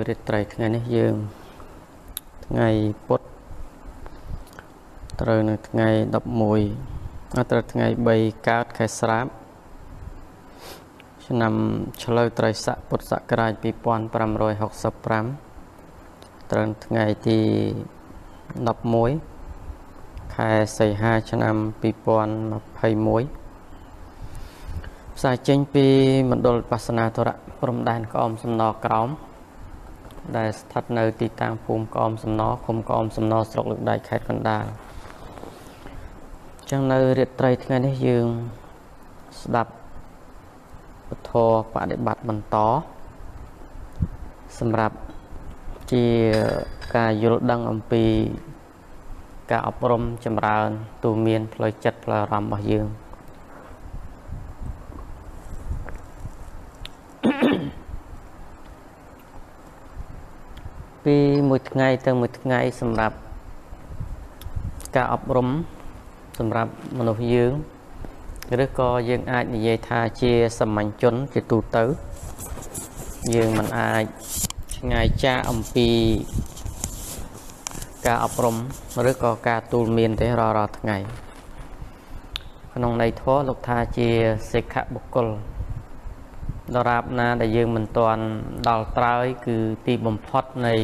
ចឹងនៅរាត្រីថ្ងៃនេះយើងថ្ងៃពុទ្ធត្រូវនៅថ្ងៃ11អត្រូវថ្ងៃ3កើតខែស្រាបឆ្នាំឆ្លូវត្រីស័កពុទ្ធសករាជ2565ត្រូវថ្ងៃទី11ខែសីហាឆ្នាំ2021ផ្សាយចេញពីមណ្ឌលបាសនាធរៈព្រំដែនក្អមសំណក្រោម ដែលស្ថិតនៅទីតាំងភូមិក្អមសំណឃុំក្អមសំណស្រុកលើកដៃខេត្តកណ្ដាលអញ្ចឹងនៅរាត្រីថ្ងៃនេះយើងស្ដាប់ពធបដិបត្តិបន្តសម្រាប់ជាការយល់ដឹងអំពីការអប់រំចម្រើនទូមានផ្លូវចិត្តផ្លូវអារម្មណ៍របស់យើង ពីមួយថ្ងៃទៅមួយថ្ងៃសម្រាប់ការអប់រំសម្រាប់មនុស្សយើងឬក៏យើងអាចនិយាយថាជាសាមញ្ញជនជាទូទៅ យើងមិនអាចឆ្ងាយចាកអំពីការអប់រំឬក៏ការទូលមានទេរាល់រាល់ថ្ងៃ ក្នុងន័យធម៌លោកថាជាសិក្ខបុគ្គល ដរាបណាដែលយើងមិនទាន់ដល់ត្រើយគឺទីបំផុតនៃ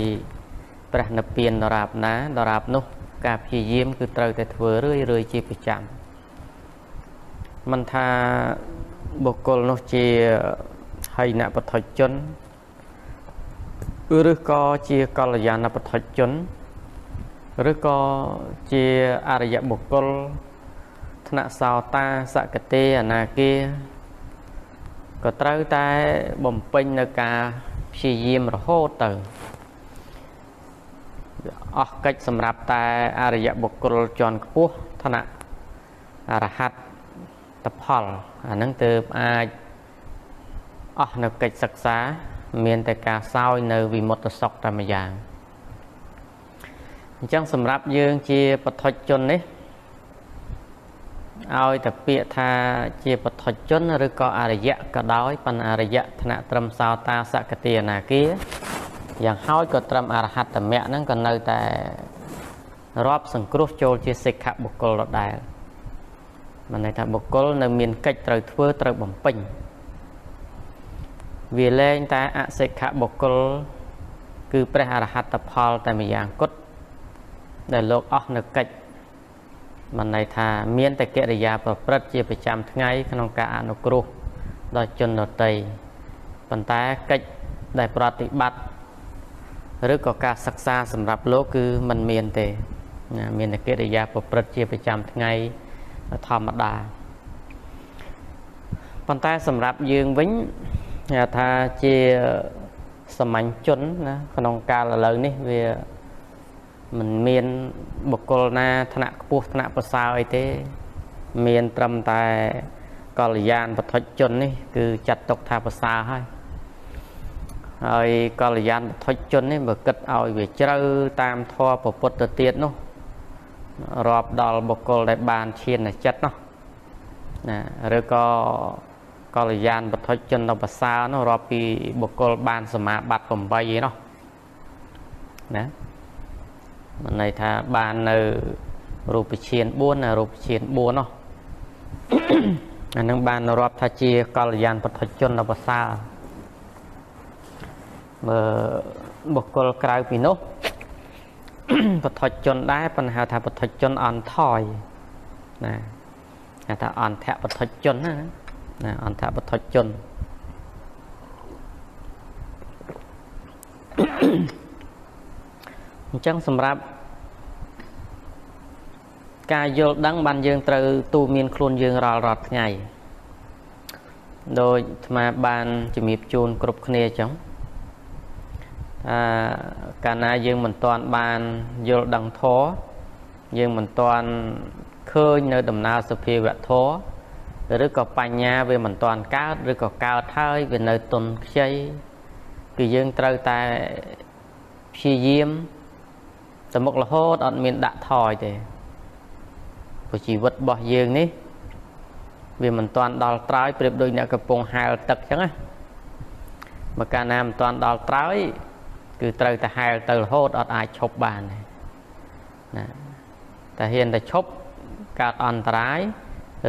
ព្រះនិព្វានដរាបណាដរាបនោះ ការព្យាយាម គឺត្រូវតែធ្វើរឿយរឿយជាប្រចាំមិនថាបុគ្គលនោះជាហិនបឋិជនឬក៏ជាកល្យាណបឋិជនឬក៏ជាអរិយបុគ្គលថ្នាក់សោតាសកតេអនាគា ក៏ត្រូវតែបំពេញនៅការព្យាយាមរហូតទៅអស់កិច្ចសម្រាប់តែអរិយបុគ្គលជាន់ខ្ពស់ឋានៈអរហត្តផលអានឹងទើបអាចអស់នៅកិច្ចសិក្សា មានតែការសោយនៅវិមុតសុខតែម្យ៉ាងអញ្ចឹងសម្រាប់យើងជាបឋិជននេះ ឲ្យតែពាក្យថាជាបឋិជនឬក៏អរិយៈក៏ដោយបណ្ណាអរិយៈថ្នាក់ត្រឹមសោតាសកតិអនាគាយ៉ាងហោចក៏ត្រឹមអរហត្តមគ្គហ្នឹងក៏នៅតែរាប់សង្គ្រោះចូលជាសិក្ខបុគ្គលដដែលមានន័យថាបុគ្គលនៅមានកិច្ចត្រូវធ្វើត្រូវបំពេញវាលែងតែអសិក្ខបុគ្គលគឺព្រះអរហត្តផលតែម្យ៉ាងគត់ដែលលោកអស់នៅកិច្ច មិនន័យថាមានតែកិរិយាប្រព្រឹត្តជាប្រចាំថ្ងៃ ក្នុងការអនុគ្រោះដល់ជនដទៃប៉ុន្តែកិច្ចដែលប្រតិបត្តិឬក៏ការសិក្សាសម្រាប់លោកគឺมันមានទេណាមានតែកិរិយាប្រព្រឹត្តជាប្រចាំថ្ងៃធម្មតាប៉ុន្តែសម្រាប់យើងវិញគេថាជាសាមញ្ញជនណាក្នុងកាលឥឡូវនេះវា មិនមានបុគ្គលណាថ្នាក់ខ្ពស់ថ្នាក់ប្រសើរអីទេ មានត្រឹមតែកល្យានបឋិជននេះ គឺចាត់ទុកថាប្រសើរហើយហើយកល្យានបឋិជននេះបើគិតឲ្យវាជ្រៅតាមធម៌ពុទ្ធទៅទៀតនោះរាប់ដល់បុគ្គលដែលបានឈានចិត្តនោះណាឬក៏កល្យានបឋិជនដល់ប្រសើរនោះរាប់ពីបុគ្គលបានសមាបត្តិ8ឯនោះណា មិនន័យថាបាននៅរូបឈាន4ណារូបឈាន4នោះអានឹងបានរាប់ថាជាកល្យានបឋិជនដល់ប្រសើរមើលបុគ្គលក្រៅពីនោះបឋិជនដែរប៉ុន្តែហៅថាបឋិជនអន់ថយណាហៅថាអន្តៈបឋិជនណាណាអន្តៈបឋិជន អញ្ចឹងសម្រាប់ការយល់ដឹងបានយើងត្រូវទូមានខ្លួនយើងរាល់រាល់ថ្ងៃដោយអាត្មាបានជំរាបជូនគ្រប់គ្នាអញ្ចឹងថាកាលណាយើងមិនទាន់បានយល់ដឹងធម៌យើងមិនទាន់ឃើញនៅដំណើរសភាវៈធម៌ឬក៏បញ្ញាវាមិនទាន់កើតឬក៏កើតហើយវានៅទុនខ្ចីគឺយើងត្រូវតែព្យាយាម ទៅមុខរហូតអត់មានដាក់ថយទេព្រោះជីវិតរបស់យើងនេះ វាមិនទាន់ដល់ត្រើយប្រៀបដូចអ្នកកំពុងហែលទឹកអញ្ចឹងណាបើកាលណាមិនទាន់ដល់ត្រើយគឺត្រូវតែហែលទៅរហូតអត់អាចឈប់បានណាតែហ៊ានតែឈប់កើតអន្តរាយ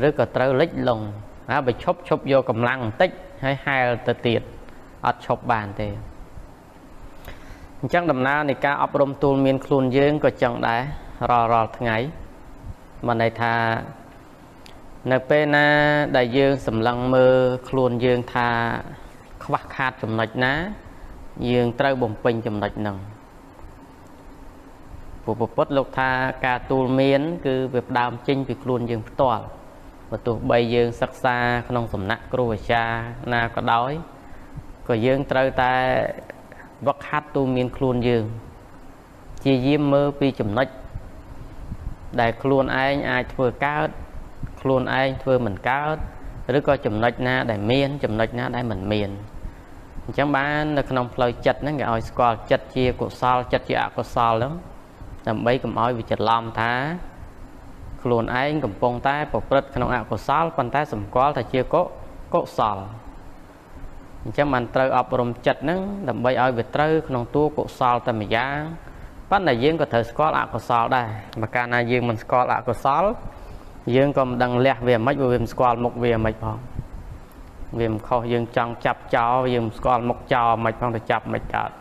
ឬក៏ត្រូវលិចលងហើយបើឈប់ឈប់យកកម្លាំងបន្តិចហើយហែលទៅទៀតអត់ឈប់បានទេ អញ្ចឹងដំណើរនៃការអប់រំទូលមានខ្លួនយើងក៏ចឹងដែររាល់រាល់ថ្ងៃមកន័យថានៅពេលណាដែលយើងសម្លឹងមើលខ្លួនយើងថាខ្វះខាតចំណុចណា យើងត្រូវបំពេញចំណុចហ្នឹងពុទ្ធពុទ្ធលោកថាការទូលមាន គឺវាផ្ដើមចេញពីខ្លួនយើងផ្ទាល់បើទោះបីយើងសិក្សាក្នុងសំណាក់គ្រូអាចារ្យណាក៏ដោយក៏យើងត្រូវតែ វឹកហាត់ទូលមានខ្លួនយើង ជាយាមមើលពីចំណុចដែលខ្លួនឯងអាចធ្វើកើត ខ្លួនឯងធ្វើមិនកើតឬក៏ចំណុចណាដែលមាន ចំណុចណាដែលមិនមានអញ្ចឹងបាននៅក្នុងផ្លូវចិត្តហ្នឹងគេឲ្យស្គាល់ចិត្តជាកុសលចិត្តជាអកុសលហ្នឹងដើម្បីកុំឲ្យវាច្រឡំថា ខ្លួនឯងកំពុងតែប្រព្រឹត្តក្នុងអកុសលប៉ុន្តែសម្គាល់ថាជាកុសល អញ្ចឹងបានត្រូវអប់រំចិត្តហ្នឹងដើម្បីឲ្យវាត្រូវក្នុងតួកុសលតែម្យ៉ាងប៉ុន្តែយើងក៏ត្រូវស្គាល់អកុសលដែរបើកាលណាយើងមិនស្គាល់អកុសល យើងក៏មិនដឹងលះវាមិនវាមិនស្គាល់មុខវាមិនផងវាមិនខុសយើងចង់ចាប់ចោលយើងមិនស្គាល់មុខចោលមិនផងទៅចាប់មិនកើត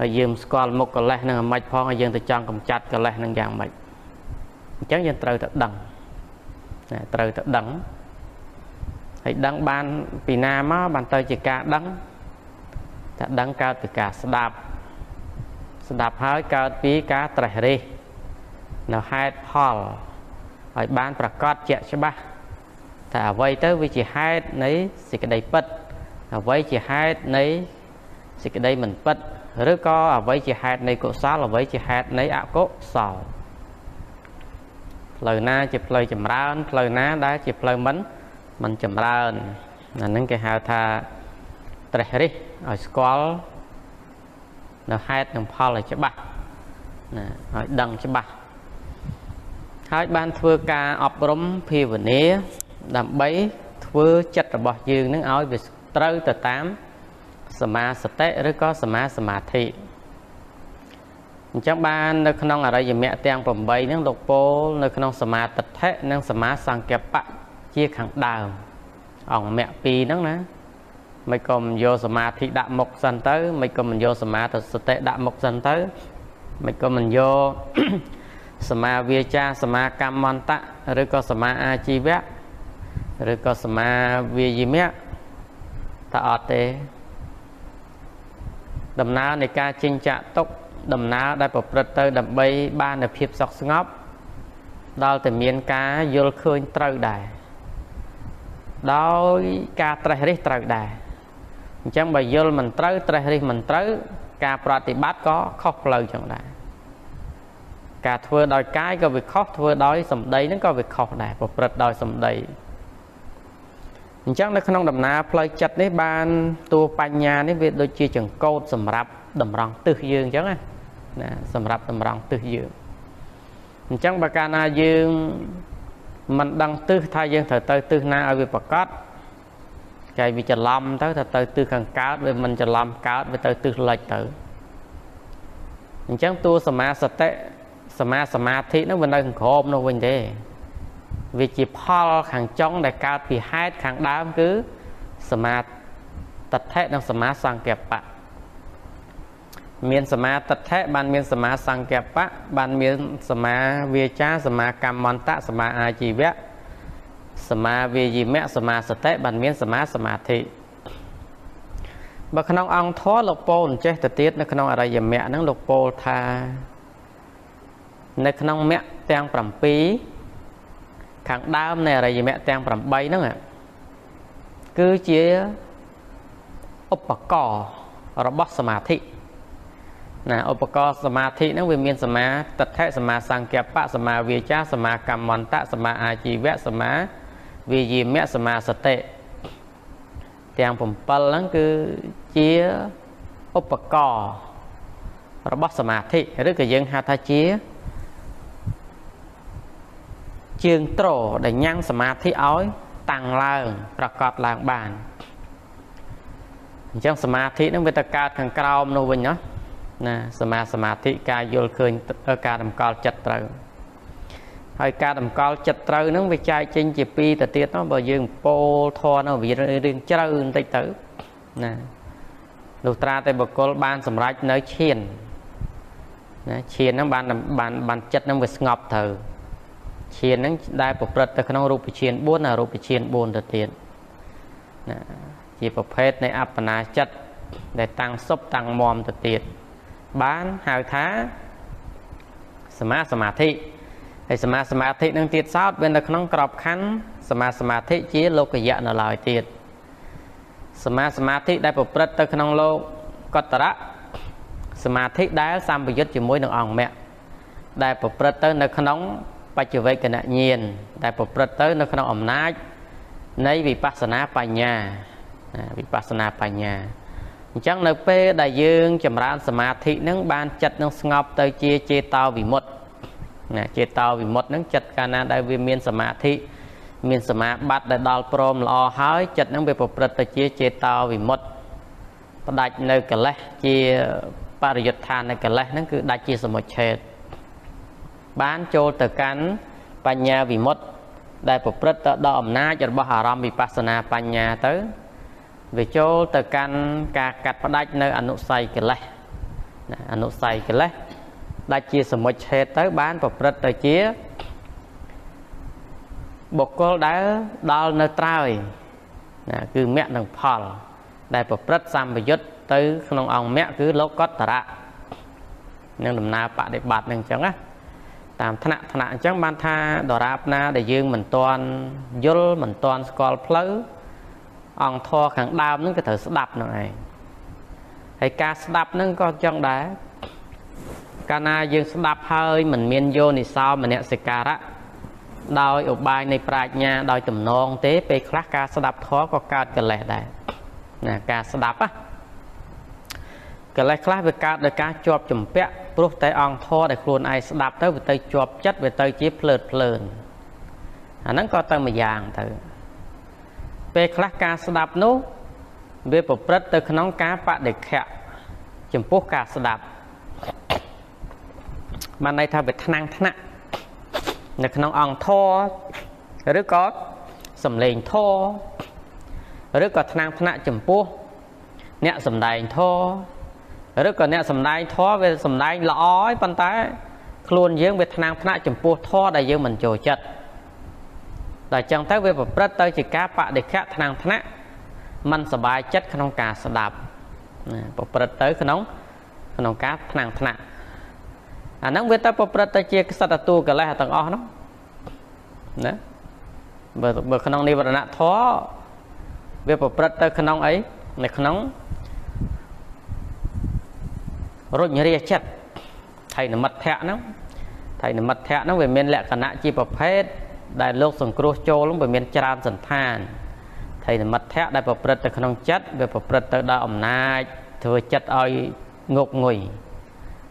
ហើយយើងស្គាល់មុខកលេសនឹងមិនផងហើយយើងទៅចង់កំចាត់កលេសនឹងយ៉ាងម៉េចអញ្ចឹងយើងត្រូវតែដឹងណាត្រូវតែដឹង ហើយដឹងបានពីណាមកបានទៅជាការដឹងតែដឹងកើតពីការស្ដាប់ស្ដាប់ហើយកើតពីការត្រេះរិះនៅហេតុផលឲ្យបានប្រកាសជាក់ច្បាស់ថាអ្វីទៅវាជាហេតុនៃសេចក្តីពិតអ្វីជាហេតុនៃសេចក្តីមិនពិតឬក៏អ្វីជាហេតុនៃកុសលអ្វីជាហេតុនៃអកុសលផ្លូវណាជាផ្លូវចម្រើនផ្លូវណាដែលជាផ្លូវមិន មិនចម្រើនអាហ្នឹងគេហៅថាត្រេះរិះឲ្យស្គាល់នៅហេតុនិងផលឲ្យច្បាស់ណាឲ្យដឹងច្បាស់ហើយបានធ្វើការអប់រំភាវនាដើម្បីធ្វើចិត្តរបស់យើងនឹងឲ្យវាត្រូវទៅតាមសមាសតិឬក៏សមាសមាធិអញ្ចឹងបាននៅក្នុងអរិយមគ្គទាំង8ហ្នឹងលោកពោលនៅក្នុងសមាទិដ្ឋិនិងសមាសង្កបៈ ជាខាងដើមអង្គមគ្គ2ហ្នឹងណាមិនក៏មិនយកសមាធិដាក់មុខសិនទៅមិនក៏មិនយកសមាសតិដាក់មុខសិនទៅមិនក៏មិនយកសមាវាចាសមាកម្មន្តៈឬក៏សមាអាជីវៈឬក៏សមាវាយមៈថាអត់ទេ ដំណើរនៃការចិញ្ចាក់ទុកដំណើរដែលប្រព្រឹត្តទៅ ដើម្បីបាននូវភាពសុខស្ងប់ដល់តែមានការយល់ឃើញត្រូវដែរ ដោយការត្រេះរិះត្រូវដែរអញ្ចឹងបើយល់មិនត្រូវត្រេះរិះមិនត្រូវ ការប្រតិបត្តិក៏ខុសផ្លូវចឹងដែរការធ្វើដោយកាយក៏វាខុសធ្វើដោយសម្ដីហ្នឹងក៏វាខុសដែរប្រព្រឹត្តដោយសម្ដីអញ្ចឹងនៅក្នុងដំណើរផ្លូវចិត្តនេះបានតួបញ្ញានេះវាដូចជាចង្កូតសម្រាប់តម្រង់ទិសយើងអញ្ចឹងណាណាសម្រាប់តម្រង់ទិសយើងអញ្ចឹងបើកាលណាយើង មិនដឹងទិសថាយើងត្រូវទៅទិសណាឲ្យវាប្រកបគេវាច្រឡំទៅថាទៅទិសខាងកើតវាមិនច្រឡំកើតវាទៅទិសលិចទៅអញ្ចឹងតួសមាសតិសមាសមាធិនោះវានៅខាងក្រោមនោះវិញទេវាជាផលខាងចុងដែលកើតពីហេតុខាងដើមគឺសមាតដ្ឋិនិងសមាសង្កបៈ មានសមាតដ្ឋិបានមានសមាសង្កបៈបានមានសមាវាចាសមាកម្មន្តៈសមាអាជីវៈសមាវាយិមៈសមាសតិបានមានសមាសមាធិបើក្នុងអង្គធម៌លោកពោលចេះទៅទៀតនៅក្នុងអរិយមគ្គហ្នឹងលោកពោលថា នៅក្នុងមគ្គទាំង7ខាងដើមនៃអរិយមគ្គទាំង8ហ្នឹងគឺជាឧបករណ៍របស់សមាធិ ណាឧបករណ៍សមាធិហ្នឹងវាមានសមាតដ្ឋិសមាសង្កបៈសមាវាចាសមាកម្មន្តៈសមាអាជីវៈសមាវិយាមៈសមាសតិទាំង7ហ្នឹងគឺជាឧបករណ៍របស់សមាធិឬក៏យើងហៅថាជាជើងត្រដែលញ៉ាំងសមាធិឲ្យតាំងឡើងប្រកបឡើងបានអអញ្ចឹងសមាធិនឹងវាទៅកើតខាងក្រោមនោះវិញណា ណាសមាសមាធិការយល់ឃើញការតម្កល់ចិត្តត្រូវហើយការតម្កល់ចិត្តត្រូវហ្នឹងវាចែកចេញជាពីរទៅទៀតនោះបើយើងពោលធរនោះវារឿងជ្រៅបន្តិចទៅណាលុះត្រាតែបកគលបានសម្រេចនៅឈានណាឈានហ្នឹងបានបានបានចិត្តហ្នឹងវាស្ងប់ទៅឈានហ្នឹងដែលប្រព្រឹត្តទៅក្នុងរូបឈាន4ណារូបឈាន4ទៅទៀតណាជាប្រភេទនៃអបបនាចិត្តដែលតាំងសុបតាំងមមទៅទៀត បានហៅថាសមាសមាធិហើយសមាសមាធិនឹងទៀតសោតវានៅក្នុងក្របខ័ណ្ឌសមាសមាធិជាលោកយៈនៅឡើយទៀតសមាសមាធិដែលប្រព្រឹត្តទៅក្នុងលោកកតរៈសមាធិដែលសម្ពយុទ្ធជាមួយនឹងអង្គមគ្គដែលប្រព្រឹត្តទៅនៅក្នុងបច្ចវេកណញាណដែលប្រព្រឹត្តទៅនៅក្នុងអំណាចនៃវិបស្សនាបញ្ញាវិបស្សនាបញ្ញា អញ្ចឹងនៅពេលដែលយើងចម្រើនសមាធិនឹងបានចិត្តនឹងស្ងប់ទៅជាចេតោវិមុតតិណាចេតោវិមុតនឹងចិត្តកាលណាដែលវាមានសមាធិមានសមាបត្តិដែលដល់ព្រមល្អហើយចិត្តនឹងវាប្រព្រឹត្តទៅជាចេតោវិមុតផ្ដាច់នៅកិលេសជាបរិយុទ្ធាននៃកិលេសហ្នឹងគឺដាច់ជាសមុច្ឆេតបានចូលទៅកាន់បញ្ញាវិមុតដែលប្រព្រឹត្តទៅដល់អំណាចរបស់អារម្មណ៍វិបស្សនាបញ្ញាទៅ វាចូលទៅកាន់ការកាត់ផ្ដាច់នៅអនុស័យកិលេសអនុស័យកិលេសដាច់ជាសមុជឆេតទៅ បាន ប្រព្រឹត្តទៅជាបុគ្គលដែលដល់នៅត្រើយណាគឺមគ្គនិងផល ដែលប្រព្រឹត្តសម្បយុទ្ធទៅ ក្នុងអង្គមគ្គគឺលោកតរៈនឹងដំណើរបដិបត្តិនឹងអញ្ចឹងណាតាមថ្នាក់ថ្នាក់អញ្ចឹងបានថាដរាបណាដែលយើងមិនទាន់យល់មិនទាន់ស្គាល់ផ្លូវ អង្គធរខាងដើមហ្នឹងក៏ត្រូវស្ដាប់នឹងឯងហើយការស្ដាប់ហ្នឹងក៏ចឹងដែរកាលណាយើងស្ដាប់ហើយមិនមានយោនិសោមនសិការៈដោយឧបាយនៃប្រាជ្ញាដោយទំនងទេពេលខ្លះការស្ដាប់ធម៌ក៏កើតកិលេសដែរណាការស្ដាប់ណាកិលេសខ្លះវាកើតដោយការជាប់ជំពាក់ព្រោះតែអង្គធម៌ដែលខ្លួនឯងស្ដាប់ទៅវាទៅជាប់ចិត្តវាទៅជាភ្លើតភ្លើនអាហ្នឹងក៏ទៅមួយយ៉ាងទៅ ពេលខ្លះការស្ដាប់នោះវាប្រព្រឹត្តទៅក្នុងការបដិខៈចំពោះការស្ដាប់បានន័យថាវាថ្នាំងថ្នាក់នៅក្នុងអង្គធរឬក៏សំឡេងធរឬក៏ថ្នាំងថ្នាក់ចំពោះអ្នកសំដែងធរឬក៏អ្នកសំដែងធរវាសំដែងល្អហើយប៉ុន្តែ ខ្លួនយើងវាថ្នាំងថ្នាក់ចំពោះធរដែលយើងមិនចូលចិត្ត ដល់អញ្ចឹងទៅវាប្រព្រឹត្តទៅជាការបដិខៈថ្នាំងថ្នាក់มันសบายចិត្តក្នុងការស្ដាប់ប្រព្រឹត្តទៅក្នុងក្នុងការថ្នាំងថ្នាក់អាហ្នឹងវាទៅប្រព្រឹត្តទៅជាក្សត្រទូកិលេសទាំងអស់ហ្នឹងណាបើបើក្នុងនិវរណធម៌វាប្រព្រឹត្តទៅក្នុងអីនៅក្នុងរុញរាចិត្តថៃនមិត្តភៈហ្នឹងថៃនមិត្តភៈហ្នឹងវាមានលក្ខណៈជាប្រភេទ ដែលលោកសង្គ្រោះចូលវាមានច្រើនសន្តានថៃនមិត្តភៈដែលប្រព្រឹត្តទៅក្នុងចិត្តវាប្រព្រឹត្តទៅដល់អំណាចធ្វើចិត្តឲ្យងប់ងុយ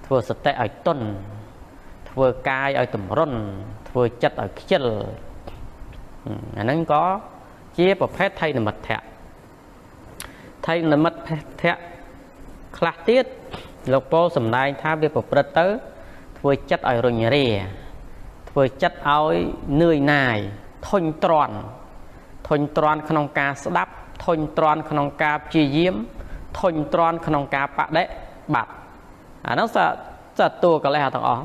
ធ្វើសតិឲ្យទន់ធ្វើកាយឲ្យតម្រុនធ្វើចិត្តឲ្យខ្ជិលអាហ្នឹងក៏ជាប្រភេទថៃនិមិត្តៈថៃនិមិត្តៈខ្លះទៀតលោកពោលសម្ដែងថាវាប្រព្រឹត្តទៅ ធ្វើចិត្តឲ្យរញរា ធ្វើចិត្តឲ្យនឿយណាយធុញទ្រាន់ធុញទ្រាន់ក្នុងការស្ដាប់ធុញទ្រាន់ក្នុងការព្យាយាមធុញទ្រាន់ក្នុងការបដិបត្តិអានោះសសតួកិលេសទាំងអស់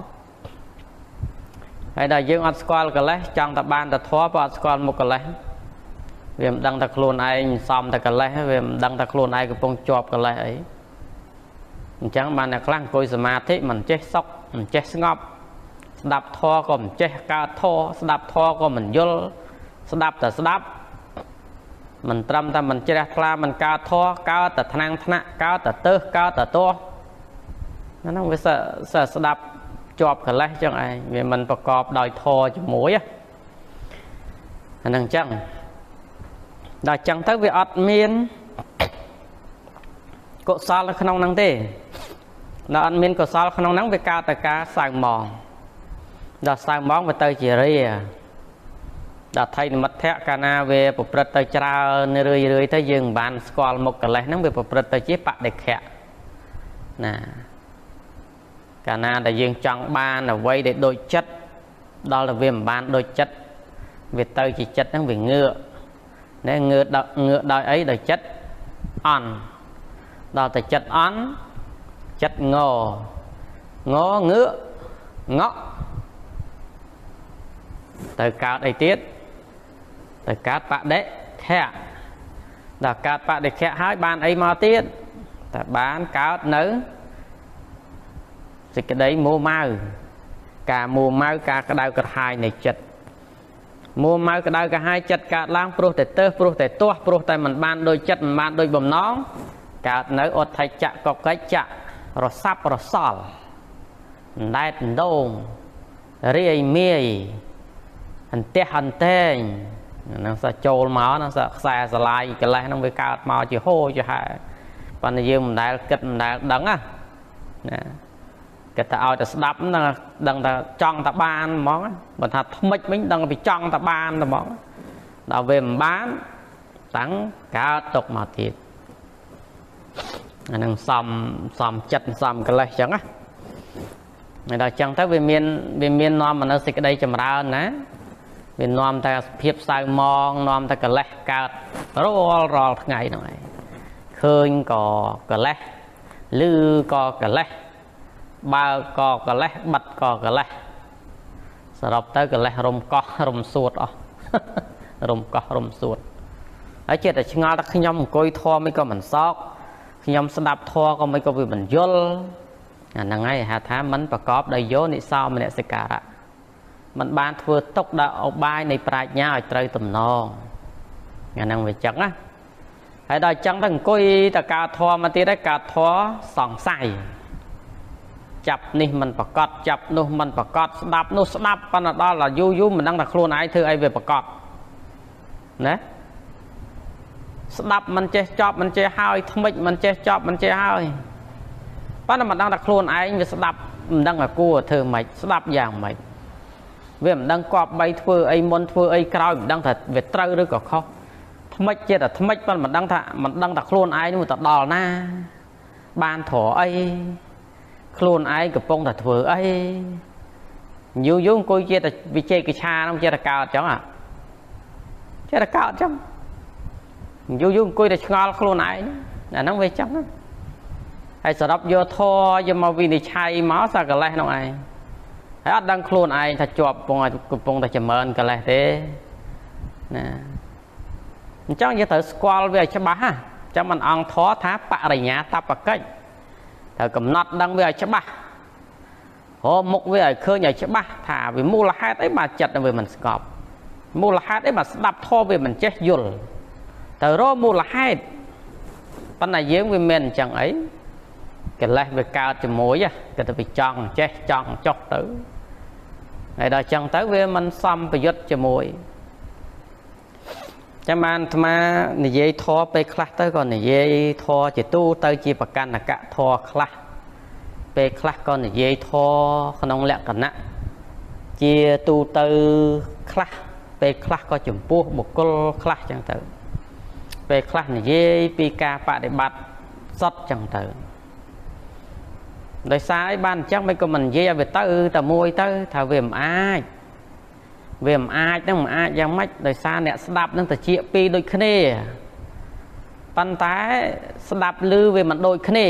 ហើយដល់យើងអត់ស្គាល់កិលេសចង់តែបានតែធម៌បើអត់ស្គាល់មុខកិលេសវាមិនដឹងថាខ្លួនឯងសំតែកិលេសវាមិនដឹងថាខ្លួនឯងកំពុងជាប់កិលេសអីអញ្ចឹងបានតែខ្លះអង្គុយសមាធិមិនចេះសុខមិនចេះស្ងប់ ស្ដាប់ធម៌ក៏មិនចេះកើតធម៌ស្ដាប់ធម៌ក៏មិនយល់ស្ដាប់តែស្ដាប់មិនត្រឹមតែមិនជ្រះថ្លាមិនកើតធម៌កើតតែថ្នាំងថ្នាក់កើតតែទើសកើតតែទោះហ្នឹងវាសស្ដាប់ជាប់កលេសចឹងឯងវាមិនប្រកបដោយធរជាមួយអាហ្នឹងចឹងដល់ចឹងទៅវាអត់មានកុសលនៅក្នុងហ្នឹងទេដល់អត់មានកុសលក្នុងហ្នឹងវាកើតតែការសៅមង ដល់សៅមងវាទៅជារាដល់ថៃនិមិត្តៈកាលណាវាប្រព្រឹត្តទៅច្រើនរឿយរឿយទៅយើងមិនបានស្គាល់មុខកលេសហ្នឹងវាប្រព្រឹត្តទៅជាបដិខៈណាកាលណាដែលយើងចង់បានអ្វីដែលដូចចិត្តដល់ទៅវាមិនបានដូចចិត្តវាទៅជាចិត្តហ្នឹងវាងឿណែងឿដល់ងឿដោយអីដោយចិត្តអន់ដល់តែចិត្តអន់ចិត្តងងងងឿងក់ ទៅកើតអីទៀតទៅកើតបដិខៈដល់កើតបដិខៈហើយបានអីមកទៀតតែបានកើតនៅសេចក្តីមួម៉ៅការមួម៉ៅការក្តៅក្រហាយនៃចិត្តមួម៉ៅក្តៅក្រហាយចិត្តកើតឡើងព្រោះតែទើសព្រោះតែទាស់ព្រោះតែមិនបានដោយចិត្តមិនបានដោយបំណងកើតនៅអត់ថៃចៈកកិច្ចៈរសាប់រសល់ដែតដងរាយមាយ អន្ទះអន្តែងហ្នឹងសោះចូលមកហ្នឹងសោះខ្សែស្រឡាយកលេសហ្នឹងវាកើតមកជាហូរជាហែប៉ុន្តែយើងមិនដែលគិតមិនដែលដឹងណាណាគិតតែឲ្យតែស្ដាប់ហ្នឹងដឹងតែចង់តែបានហ្មងបើថាថ្មិចវិញដឹងពីចង់តែបានតែហ្មងដល់វាមិនបានតាំងកើតຕົកមកទៀតអានឹងសំសំចិត្តសំកលេសចឹងណាហើយដល់ចឹងទៅវាមានវាមាននាំមកនៅសេចក្តីចម្រើនណា វានាំតែភាពសៅមងនាំតែកលេសកើតរាល់រាល់ថ្ងៃហ្នឹងឯងឃើញក៏កលេសឮក៏កលេសបើក៏កលេសបិទក៏កលេសសរុបទៅកលេសរំកោះរំសួតអស់រំកោះរំសួតហើយចិត្តតែឆ្ងល់ថាខ្ញុំអង្គុយធម៌មិនក៏មិនសោកខ្ញុំស្ដាប់ធម៌ក៏មិនក៏វាមិនយល់អាហ្នឹងហើយហៅថាมันប្រកបដោយយោនិសោមនសិការៈ มันបានធ្វើຕົកដល់អបាយនៃប្រាជ្ញាឲ្យត្រូវតំណងអាហ្នឹងវាចឹងណាហើយដល់ចឹងទៅអង្គុយតកើតធម៌មកទៀតហើយកើតធម៌សង្ស័យចាប់នេះมันប្រកបចាប់នោះมันប្រកបស្ដាប់នោះស្ដាប់ប៉ុន្តែដល់យូរយូរមិនដឹងថាខ្លួនឯងធ្វើអីវាប្រកបណាស្ដាប់មិនចេះចប់មិនចេះហើយថ្មិចមិនចេះចប់មិនចេះហើយប៉ុន្តែមិនដឹងថាខ្លួនឯងវាស្ដាប់មិនដឹងថាគួរធ្វើម៉េចស្ដាប់យ៉ាងម៉េច វាមិនដឹងគប់បីធ្វើអីមុនធ្វើអីក្រោយមិនដឹងថាវាត្រូវឬក៏ខុសថ្មិចចិត្តតែថ្មិចប៉ុន្តែមិនដឹងថាមិនដឹងថាខ្លួនឯងនោះទៅដល់ណា បានត្រអីខ្លួនឯងកំពុងតែធ្វើអីយូរយូរអង្គុយជាតែវិជ័យកឆានោះជាតែកើតចឹងអាជាតែកើតចឹងយូរយូរអង្គុយតែឆ្ងល់ខ្លួនឯងអាហ្នឹងវាចឹងហើយសរុបយកធរយកមកវិនិច្ឆ័យមកសកលេសនោះឯង ហើយអត់ដឹងខ្លួនឯងថាជាប់កំពុងកំពុងតែចម្រើនកលេសទេណាអញ្ចឹងយើងត្រូវស្គាល់វាឲ្យច្បាស់ណាចាំមិនអង្គធរថាបរិញ្ញាតបកិច្ចត្រូវកំណត់ដឹងវាឲ្យច្បាស់ហោមុខវាឲ្យឃើញឲ្យច្បាស់ថាវាមូលហេតុអីបាទចិត្តវាមិនស្កប់មូលហេតុអីបាទស្ដាប់ធម៌វាមិនចេះយល់ទៅរកមូលហេតុប៉ុន្តែយើងវាមិនអញ្ចឹងអីកិលេសវាកើតជាមួយគេទៅវាចង់ចេះចង់ចុះទៅ ហើយដល់អញ្ចឹងទៅវាមិនសំប្រយុទ្ធជាមួយចាំបានអាត្មានិយាយធរពេលខ្លះទៅក៏និយាយធរជាទូទៅជាប្រកាន់កៈធរខ្លះពេលខ្លះក៏និយាយធរក្នុងលក្ខណៈជាទូទៅខ្លះពេលខ្លះក៏ចំពោះបុគ្គលខ្លះចឹងទៅពេលខ្លះនិយាយពីការបដិបត្តិសតចឹងទៅ ដោយសារអីបានអញ្ចឹងមិនក៏មិននិយាយឲ្យវាទៅតែមួយទៅថាវាមិនអាចវាមិនអាចនឹងមិនអាចយ៉ាងម៉េចដោយសារអ្នកស្ដាប់នឹងតិចពីរដូចគ្នាប៉ុន្តែស្ដាប់ឮវាមិនដូចគ្នា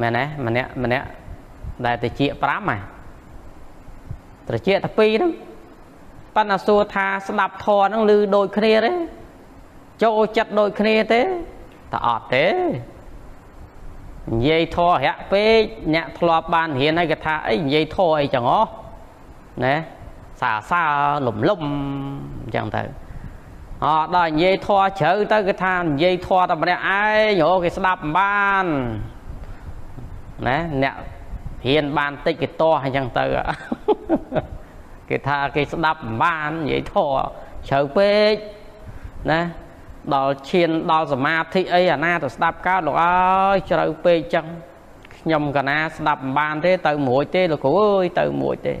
មែនទេម្នាក់ម្នាក់ដែលតិច5ហ៎ត្រជាតែ2ហ្នឹងប៉ុន្តែសួរថាស្ដាប់ធរហ្នឹងឮដូចគ្នាទេចូលចិត្តដូចគ្នាទេតើអត់ទេ និយាយធររាក់ពេកអ្នកធ្លាប់បានរៀនហើយគេថាអីនិយាយធរអីចឹងហ៎ណាសាសាលំលំអញ្ចឹងទៅអត់ដល់និយាយធေါ်ជ្រៅទៅគេថានិយាយធေါ်តែម្នាក់ឯងអូគេស្ដាប់មិនបានណាអ្នករៀនបានតិចគេតោះអញ្ចឹងទៅគេថាគេស្ដាប់មិនបាននិយាយធေါ်ជ្រៅពេកណា ដល់ឈានដល់សមាធិអីអាណាទៅស្ដាប់កើតលោកអើយជ្រៅពេកចឹងខ្ញុំកណាស្ដាប់មិនបានទេទៅមួយទេលោកគ្រូអើយទៅមួយទេ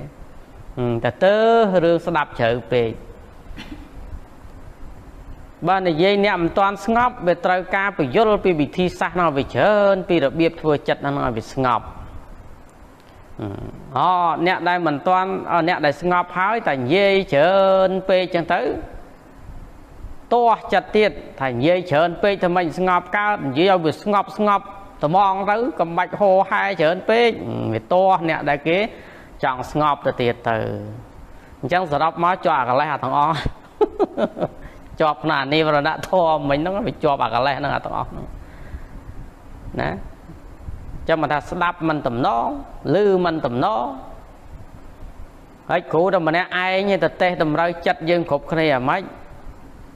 តែទៅរឿងស្ដាប់ជ្រៅពេកបើនិយាយអ្នកមិនទាន់ស្ងប់វាត្រូវការពយល់ពីវិធីសាស្ត្រនោះវាច្រើនពីរបៀបធ្វើចិត្តនោះឲ្យវាស្ងប់អូអ្នកដែលមិនទាន់អ្នកដែលស្ងប់ហើយតែនិយាយច្រើនពេកចឹងទៅ ទាស់ចិត្តទៀតថានិយាយច្រើនពេកតែមិនស្ងប់កើតនិយាយឲ្យវាស្ងប់ស្ងប់ត្មងទៅកំបាច់ហោហែច្រើនពេកវាទាស់អ្នកដែលគេចង់ស្ងប់ទៅទៀតទៅអញ្ចឹងសរុបមកជាប់អាកលេសអាទាំងអស់ជាប់ផ្នែកនេះវរណៈធម៌មិញហ្នឹងវាជាប់អាកលេសហ្នឹងអាទាំងអស់ហ្នឹងណាចាំមកថាស្ដាប់មិនតំណងឮមិនតំណងហើយគ្រូតែម្នាក់ឯងទៅទេសតម្រូវចិត្តយើងគ្រប់គ្នាអាម៉េច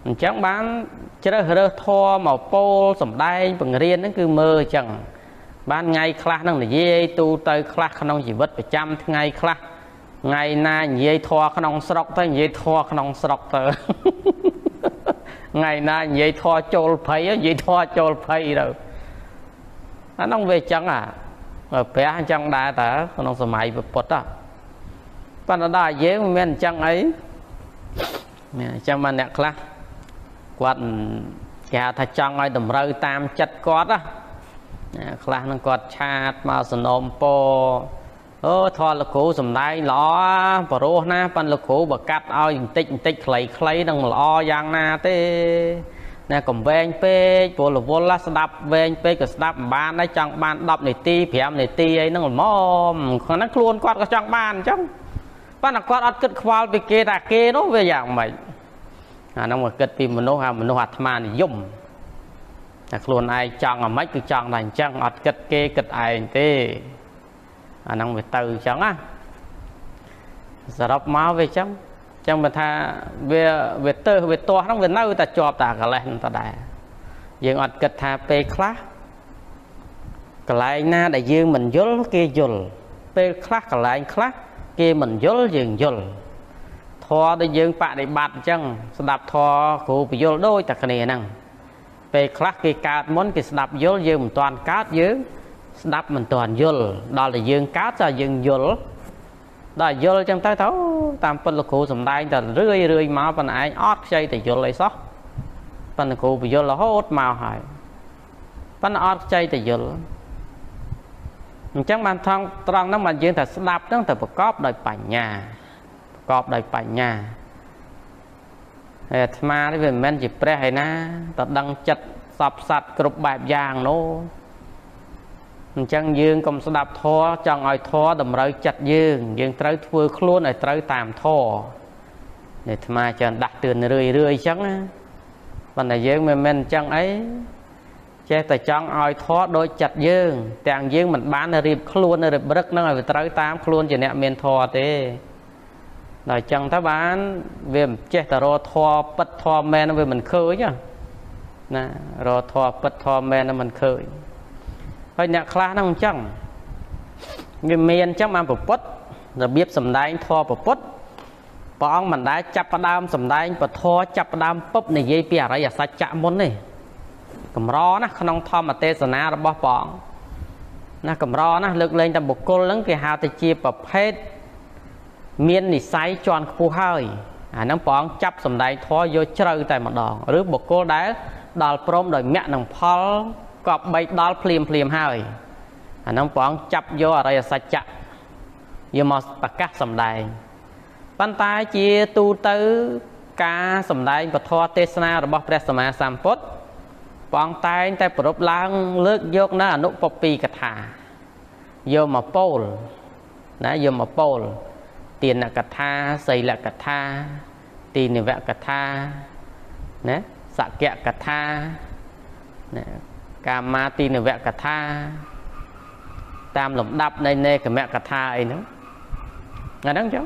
អញ្ចឹងបានជ្រើសរើសធម៌មកពោលសំដែងបង្រៀនហ្នឹងគឺមើលអញ្ចឹងបានថ្ងៃខ្លះនឹងនិយាយទូទៅខ្លះក្នុងជីវិតប្រចាំថ្ងៃខ្លះថ្ងៃណានិយាយធម៌ក្នុងស្រុកទៅនិយាយធម៌ក្នុងស្រុកទៅថ្ងៃណានិយាយធម៌ចូលភ័យនិយាយធម៌ចូលភ័យទៅអានោះវាអញ្ចឹងអាព្រះអញ្ចឹងដែរតើក្នុងសម័យពុទ្ធប៉ុន្តែដល់យើងមិនមែនអញ្ចឹងអីមានអញ្ចឹងបានអ្នកខ្លះ គាត់គេហៅថាចង់ឲ្យតម្រូវតាមចិត្តគាត់ណាខ្លះនឹងគាត់ឆាតមកសនំពោអូធរលោកគ្រូសំដែងល្អបរោះណាប៉ិនលោកគ្រូបើកាត់ឲ្យបន្តិចបន្តិចខ្លីខ្លីនឹងល្អយ៉ាងណាទេណាកំវែងពេកព្រោះរវល់ស្ដាប់វែងពេកក៏ស្ដាប់មិនបានដែរចង់បាន10នាទី5នាទីអីហ្នឹងល្មមហ្នឹងខ្លួនគាត់ក៏ចង់បានអញ្ចឹងប៉ុន្តែគាត់អត់គិតខ្វល់ពីគេថាគេនោះវាយ៉ាងម៉េច អាហ្នឹងមកគិតពីមនុស្សអាមនុស្សអាត្មានិយមតែខ្លួនឯងចង់អាម៉េចគឺចង់តែអញ្ចឹងអត់គិតគេគិតឯងទេអាហ្នឹងវាទៅអញ្ចឹងណាសរុបមកវាអញ្ចឹងអញ្ចឹងបើថាវាវាទៅវាទាស់ហ្នឹងវានៅតែជាប់តែកលេសហ្នឹងតដែរយើងអត់គិតថាពេលខ្លះកន្លែងណាដែលយើងមិនយល់គេយល់ពេលខ្លះកន្លែងខ្លះគេមិនយល់យើងយល់ ធម៌ដែលយើងបដិបត្តិអញ្ចឹងស្ដាប់ធម៌គ្រូពយល់ដូចតែគ្នាហ្នឹងពេលខ្លះគេកើតមុនគេស្ដាប់យល់យើងមិនទាន់កើតយើងស្ដាប់មិនទាន់យល់ដល់តែយើងកើតតែយើងយល់ដល់យល់អញ្ចឹងទៅទៅតាមពិតលោកគ្រូសំដែងតែរឿយរឿយមកប៉ុន្តែឯងអត់ខ្ចីតែយល់អីសោះប៉ុន្តែគ្រូពយល់រហូតមកហើយប៉ុន្តែអត់ខ្ចីតែយល់អញ្ចឹងបានថងត្រង់ហ្នឹងបានយើងថាស្ដាប់ហ្នឹងទៅប្រកបដោយបញ្ញាប្រ កបដោយបញ្ញាហើយអាត្មានេះវាមិនមែនជាព្រះឯណាតដឹងចិត្តសពសัตว์គ្រប់បែបយ៉ាងនោះអញ្ចឹងយើងកុំស្ដាប់ធម៌ចង់ឲ្យធម៌តម្រូវចិត្តយើង យើងត្រូវធ្វើខ្លួនឲ្យត្រូវតាមធម៌នេះអាត្មាច្រើនដាស់តឿនរឿយរឿយអញ្ចឹងណាប៉ុន្តែយើងមិនមែនអញ្ចឹងអីចេះតែចង់ឲ្យធម៌ដូចចិត្តយើង ទាំងយើងមិនបានរៀបខ្លួនរៀបរឹកនឹងឲ្យវាត្រូវតាមខ្លួនជាអ្នកមានធម៌ទេ ដល់អញ្ចឹងទៅបានវាមិនចេះតែរកធម៌ពិតធម៌មែនវាមិនឃើញណារកធម៌ពិតធម៌មែនមិនឃើញហើយអ្នកខ្លះហ្នឹងអញ្ចឹងវាមានអញ្ចឹងបានប្រពុតរបៀបសំដែងធម៌ប្រពុតព្រះអង្គមិនដែលចាប់ផ្ដើមសំដែងពធចាប់ផ្ដើមពុបនិយាយពីអរិយសច្ចៈមុនទេកម្រណាក្នុងធម្មទេសនារបស់ព្រះអង្គណាកម្រណាលើកលែងតែបុគ្គលហ្នឹងគេហៅទៅជាប្រភេទ មាននិស័យជាន់ខ្ពស់ហើយអាហ្នឹងព្រះអង្គចាប់សំដែងធម៌យកជ្រៅតែម្ដងឬបុគ្គលដែលដល់ព្រមដោយមគ្គនឹងផលកប់បីដល់ភ្លាមភ្លាមហើយអាហ្នឹងព្រះអង្គចាប់យកអរិយសច្ចៈយកមកប្រកាសសម្ដែងប៉ុន្តែជាទូទៅការសម្ដែងពធទេសនារបស់ព្រះសម្មាសម្ពុទ្ធព្រះអង្គតែងតែប្រពឡើងលើកយកនៅអនុពពីកថាយកមកពោលណាយកមកពោល ទានកថាសីលកថាទីនិវកថាណាសក្យកថាណាកាមាទីនវកថា តាមលំដាប់នៃនេកមកថាអីហ្នឹងអាហ្នឹងចឹង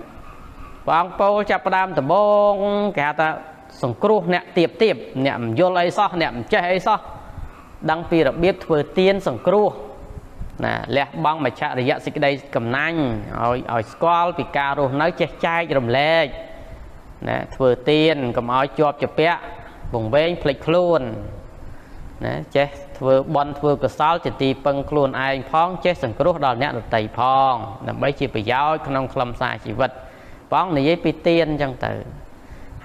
ព្រះអង្គពោលចាប់ផ្ដើមដំបងគេហៅថាសង្គ្រោះអ្នកទៀបទៀបអ្នកមិនយល់អីសោះអ្នកមិនចេះអីសោះដឹងពីរបៀបធ្វើទៀនសង្គ្រោះ ណាលះបង់មច្ឆរិយសេចក្តីកំណាញ់ឲ្យឲ្យស្គាល់ពីការរស់នៅចេះចែករំលែកណាធ្វើទៀនកុំឲ្យជាប់ជាពាក់វង្វេងភ្លេចខ្លួនណាចេះធ្វើបន់ធ្វើកុសលជាទីពឹងខ្លួនឯងផងចេះសង្គ្រោះដល់អ្នកដទៃផងដើម្បីជាប្រយោជន៍ក្នុងខ្លឹមសារជីវិតព្រះអង្គនិយាយពីទៀនអញ្ចឹងទៅ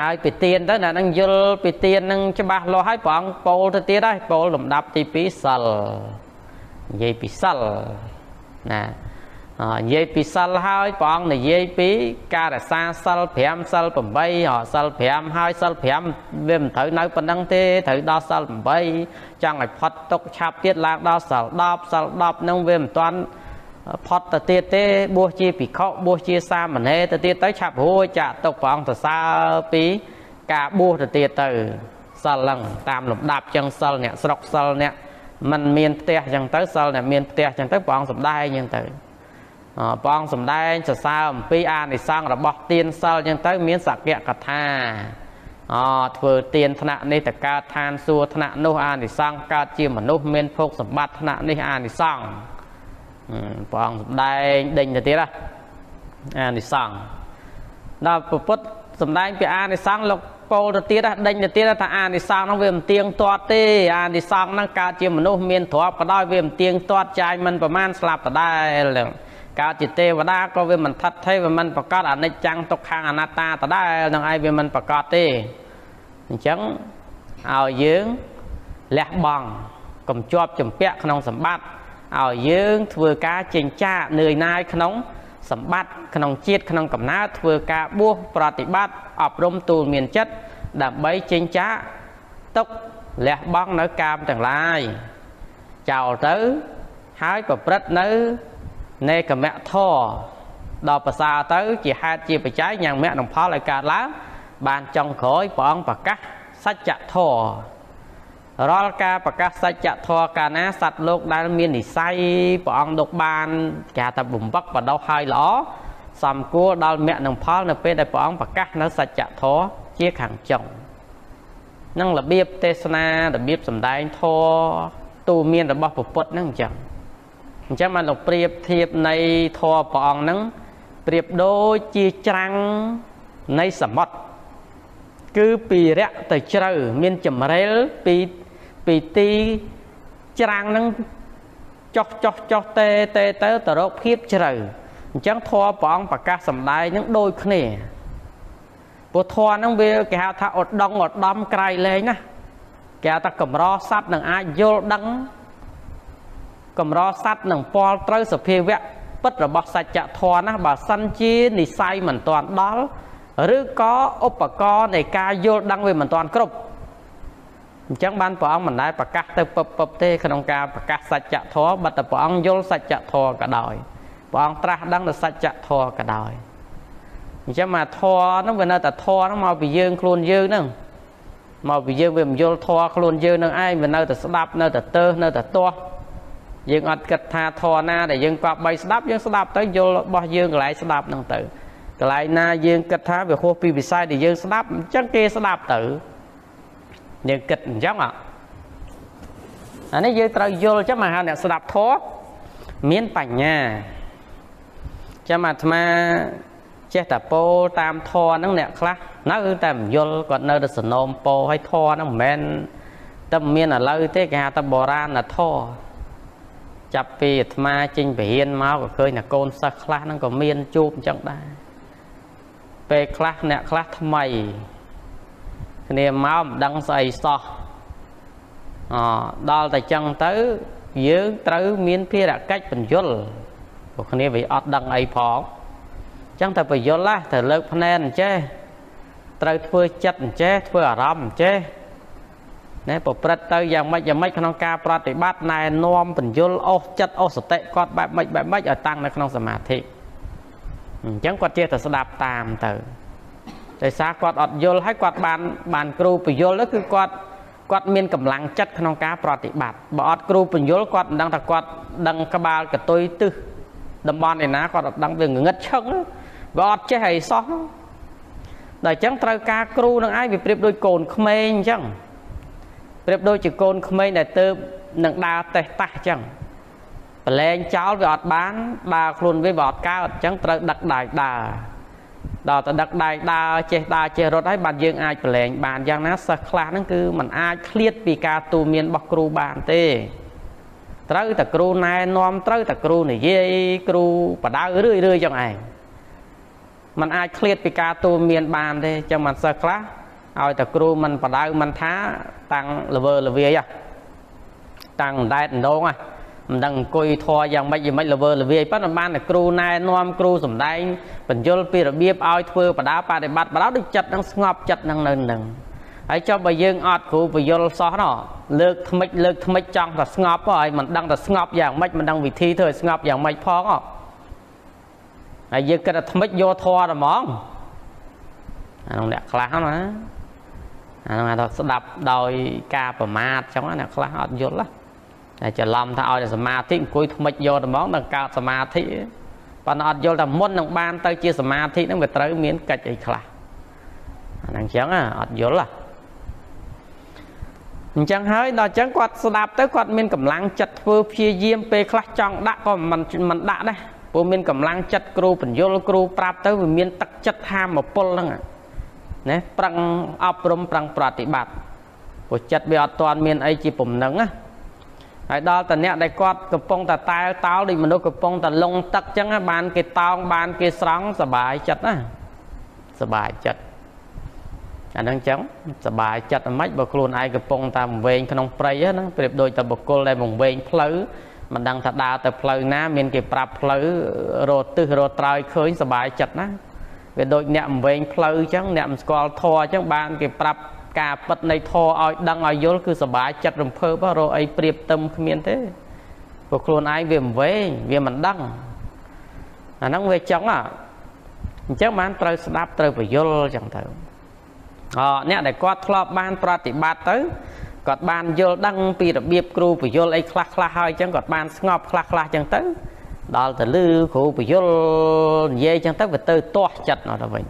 ហើយពីទៀនទៅអ្នកនឹងយល់ពីទៀននឹងច្បាស់លាស់ហើយព្រះអង្គពោលទៅទៀតហើយពោលលំដាប់ទី2សិល និយាយពីសិលណានិយាយពីសិលហើយព្រះអង្គនិយាយពីការរក្សាសិល5សិល8សិល5ហើយសិល5វាមិនត្រូវនៅប៉ុណ្ណឹងទេត្រូវដល់សិល8ចង់ឲ្យផុតទុកឆាប់ទៀតឡើងដល់សិល10សិល10នឹងវាមិនទាន់ផុតទៅទៀតទេបួសជាភិក្ខុបួសជាសាមណេរទៅទៀតទៅឆាប់រួចចាក់ទុកព្រះអង្គសរសើរពីការបួសទៅទៀតទៅសិលឡើងតាមលំដាប់ចឹងសិលអ្នកស្រុកសិលអ្នក มันមានផ្ទះចឹងទៅសិលអ្នកមានផ្ទះចឹងទៅព្រះអង្គសំដែងចឹងទៅព្រះអង្គសំដែងសរសើរអំពីអានិសង្ឃរបស់ទានសិលចឹងទៅ មានសក្យកថាអធ្វើទានថ្នាក់នេះទៅកើតឋានសួគ៌ថ្នាក់នោះអានិសង្ឃកើតជាមនុស្សមានភោគសម្បត្តិថ្នាក់នេះអានិសង្ឃព្រះអង្គសម្ដែងដេញទៅទៀតណាអានិសង្ឃដល់ពុទ្ធសម្ដែងពីអានិសង្ឃលោក ពោលទៅទៀតដេញទៅទៀតថាអានិសង្ឃហ្នឹងវាមិនទៀងទាត់ទេអានិសង្ឃហ្នឹងកើតជាមនុស្សមានទ្រព្យក៏ដោយវាមិនទៀងទាត់ចាយមិនប្រមាណស្លាប់ដដែលកើតជាទេវតាក៏វាមិនថិតថេរវាមិនប្រកាសអនិច្ចំទុក្ខំអនត្តាដដែលនឹងឯងវាមិនប្រកាសទេអញ្ចឹងឲ្យយើងលះបង់កុំជាប់ចម្ពាក់ក្នុងសម្បត្តិឲ្យយើងធ្វើការចិញ្ចានឿយណាយក្នុង សម្បត្តិក្នុងជាតិក្នុងកំណើតធ្វើការបួសប្រតិបត្តិអប់រំទូលមានចិត្តដើម្បីចិញ្ចាទុកលះបង់នៅកាមទាំងឡាយចោលទៅហើយប្រព្រឹត្តនៅនេកមៈធរដល់ប្រសើរទៅ ជាហេតុជាបច្ច័យញ៉ាំមគ្គនឹងផលឲ្យកើតឡើងបានចុងក្រោយព្រះអង្គប្រកាសសច្ចធម៌ រាល់ការប្រកាសសច្ចធម៌កាលណាសត្វលោកដែលមាននិស័យព្រះអង្គលោកបានគេថាបំពឹកបដោះឲ្យល្អសំគួរដល់មគ្គនឹងផលនៅពេលដែលព្រះអង្គប្រកាសនៅសច្ចធម៌ជាខាងចុងនឹងរបៀបទេសនារបៀបសម្ដែងធម៌ទូមានរបស់ពុទ្ធហ្នឹងអញ្ចឹងអញ្ចឹងបានលោកប្រៀបធៀបនៃធម៌ព្រះអង្គហ្នឹងប្រៀបដូចជាច្រាំងនៃសមុទ្រគឺពីរៈទៅជ្រៅមានចម្រេលពី ពីទីច្រាំងហ្នឹងចុះចុះចុះតេតេទៅទៅរកភាពជ្រៅអញ្ចឹងធម៌ព្រះអង្គប្រកាសសម្ដែងហ្នឹងដូចគ្នាព្រោះធម៌ហ្នឹងវាគេហៅថាឧត្តងឧត្តមក្រៃលែងណាគេហៅថាកម្រសัตว์នឹងអាចយល់ដឹងកម្រសัตว์នឹងពាល់ត្រូវសភាវៈពិតរបស់សច្ចធម៌ណាបើសិនជានិស័យមិនទាន់ដល់ឬក៏ឧបករណ៍នៃការយល់ដឹងវាមិនទាន់គ្រប់ អញ្ចឹងបានព្រះអង្គមិនដែលប្រកាសទៅពឹបពឹបទេក្នុងការប្រកាសសច្ចធម៌បើតែព្រះអង្គយល់សច្ចធម៌ក៏ដោយព្រះអង្គត្រាស់ដឹងទៅសច្ចធម៌ក៏ដោយអញ្ចឹងមកធម៌ហ្នឹងវានៅតែធម៌ហ្នឹងមកពីយើងខ្លួនយើងហ្នឹងមកពីយើងវាមិនយល់ធម៌ខ្លួនយើងនឹងឯងវានៅតែស្ដាប់នៅតែទៅនៅតែទាស់យើងអត់គិតថាធរណាដែលយើងគប្បីស្ដាប់យើងស្ដាប់ទៅយល់របស់យើងកន្លែងស្ដាប់ហ្នឹងទៅកន្លែងណាយើងគិតថាវាខុសពីវិស័យដែលយើងស្ដាប់អញ្ចឹងគេស្ដាប់ទៅ យើងគិតអញ្ចឹងអអានេះយើងត្រូវយល់អញ្ចឹងមកហៅអ្នកស្ដាប់ធរមានបញ្ញាចាំអាត្មាចេះតែពោលតាមធរហ្នឹងអ្នកខ្លះនៅតែមិនយល់គាត់នៅតែសនោមពោឲ្យធរហ្នឹងមិនមែនតែមានឥឡូវទេគេហៅថាបុរាណធរចាប់ពីអាត្មាចេញបរិញ្ញាមកក៏ឃើញតែកូនសិស្សខ្លះហ្នឹងក៏មានជួបអញ្ចឹងដែរពេលខ្លះអ្នកខ្លះថ្មី គ្នាមកមិនដឹងស្អីសោះអដល់តែចឹងទៅយើងត្រូវមានភារកិច្ចបញ្យលព្រោះគ្នាវាអត់ដឹងអីផងចឹងតែបញ្យលណាត្រូវលើកភ្នែនអញ្ចេះត្រូវធ្វើចិត្តអញ្ចេះធ្វើអារម្មណ៍អញ្ចេះណាប្រព្រឹត្តទៅយ៉ាងម៉េចយ៉ាងម៉េចក្នុងការប្រតិបត្តិណែនាំបញ្យលអស់ចិត្តអស់សតិគាត់បែបម៉េចបែបម៉េចឲ្យតាំងនៅក្នុងសមាធិអញ្ចឹងគាត់ចេះតែស្ដាប់តាមទៅ ដោយសារគាត់អត់យល់ហើយគាត់បានបានគ្រូបញ្យលទៅគឺគាត់គាត់មានកម្លាំងចិត្តក្នុងការប្រតិបត្តិបើអត់គ្រូបញ្យលគាត់មិនដឹងថាគាត់ដឹងក្បាលកតុយទឹះតំបន់ឯណាគាត់អត់ដឹងទៅងងឹតឈឹងបើអត់ចេះអីសោះដល់អញ្ចឹងត្រូវការគ្រូនឹងឯងវាប្រៀបដូចកូនក្មេងអញ្ចឹងប្រៀបដូចជាកូនក្មេងដែលទៅនឹងដើរតេះតាស់អញ្ចឹងប្រឡែងចោលវាអត់បានដើរខ្លួនវាវាអត់កើតអញ្ចឹងត្រូវដឹកដៃដើរ ដល់ទៅដឹកដៃដើរចេះដើរចេះរត់ហើយបានយើងអាចប្រឡែងបានយ៉ាងណាសិស្សខ្លះហ្នឹងគឺมันអាចឃ្លាតពីការទូមានរបស់គ្រូបានទេត្រូវតែគ្រូណែនាំត្រូវតែគ្រូនិយាយគ្រូបដៅរឿយរឿយចឹងឯង มันអាចឃ្លាតពីការទូមានបានទេចឹងមិនសិស្សខ្លះឲ្យតែគ្រូមិនបដៅមិនថាតាំងលវើលវាយតាំងដែតដង មិនដឹងអង្គុយធေါ်យ៉ាងម៉េចយ៉ាងម៉េចលវើលវាយប៉ុន្តែបានតែគ្រូណែនាំគ្រូសំដែងបញ្យលពីរបៀបឲ្យធ្វើបដាបប្រតិបត្តិបដៅដូចចិត្តនឹងស្ងប់ចិត្តនឹងនៅនឹងហើយចុះបើយើងអត់គ្រូបញ្យលសោះណោះលើកថ្មិចលើកថ្មិចចង់តែស្ងប់ហើយមិនដឹងតែស្ងប់យ៉ាងម៉េចមិនដឹងវិធីធ្វើឲ្យស្ងប់យ៉ាងម៉េចផងហើយយើងគិតថាថ្មិចយកធေါ်តែហ្មងអានោះអ្នកខ្លះណាអានោះថាស្ដាប់ដោយការប្រមាថចឹងអ្នកខ្លះអត់យល់ណា តែច្រឡំថាឲ្យតែសមាធិអង្គុយថ្មិចយកតែហ្មងដល់កើតសមាធិប៉ុន្តែអត់យល់ថាមុននឹងបានទៅជាសមាធិហ្នឹងវាត្រូវមានកិច្ចអីខ្លះអាហ្នឹងចឹងអត់យល់ណាអញ្ចឹងហើយដល់អញ្ចឹងគាត់ស្ដាប់ទៅគាត់មានកម្លាំងចិត្តធ្វើព្យាយាមពេលខ្លះចង់ដាក់ក៏មិនមិនដាក់ដែរព្រោះមានកម្លាំងចិត្តគ្រូបញ្យលគ្រូប្រាប់ទៅវាមានទឹកចិត្តហាមពលហ្នឹងណាប្រឹងអប់រំប្រឹងប្រតិបត្តិព្រោះចិត្តវាអត់ទាន់មានអីជាពំនឹងណា ហើយដល់តអ្នកដែលគាត់កំពុងតតែលតោលដូចមនុស្សកំពុងតលងទឹកចឹងបានគេតោងបានគេស្រង់សបាយចិត្តណាសបាយចិត្តអាហ្នឹងចឹងសបាយចិត្តមិនបើខ្លួនឯងកំពុងតាមវែងក្នុងព្រៃហ្នឹងប្រៀបដូចតបុគ្គលដែលវែងផ្លូវមិនដឹងថាដើរទៅផ្លូវណា មានគេប្រាប់ផ្លូវរត់ទឹះរត់ត្រើយឃើញសបាយចិត្តណាវាដូចអ្នកវែងផ្លូវចឹងអ្នកមិនស្គាល់ធរចឹងបានគេប្រាប់ ការពិតនៃធរឲ្យដឹងឲ្យយល់គឺសบายចិត្តរំភើបរកអីប្រៀបទឹមគ្មានទេព្រោះខ្លួនឯងវាមិនវែងវាមិនដឹងអាហ្នឹងវាចឹងអញ្ចឹងបានត្រូវស្ដាប់ត្រូវបញ្យល់ចឹងទៅអអ្នកដែលគាត់ធ្លាប់បានប្រតិបត្តិទៅគាត់បានយល់ដឹងពីរបៀបគ្រូបញ្យលអីខ្លះខ្លះហើយអញ្ចឹងគាត់បានស្ងប់ខ្លះខ្លះអញ្ចឹងទៅដល់ទៅលឺគ្រូបញ្យលនិយាយអញ្ចឹងទៅវាទៅទាស់ចិត្តដល់ទៅវិញ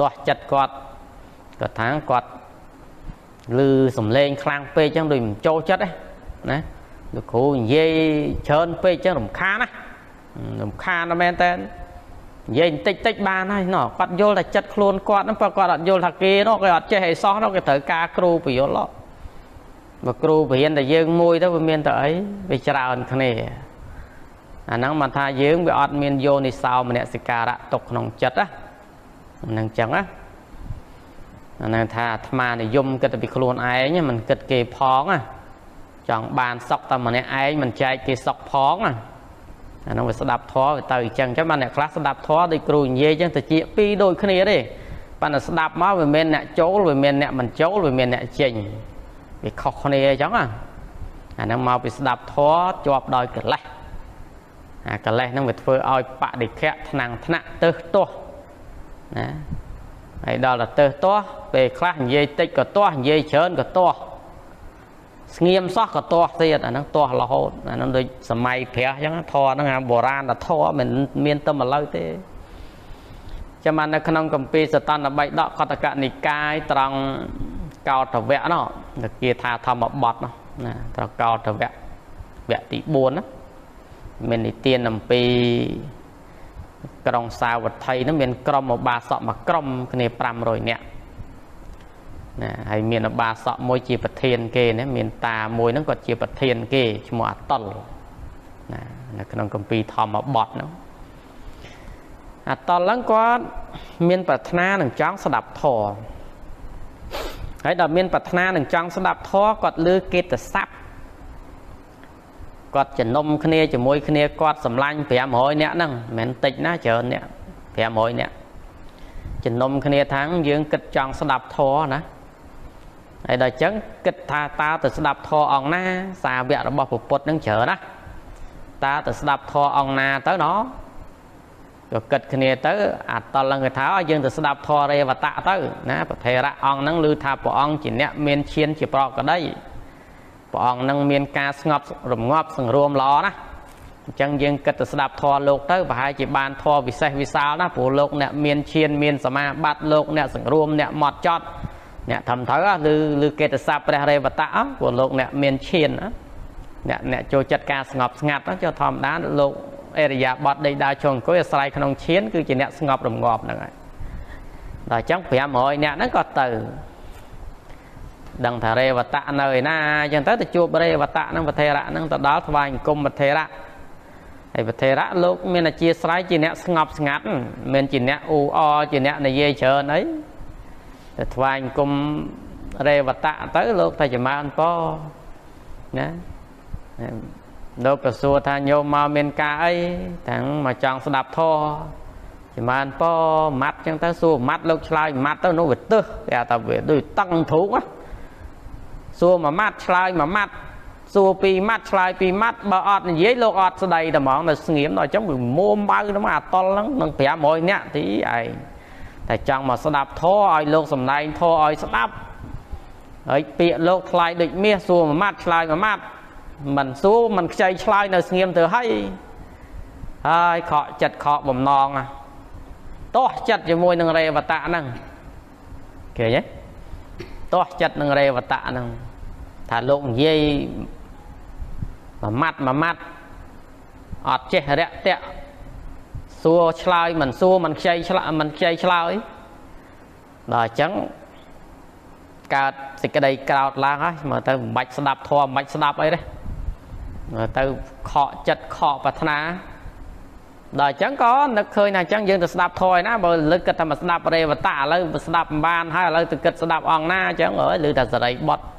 ទាស់ចិត្តគាត់គាត់ថាគាត់ លឺសំឡេងខ្លាំងពេកអញ្ចឹងដូចមិនចូលចិត្តណាលោកគ្រូនិយាយច្រើនពេកអញ្ចឹងរំខានណារំខានណាមែនតើនិយាយបន្តិចតិចបានហើយណោះគាត់យល់តែចិត្តខ្លួនគាត់ហ្នឹងគាត់អត់យល់ថាគេនោះគេអត់ចេះអីសោះនោះគេត្រូវការគ្រូបញ្យល់បើគ្រូបរៀនតែយើងមួយទៅវាមានតែអីវាច្រើនគ្នាអាហ្នឹងមិនថាយើងវាអត់មានយោនិសោមនសិការៈទុកក្នុងចិត្តណាហ្នឹងចឹងណាអា ហ្នឹងថាអាត្មានិយមគិតតែពីខ្លួនឯងមិនគិតគេផងណាចង់បានសុខតែម្នាក់ឯងមិនចែកគេសុខផងណាអានោះវាស្ដាប់ធម៌វាទៅអញ្ចឹងអញ្ចឹងបានអ្នកខ្លះស្ដាប់ធម៌ដូចគ្រូនិយាយអញ្ចឹងទៅជាពីរដូចគ្នាទេប៉ុន្តែស្ដាប់មកវាមានអ្នកចូលវាមានអ្នកមិនចូលវាមានអ្នកចេញវាខុសគ្នាអញ្ចឹងអាហ្នឹងមកពីស្ដាប់ធម៌ជាប់ដោយកិលេសអាកិលេសហ្នឹងវាធ្វើឲ្យបដិខៈថ្នាំងថ្នាក់ទៅទាស់ណា ហើយដល់ទៅទៅទាស់ពេលខ្លះនិយាយតិចក៏ទាស់និយាយច្រើនក៏ទាស់ស្ងៀមសោះក៏ទាស់ទៀតអាហ្នឹងទាស់រហូតអាហ្នឹងដូចសម័យព្រះអញ្ចឹងធរហ្នឹងអាបុរាណធរមិនមានតែម្ល៉េះទេចាំបាននៅក្នុងកម្ពីសតន្តបៃដកកតកនិកាយត្រង់កោតវៈនោះគេថាធម្មបទនោះណាត្រង់កោតវៈវគ្គទី4ណាមាននិទានអំពី ក្រុងសាវត្ថីនោះមានក្រុមឧបាសកមួយក្រុមគ្នា500នាក់ណាហើយមានអបាសកមួយជាប្រធានគេណាមានតាមួយហ្នឹងគាត់ជាប្រធានគេឈ្មោះអតុលណានៅក្នុងកម្ពីធម្មបទហ្នឹងអតុលហ្នឹងគាត់មានប្រាថ្នានឹងចង់ស្ដាប់ធម៌ហើយដល់មានប្រាថ្នានឹងចង់ស្ដាប់ធម៌គាត់លើគេតស័ព្ទ គាត់ជំនុំគ្នាជាមួយគ្នាគាត់សម្លាញ់500នាក់ហ្នឹងមិនមែនតិចណាច្រើនអ្នក500នាក់ជំនុំគ្នាថាយើងគិតចង់ស្ដាប់ធម៌ណាហើយដល់អញ្ចឹងគិតថាតើទៅស្ដាប់ធម៌អង្គណា សាវករបស់ពុទ្ធនឹងច្រើនណាតើទៅស្ដាប់ធម៌អង្គណាទៅណោះក៏គិតគ្នាទៅអាតលនឹងគេថាយើងទៅស្ដាប់ធម៌រេវតៈទៅណាប្រធេរៈអង្គនឹងឮថាព្រះអង្គជាអ្នកមានឈានជាប្រកក្តី ព្រះអង្គនឹងមានការស្ងប់រងាប់សង្រួមល្អណាអញ្ចឹងយើងគិតទៅស្ដាប់ធម៌លោកទៅប្រហែលជាបានធម៌វិសេសវិសាលណាព្រោះលោកអ្នកមានឈានមានសមាបត្តិលោកអ្នកសង្រួមអ្នកម៉ត់ចត់អ្នកធំត្រូវឬឬគេទៅសាប់ព្រះរេវតៈព្រោះលោកអ្នកមានឈានអ្នកអ្នកចូលចិត្តការស្ងប់ស្ងាត់ចុះធម្មតាលោកអេរិយាបថដេកដើរជអង្គុយអាស្រ័យក្នុងឈានគឺជាអ្នកស្ងប់រងាប់ហ្នឹងហើយដល់អញ្ចឹង500អ្នកហ្នឹងក៏ទៅ ដឹងថារេវតៈនៅឯណាអញ្ចឹងទៅទៅជួបរេវតៈហ្នឹងវធេរៈហ្នឹងទៅដល់ថ្វាយអង្គមវធេរៈហើយប្រធេរៈលោកមានអធិស្រ័យជាអ្នកស្ងប់ស្ងាត់មិនជាអ្នកអ៊ូអជាអ្នកនិយាយច្រើនអីតែថ្វាយគុំរេវតៈទៅលោកតែចម្រើនពណាលោកក៏សួរថាញោមមកមានការអីទាំងមកចង់ស្ដាប់ធម៌ចម្រើនពម៉ាត់ចឹងទៅសួរម៉ាត់លោកឆ្លើយម៉ាត់ទៅនោះវាទឹះគេថាវាដូចតឹងធូក សួរមួយម៉ាត់ឆ្លើយមួយម៉ាត់សួរពីរម៉ាត់ឆ្លើយពីរម៉ាត់បើអត់និយាយលោកអត់ស្ដីតែហ្មងនៅស្ងៀមដល់អញ្ចឹងវាមួម៉ៅហ្នឹងអាតលហ្នឹងនឹង500នាក់ទីឯងតែចង់មកស្ដាប់ធម៌ឲ្យលោកសំដែងធម៌ឲ្យស្ដាប់ហើយពាក្យលោកថ្លៃដូចមាសសួរមួយម៉ាត់ឆ្លើយមួយម៉ាត់មិនសួរមិនខ្ចីឆ្លើយនៅស្ងៀមទៅហើយហើយខកចិត្តខកបំណងទាស់ចិត្តជាមួយនឹងរេវតៈហ្នឹងឃើញទេទាស់ចិត្តនឹងរេវតៈហ្នឹង ថាលោកនិយាយមួយម៉ាត់មួយម៉ាត់អត់ចេះរាក់តាក់សួរឆ្លើយមិនសួរមិនខ្ចីឆ្លើយមិនខ្ចីឆ្លើយដល់អញ្ចឹងកើតសេចក្តីក្រោតឡើងហើយមើលទៅមិនបាច់ស្ដាប់ធម៌មិនបាច់ស្ដាប់អីទេមើលទៅខកចិត្តខកប្រាថ្នាដល់អញ្ចឹងក៏នឹកឃើញថាអញ្ចឹងយើងទៅស្ដាប់ធម៌ឯណាបើលើកគិតថាមកស្ដាប់រេវតៈឥឡូវស្ដាប់មិនបានហើយឥឡូវទៅគិតស្ដាប់អង្គណាអញ្ចឹងអើយឮតែសរិបុត្រ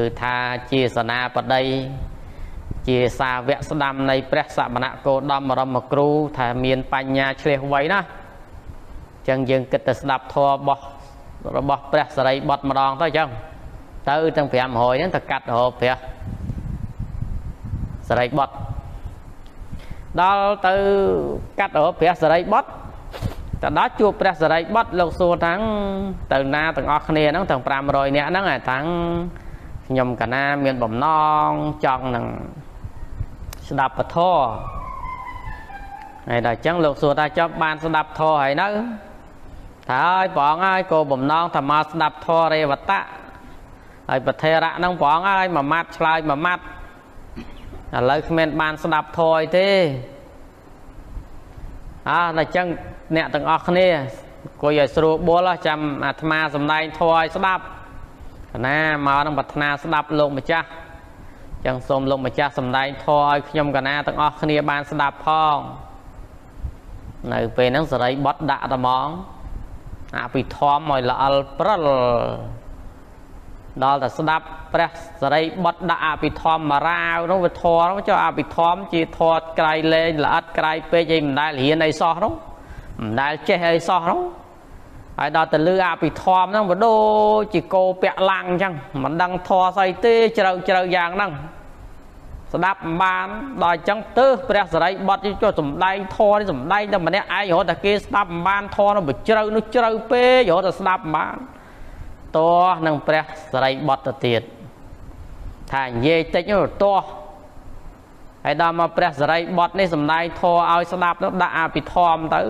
ឬថាជាសនាបតីជាសាវកស្ដាំនៃព្រះសមណគោដមបរមគ្រូថាមានបញ្ញាឆ្លៀសវៃណាអញ្ចឹងយើងគិតទៅស្ដាប់ធម៌របស់របស់ព្រះសរិបុត្រម្ដងទៅអញ្ចឹងទៅទាំង500ហ្នឹងទៅកាត់រហព្រះសរិបុត្រដល់ទៅកាត់រហព្រះសរិបុត្រទៅដល់ជួបព្រះសរិបុត្រលោកសួរថាទៅណាទាំងអស់គ្នាហ្នឹងទាំង500នាក់ហ្នឹងតាំង ខ្ញុំកណាមានបំណងចង់នឹងស្ដាប់ពធហើយដល់អញ្ចឹងលោកសួរថាចប់បានស្ដាប់ធរហើយនៅថាហើយព្រះអង្គហើយគោបំណងថាមកស្ដាប់ធររេវតៈហើយប្រធេរៈហ្នឹងព្រះអង្គហើយមួយម៉ាត់ឆ្លើយមួយម៉ាត់ឥឡូវគ្មានបានស្ដាប់ធរអីទេអើដល់អញ្ចឹងអ្នកទាំងអស់គ្នាគួយឲ្យស្រួលបុលចាំអាត្មាសំដែងធរឲ្យស្ដាប់ ណាមកនឹងប្រាថ្នាស្ដាប់លោកម្ចាស់ចឹងសូមលោកម្ចាស់សំដែងធម៌ឲ្យខ្ញុំកណាទាំងអស់គ្នាបានស្ដាប់ផងនៅពេលហ្នឹងសរិបុតដាក់ត្មងអភិធម្មឲ្យល្អិលព្រិលដល់តែស្ដាប់ព្រះសរិបុតដាក់អភិធម្មមករាវនោះវាធរនោះចុះអភិធម្មជាធរក្រៃលែងល្អិតក្រៃពេកអីមិនដែលរៀនអីសោះនោះមិនដែលចេះអីសោះនោះ ហើយដល់ទៅលឺអភិធម្មហ្នឹងបដូរជាគោពាក់ឡាំងអញ្ចឹងមិនដឹងធေါ်ស្អីទេជ្រៅជ្រៅយ៉ាងហ្នឹងស្ដាប់មិនបានដល់អញ្ចឹងទៅព្រះសរិបត់ចុះសំដែងធေါ်នេះសំដែងតែម្នាក់ឯងរហូតតែគេស្ដាប់មិនបានធေါ်នោះជ្រៅនោះជ្រៅពេករហូតតែស្ដាប់មិនបានតោះនឹងព្រះសរិបត់ទៅទៀតថានិយាយតិចនោះតោះហើយដល់មកព្រះសរិបត់នេះសំដែងធေါ်ឲ្យស្ដាប់នោះដាក់អភិធម្មទៅ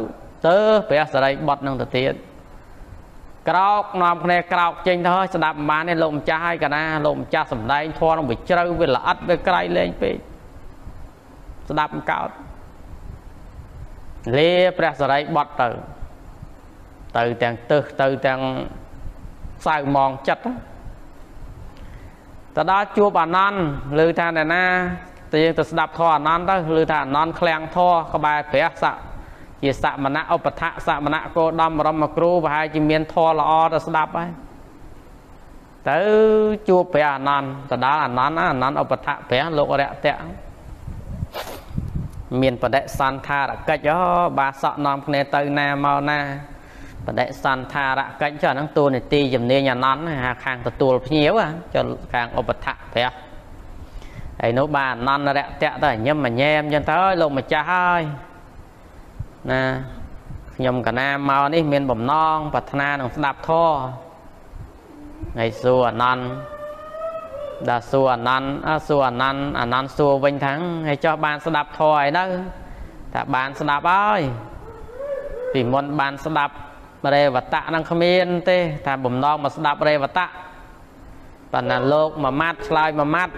ទៅព្រះសរិបត់នឹងទៅទៀត ក្រោកនាំគ្នាក្រោកចេញទៅហើយស្ដាប់មិនបានទេលោកម្ចាស់ហើយកណាលោកម្ចាស់សំដែងធម៌នឹងវាជ្រៅវាល្អិតវាក្រៃលែងពេកស្ដាប់កោតលាព្រះសរីបត់ទៅ ទៅទាំងទឹះទៅទាំងសៅមងចិត្តទៅដល់ជួបអានន្តលើថាអ្នកណាទៅយើងទៅស្ដាប់ធម៌អានន្តទៅលើថាអានន្តឃ្លាំងធម៌ក្បែរព្រះស័ក្តិ ជាសមណៈឧបថៈសមណៈគោដំបរមគ្រូប្រហែលជាមានធម៌ល្អទៅស្ដាប់ហើយទៅជួបព្រះអានន្ទទៅដល់អានន្ទអានន្ទឧបថៈព្រះលោករយៈមានបដិសន្ធារកិច្ចអូបាសក់នាំគ្នាទៅណាមកណាបដិសន្ធារកិច្ចចុះហ្នឹងតួនាទីជំនាញអានន្ទខាងទទួលភ្ញៀវចុះខាងឧបថៈព្រះហើយនោះបាទអានន្ទរយៈទៅញឹមញញែមចឹងទៅលោកម្ចាស់ហើយ ណាខ្ញុំកណាមកនេះមានបំណងប្រាថ្នានឹងស្ដាប់ធម៌ហើយសួរអនន្តដល់សួរអនន្តអសួរអនន្តអនន្តសួរវិញថាហើយចោះបានស្ដាប់ធម៌អីនៅថាបានស្ដាប់ហើយពីមុនបានស្ដាប់រេវតៈនឹងគ្មានទេថាបំណងមកស្ដាប់រេវតៈបណ្ណាលោកមួយម៉ាត់ឆ្លើយមួយម៉ាត់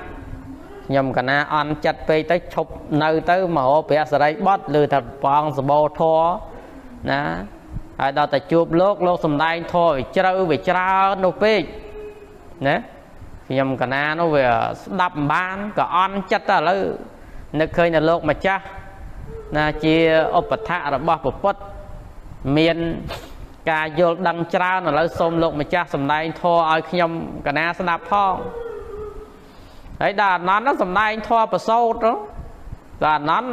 ខ្ញុំកណាអន់ចិត្តពេកទៅឈប់នៅទៅមហោព្រះសរិបត់ឬថាព្រះអង្គសម្បោធរណាហើយដល់តែជួបលោកលោកសំដែងធរវាជ្រៅវាច្រើននោះពេកណាខ្ញុំកណានោះវាស្ដាប់មិនបានក៏អន់ចិត្តទៅឥឡូវនឹកឃើញតែលោកម្ចាស់ណាជាឧបថៈរបស់ពុទ្ធមានការយល់ដឹងច្រើនឥឡូវសូមលោកម្ចាស់សម្ដែងធម៌ឲ្យខ្ញុំកណាស្ដាប់ផង ហើយដល់អនន្តសម្ដែងធម៌ប្រសោតដល់អនន្ត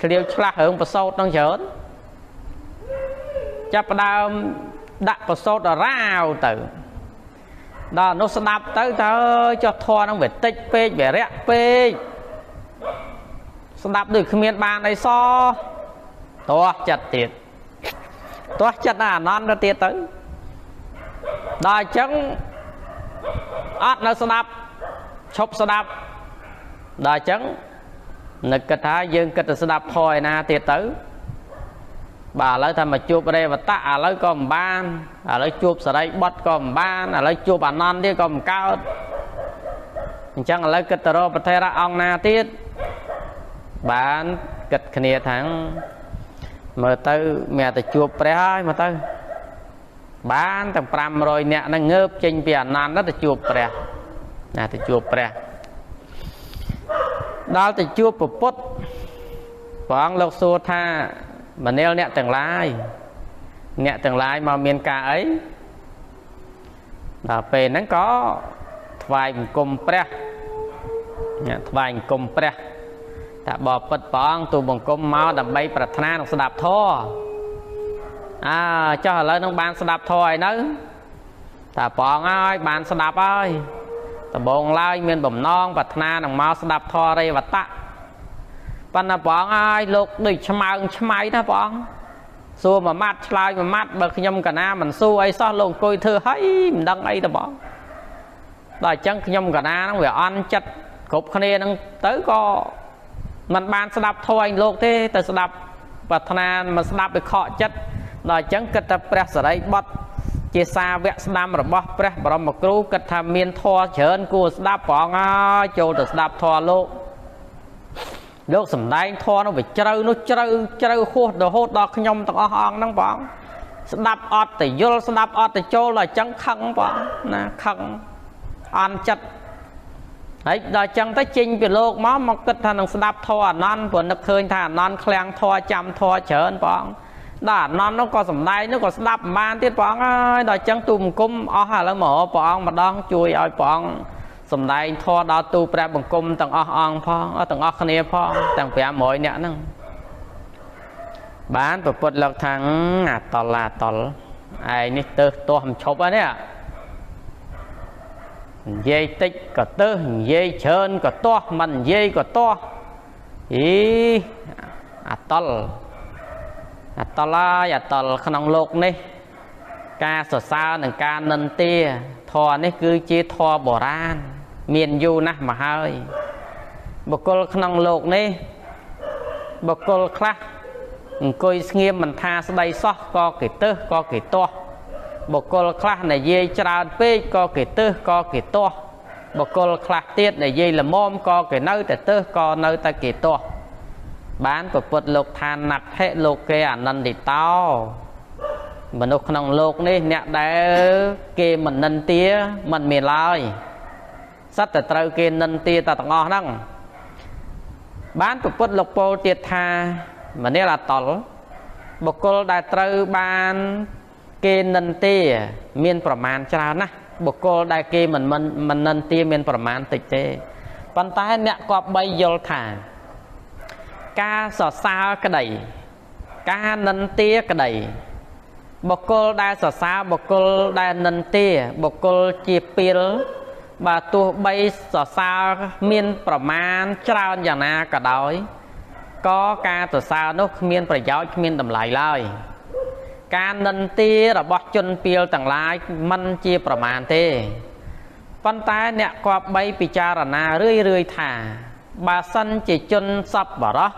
ឆ្លៀវឆ្លាស់រឿងប្រសោតនឹងច្រើនចាប់ផ្ដើមដាក់ប្រសោតរាវទៅដល់នោះស្ដាប់ទៅតើចុះធွာនឹងវាតិចពេកវារាក់ពេកស្ដាប់ដូចគ្មានបានអីសតោះចិត្តទៀតតោះចិត្តអានន្តទៅទៀតទៅដល់អញ្ចឹងអត់នៅស្ដាប់ ឈប់ស្ដាប់ដល់អញ្ចឹងនឹកគិតថាយើងគិតទៅស្ដាប់ធម៌ឯណាទៀតទៅបាទឥឡូវថាមកជួបរេវតៈឥឡូវក៏មិនបានឥឡូវជួបសរិបុត្រក៏មិនបានឥឡូវជួបអនន្តទៀតក៏មិនកើតអញ្ចឹងឥឡូវគិតទៅរកប្រធេរៈអង្គណាទៀតបានគិតគ្នាថាមើលទៅមានតែជួបព្រះហើយមើលទៅបានទាំង500នាក់ហ្នឹងងើបចេញពីអនន្តទៅជួបព្រះ ណាទៅជួបព្រះដល់ទៅជួបពុទ្ធព្រះអង្គលោកសួរថាមនាលអ្នកទាំងឡាយអ្នកទាំងឡាយមកមានការអីដល់ពេលហ្នឹងក៏ថ្វាយបង្គំព្រះអ្នកថ្វាយបង្គំព្រះថាបបិទ្ធព្រះអង្គទូបង្គំមកដើម្បីប្រាថ្នានឹងស្ដាប់ធម៌អើចុះឥឡូវនឹងបានស្ដាប់ធម៌ហើយនៅថាព្រះអង្គហើយបានស្ដាប់ហើយ ដំបងឡើយមានបំណងប្រាថ្នានឹងមកស្ដាប់ធម៌រេវតៈប៉ុន្តែព្រះអង្គហើយលោកដូចឆ្មើងឆ្មៃណាព្រះអង្គសួរមួយម៉ាត់ឆ្លើយមួយម៉ាត់បើខ្ញុំកណាមិនសួរអីសោះលោកអង្គុយធ្វើហីមិនដឹងអីទេបងដល់អញ្ចឹងខ្ញុំកណាហ្នឹងវាអន់ចិត្តគ្រប់គ្នាហ្នឹងទៅក៏มันបានស្ដាប់ធម៌ឯងលោកទេទៅស្ដាប់ប្រាថ្នាមកស្ដាប់វាខកចិត្តដល់អញ្ចឹងគិតថាព្រះសរិបុត្រ ជាសាវកស្ដាំរបស់ព្រះបរមគ្រូគិតថាមានធម៌ច្រើនគួរស្ដាប់ព្រះអង្គហើយចូលទៅស្ដាប់ធម៌លោកលោកសំដែងធម៌នោះវាជ្រៅនោះជ្រៅជ្រៅហួសរហូតដល់ខ្ញុំទាំងអស់អង្គហ្នឹងបងស្ដាប់អត់ទៅយល់ស្ដាប់អត់ទៅចូលដល់អញ្ចឹងខឹងបងណាខឹងអន់ចិត្តហើយដល់អញ្ចឹងទៅចេញពីលោកមកមកគិតថានឹងស្ដាប់ធម៌អនន្តព្រោះនឹកឃើញថាអនន្តឃ្លាំងធម៌ចាំធម៌ច្រើនបង ដល់អនន្តនោះក៏សំដែងនោះក៏ស្ដាប់មិនបានទៀតព្រះអង្គហើយដល់អញ្ចឹងទូមង្គមអស់ឥឡូវមកព្រះអង្គម្ដងជួយឲ្យព្រះអង្គសំដែងធម៌ដល់ទូព្រះបង្គំទាំងអស់អង្គផងទាំងអស់គ្នាផងទាំង500នាក់ហ្នឹងបានប្រពុតលោកថាងអាតលអាតលឯនេះទៅទាស់មិនឈប់ហ្នឹងនិយាយតិចក៏ទៅនិយាយច្រើនក៏ទាស់មិននិយាយក៏ទាស់អីអាតល អាតលហើយអាតលក្នុងលោកនេះ ការសរសើរនិងការនិន្ទាធរនេះគឺជាធរបុរាណមានយូរណាស់មកហើយបុគ្គលក្នុងលោកនេះបុគ្គលខ្លះអង្គុយស្ងៀមមិនថាស្ដីសោះក៏គេទឹះក៏គេទាស់បុគ្គលខ្លះនិយាយច្រើនពេកក៏គេទឹះក៏គេទាស់បុគ្គលខ្លះទៀតនិយាយល្មមក៏គេនៅតែទឹះក៏នៅតែគេទាស់ បានប្រពុតលោកឋានណាត់ហេលោកគេអានន្តិតោមនុស្សក្នុងលោកនេះអ្នកដែលគេមិននិន្ទាមិនមានឡើយសត្វតែត្រូវគេនិន្ទាតែទាំងអស់ហ្នឹងបានប្រពុតលោកពោលទៀតថាមនាលអតលបុគ្គលដែលត្រូវបានគេនិន្ទាមានប្រមាណច្រើនណាស់បុគ្គលដែលគេមិនមិននិន្ទាមានប្រមាណតិចទេប៉ុន្តែអ្នកគប្បីយល់ថា ការសរសើរក្តី ការនិន្ទាក្តីបុគ្គលដែលសរសើរបុគ្គលដែលនិន្ទាបុគ្គលជាពីលបើទោះបីសរសើរមាន ប្រមាណច្រើនយ៉ាងណាក៏ដោយក៏ការសរសើរនោះគ្មាន ប្រយោជន៍គ្មានតម្លៃឡើយការនិន្ទារបស់ជនពីលទាំងឡាយមិនជាប្រមាណទេប៉ុន្តែអ្នកគប្បីពិចារណារឿយរឿយថា បើសិនជាជនសពបរោះ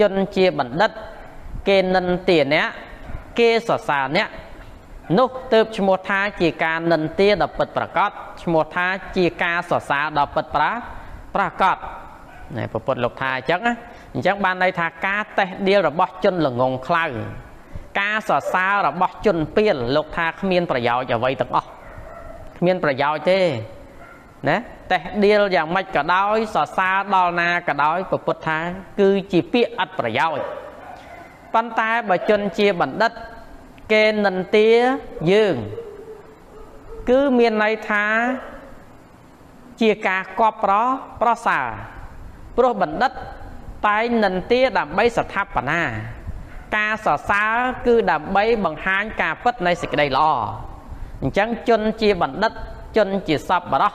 ជនជាបណ្ឌិត គេនិន្ទាអ្នកគេសរសើរអ្នកនោះទៅឈ្មោះថាជាការនិន្ទាដ៏ពិតប្រាកដឈ្មោះថាជាការសរសើរដ៏ពិតប្រាប្រាកដណែប្រពុតលោកថាអញ្ចឹងណាអញ្ចឹងបានន័យថាការតេះដៀលរបស់ជនល្ងងខ្លៅការសរសើររបស់ជនពៀលលោកថាគ្មានប្រយោជន៍អ្វីទាំងអស់គ្មានប្រយោជន៍ទេណា តេះដៀលយ៉ាងម៉េចក៏ដោយសរសើរដល់ណាក៏ដោយពុទ្ធថា គឺជាពាក្យអត់ប្រយោជន៍ប៉ុន្តែបើជនជាបណ្ឌិត គេនិន្ទាយើង គឺមានន័យថាជាការកប់ប្រប្រសើរព្រោះបណ្ឌិតតែងនិន្ទាដើម្បីស្ថាបនាការសរសើរគឺដើម្បីបង្ហាញការពិតនៃសេចក្តីល្អអញ្ចឹងជនជាបណ្ឌិតជនជាសពបរោះ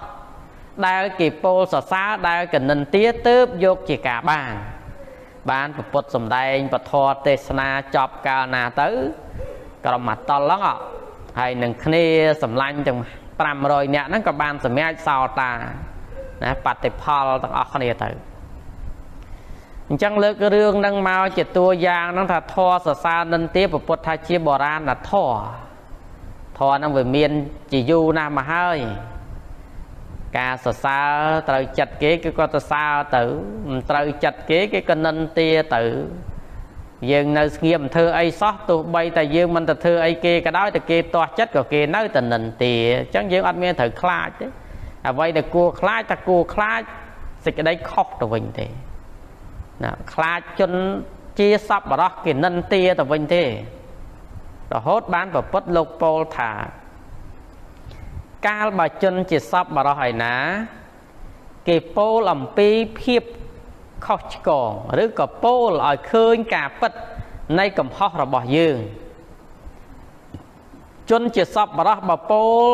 ដែលគេពោលសរសើរដែលកនិន្ទាទៅបយកជាការបាន បានពពុទ្ធសំដែងពធទេសនាចប់កាលណាទៅ ក្រុមមកតល់ហ្នឹងហើយនឹងគ្នាសម្លាញ់ទាំង500នាក់ហ្នឹងក៏បានសម្រេចសោតាណាបតិផលទាំងអស់គ្នាទៅអញ្ចឹងលើករឿងហ្នឹងមកជាតួយ៉ាងហ្នឹងថាធរសរសើរនិន្ទាពុទ្ធថាជាបុរាណធរធរហ្នឹងវាមានជាយូរណាស់មកហើយ ការសរសើរត្រូវចិត្តគេគឺគាត់សរសើរទៅមិនត្រូវចិត្តគេគេក៏និន្ទាទៅ យើងនៅស្ងៀមមិនធ្វើអីសោះទោះបីតែយើងមិនទៅធ្វើអីគេក៏ដោយតែគេទាស់ចិត្តក៏គេនៅតែនិន្ទាអញ្ចឹងយើងអត់មានត្រូវខ្លាចទេអ្វីដែលគួរខ្លាចតែគួរខ្លាចសេចក្តីខុសទៅវិញទេណាខ្លាចជនជាសពបរោះគេនិន្ទាទៅវិញទេរហូតបានប្រពុតលោកពោលថា កាលបើជនជាសពបរោះឯណា គេពោលអំពីភាពខុសឆ្គងឬក៏ពោលឲ្យឃើញការពិតនៃកំហុសរបស់យើង ជនជាសពបរោះបពោល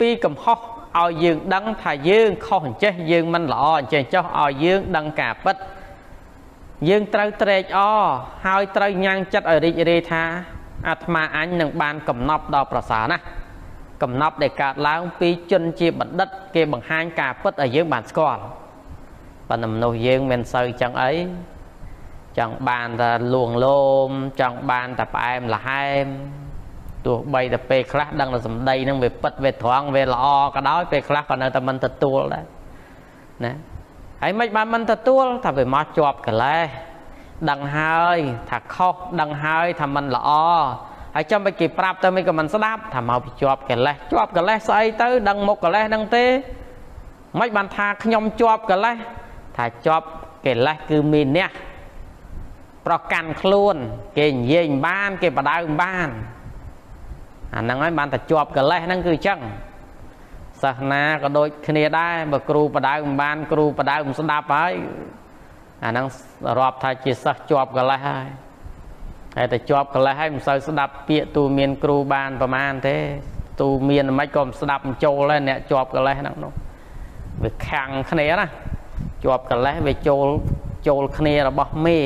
ពីកំហុសឲ្យយើងដឹងថាយើងខុសអញ្ចេះយើងមិនល្អអញ្ចេះចុះឲ្យយើងដឹងការពិតយើងត្រូវត្រេកអរហើយត្រូវញ៉ាំងចិត្តឲ្យរីករាយថាអាត្មាអញនឹងបានកំណប់ដល់ប្រសើរណាស់ កំណប់ដែលកើតឡើងពីជនជាបណ្ឌិត គេបង្ហាញការពិតឲ្យយើងបានស្គាល់ប៉ុន្តែមនុស្សយើងមិនសូវចឹងអីចង់បានតែលួងលោមចង់បានតែផ្អែមល្ហែមទោះបីតែពេលខ្លះដឹងតែសម្ដីនឹងវាពិតវាត្រង់វាល្អក៏ដោយពេលខ្លះក៏នៅតែមិនទទួលដែរណាហើយមិនបានមិនទទួលថាវាមកជាប់កលេសដឹងហើយថាខុសដឹងហើយថាមិនល្អ ហើយចាំបើគេប្រាប់ទៅមិនក៏មិនស្ដាប់ថាមកពីជាប់កលេសជាប់កលេសស្អីទៅដឹងមុខកលេសហ្នឹងទេមិនបានថាខ្ញុំជាប់កលេសថាជាប់កិលេសគឺមានអ្នកប្រកាន់ខ្លួន គេនិយាយមិនបាន គេបដៅមិនបានអាហ្នឹងហើយបានតែជាប់កិលេសហ្នឹងគឺអញ្ចឹងសាសនាក៏ដូចគ្នាដែរបើគ្រូបដៅមិនបាន គ្រូបដៅមិនស្ដាប់ហើយអាហ្នឹងរាប់ថាជាសិស្សជាប់កិលេសហើយ ហើយតែជាប់កិលេសហើយមិនសូវស្ដាប់ពាក្យទូមានគ្រូបានប្រមាណទេ ទូមានមិនក៏មិនស្ដាប់មិនចូលដែរអ្នកជាប់កិលេសហ្នឹងនោះវាខាំងគ្នាណាជាប់កលេសវាចូលចូលគ្នារបស់មេ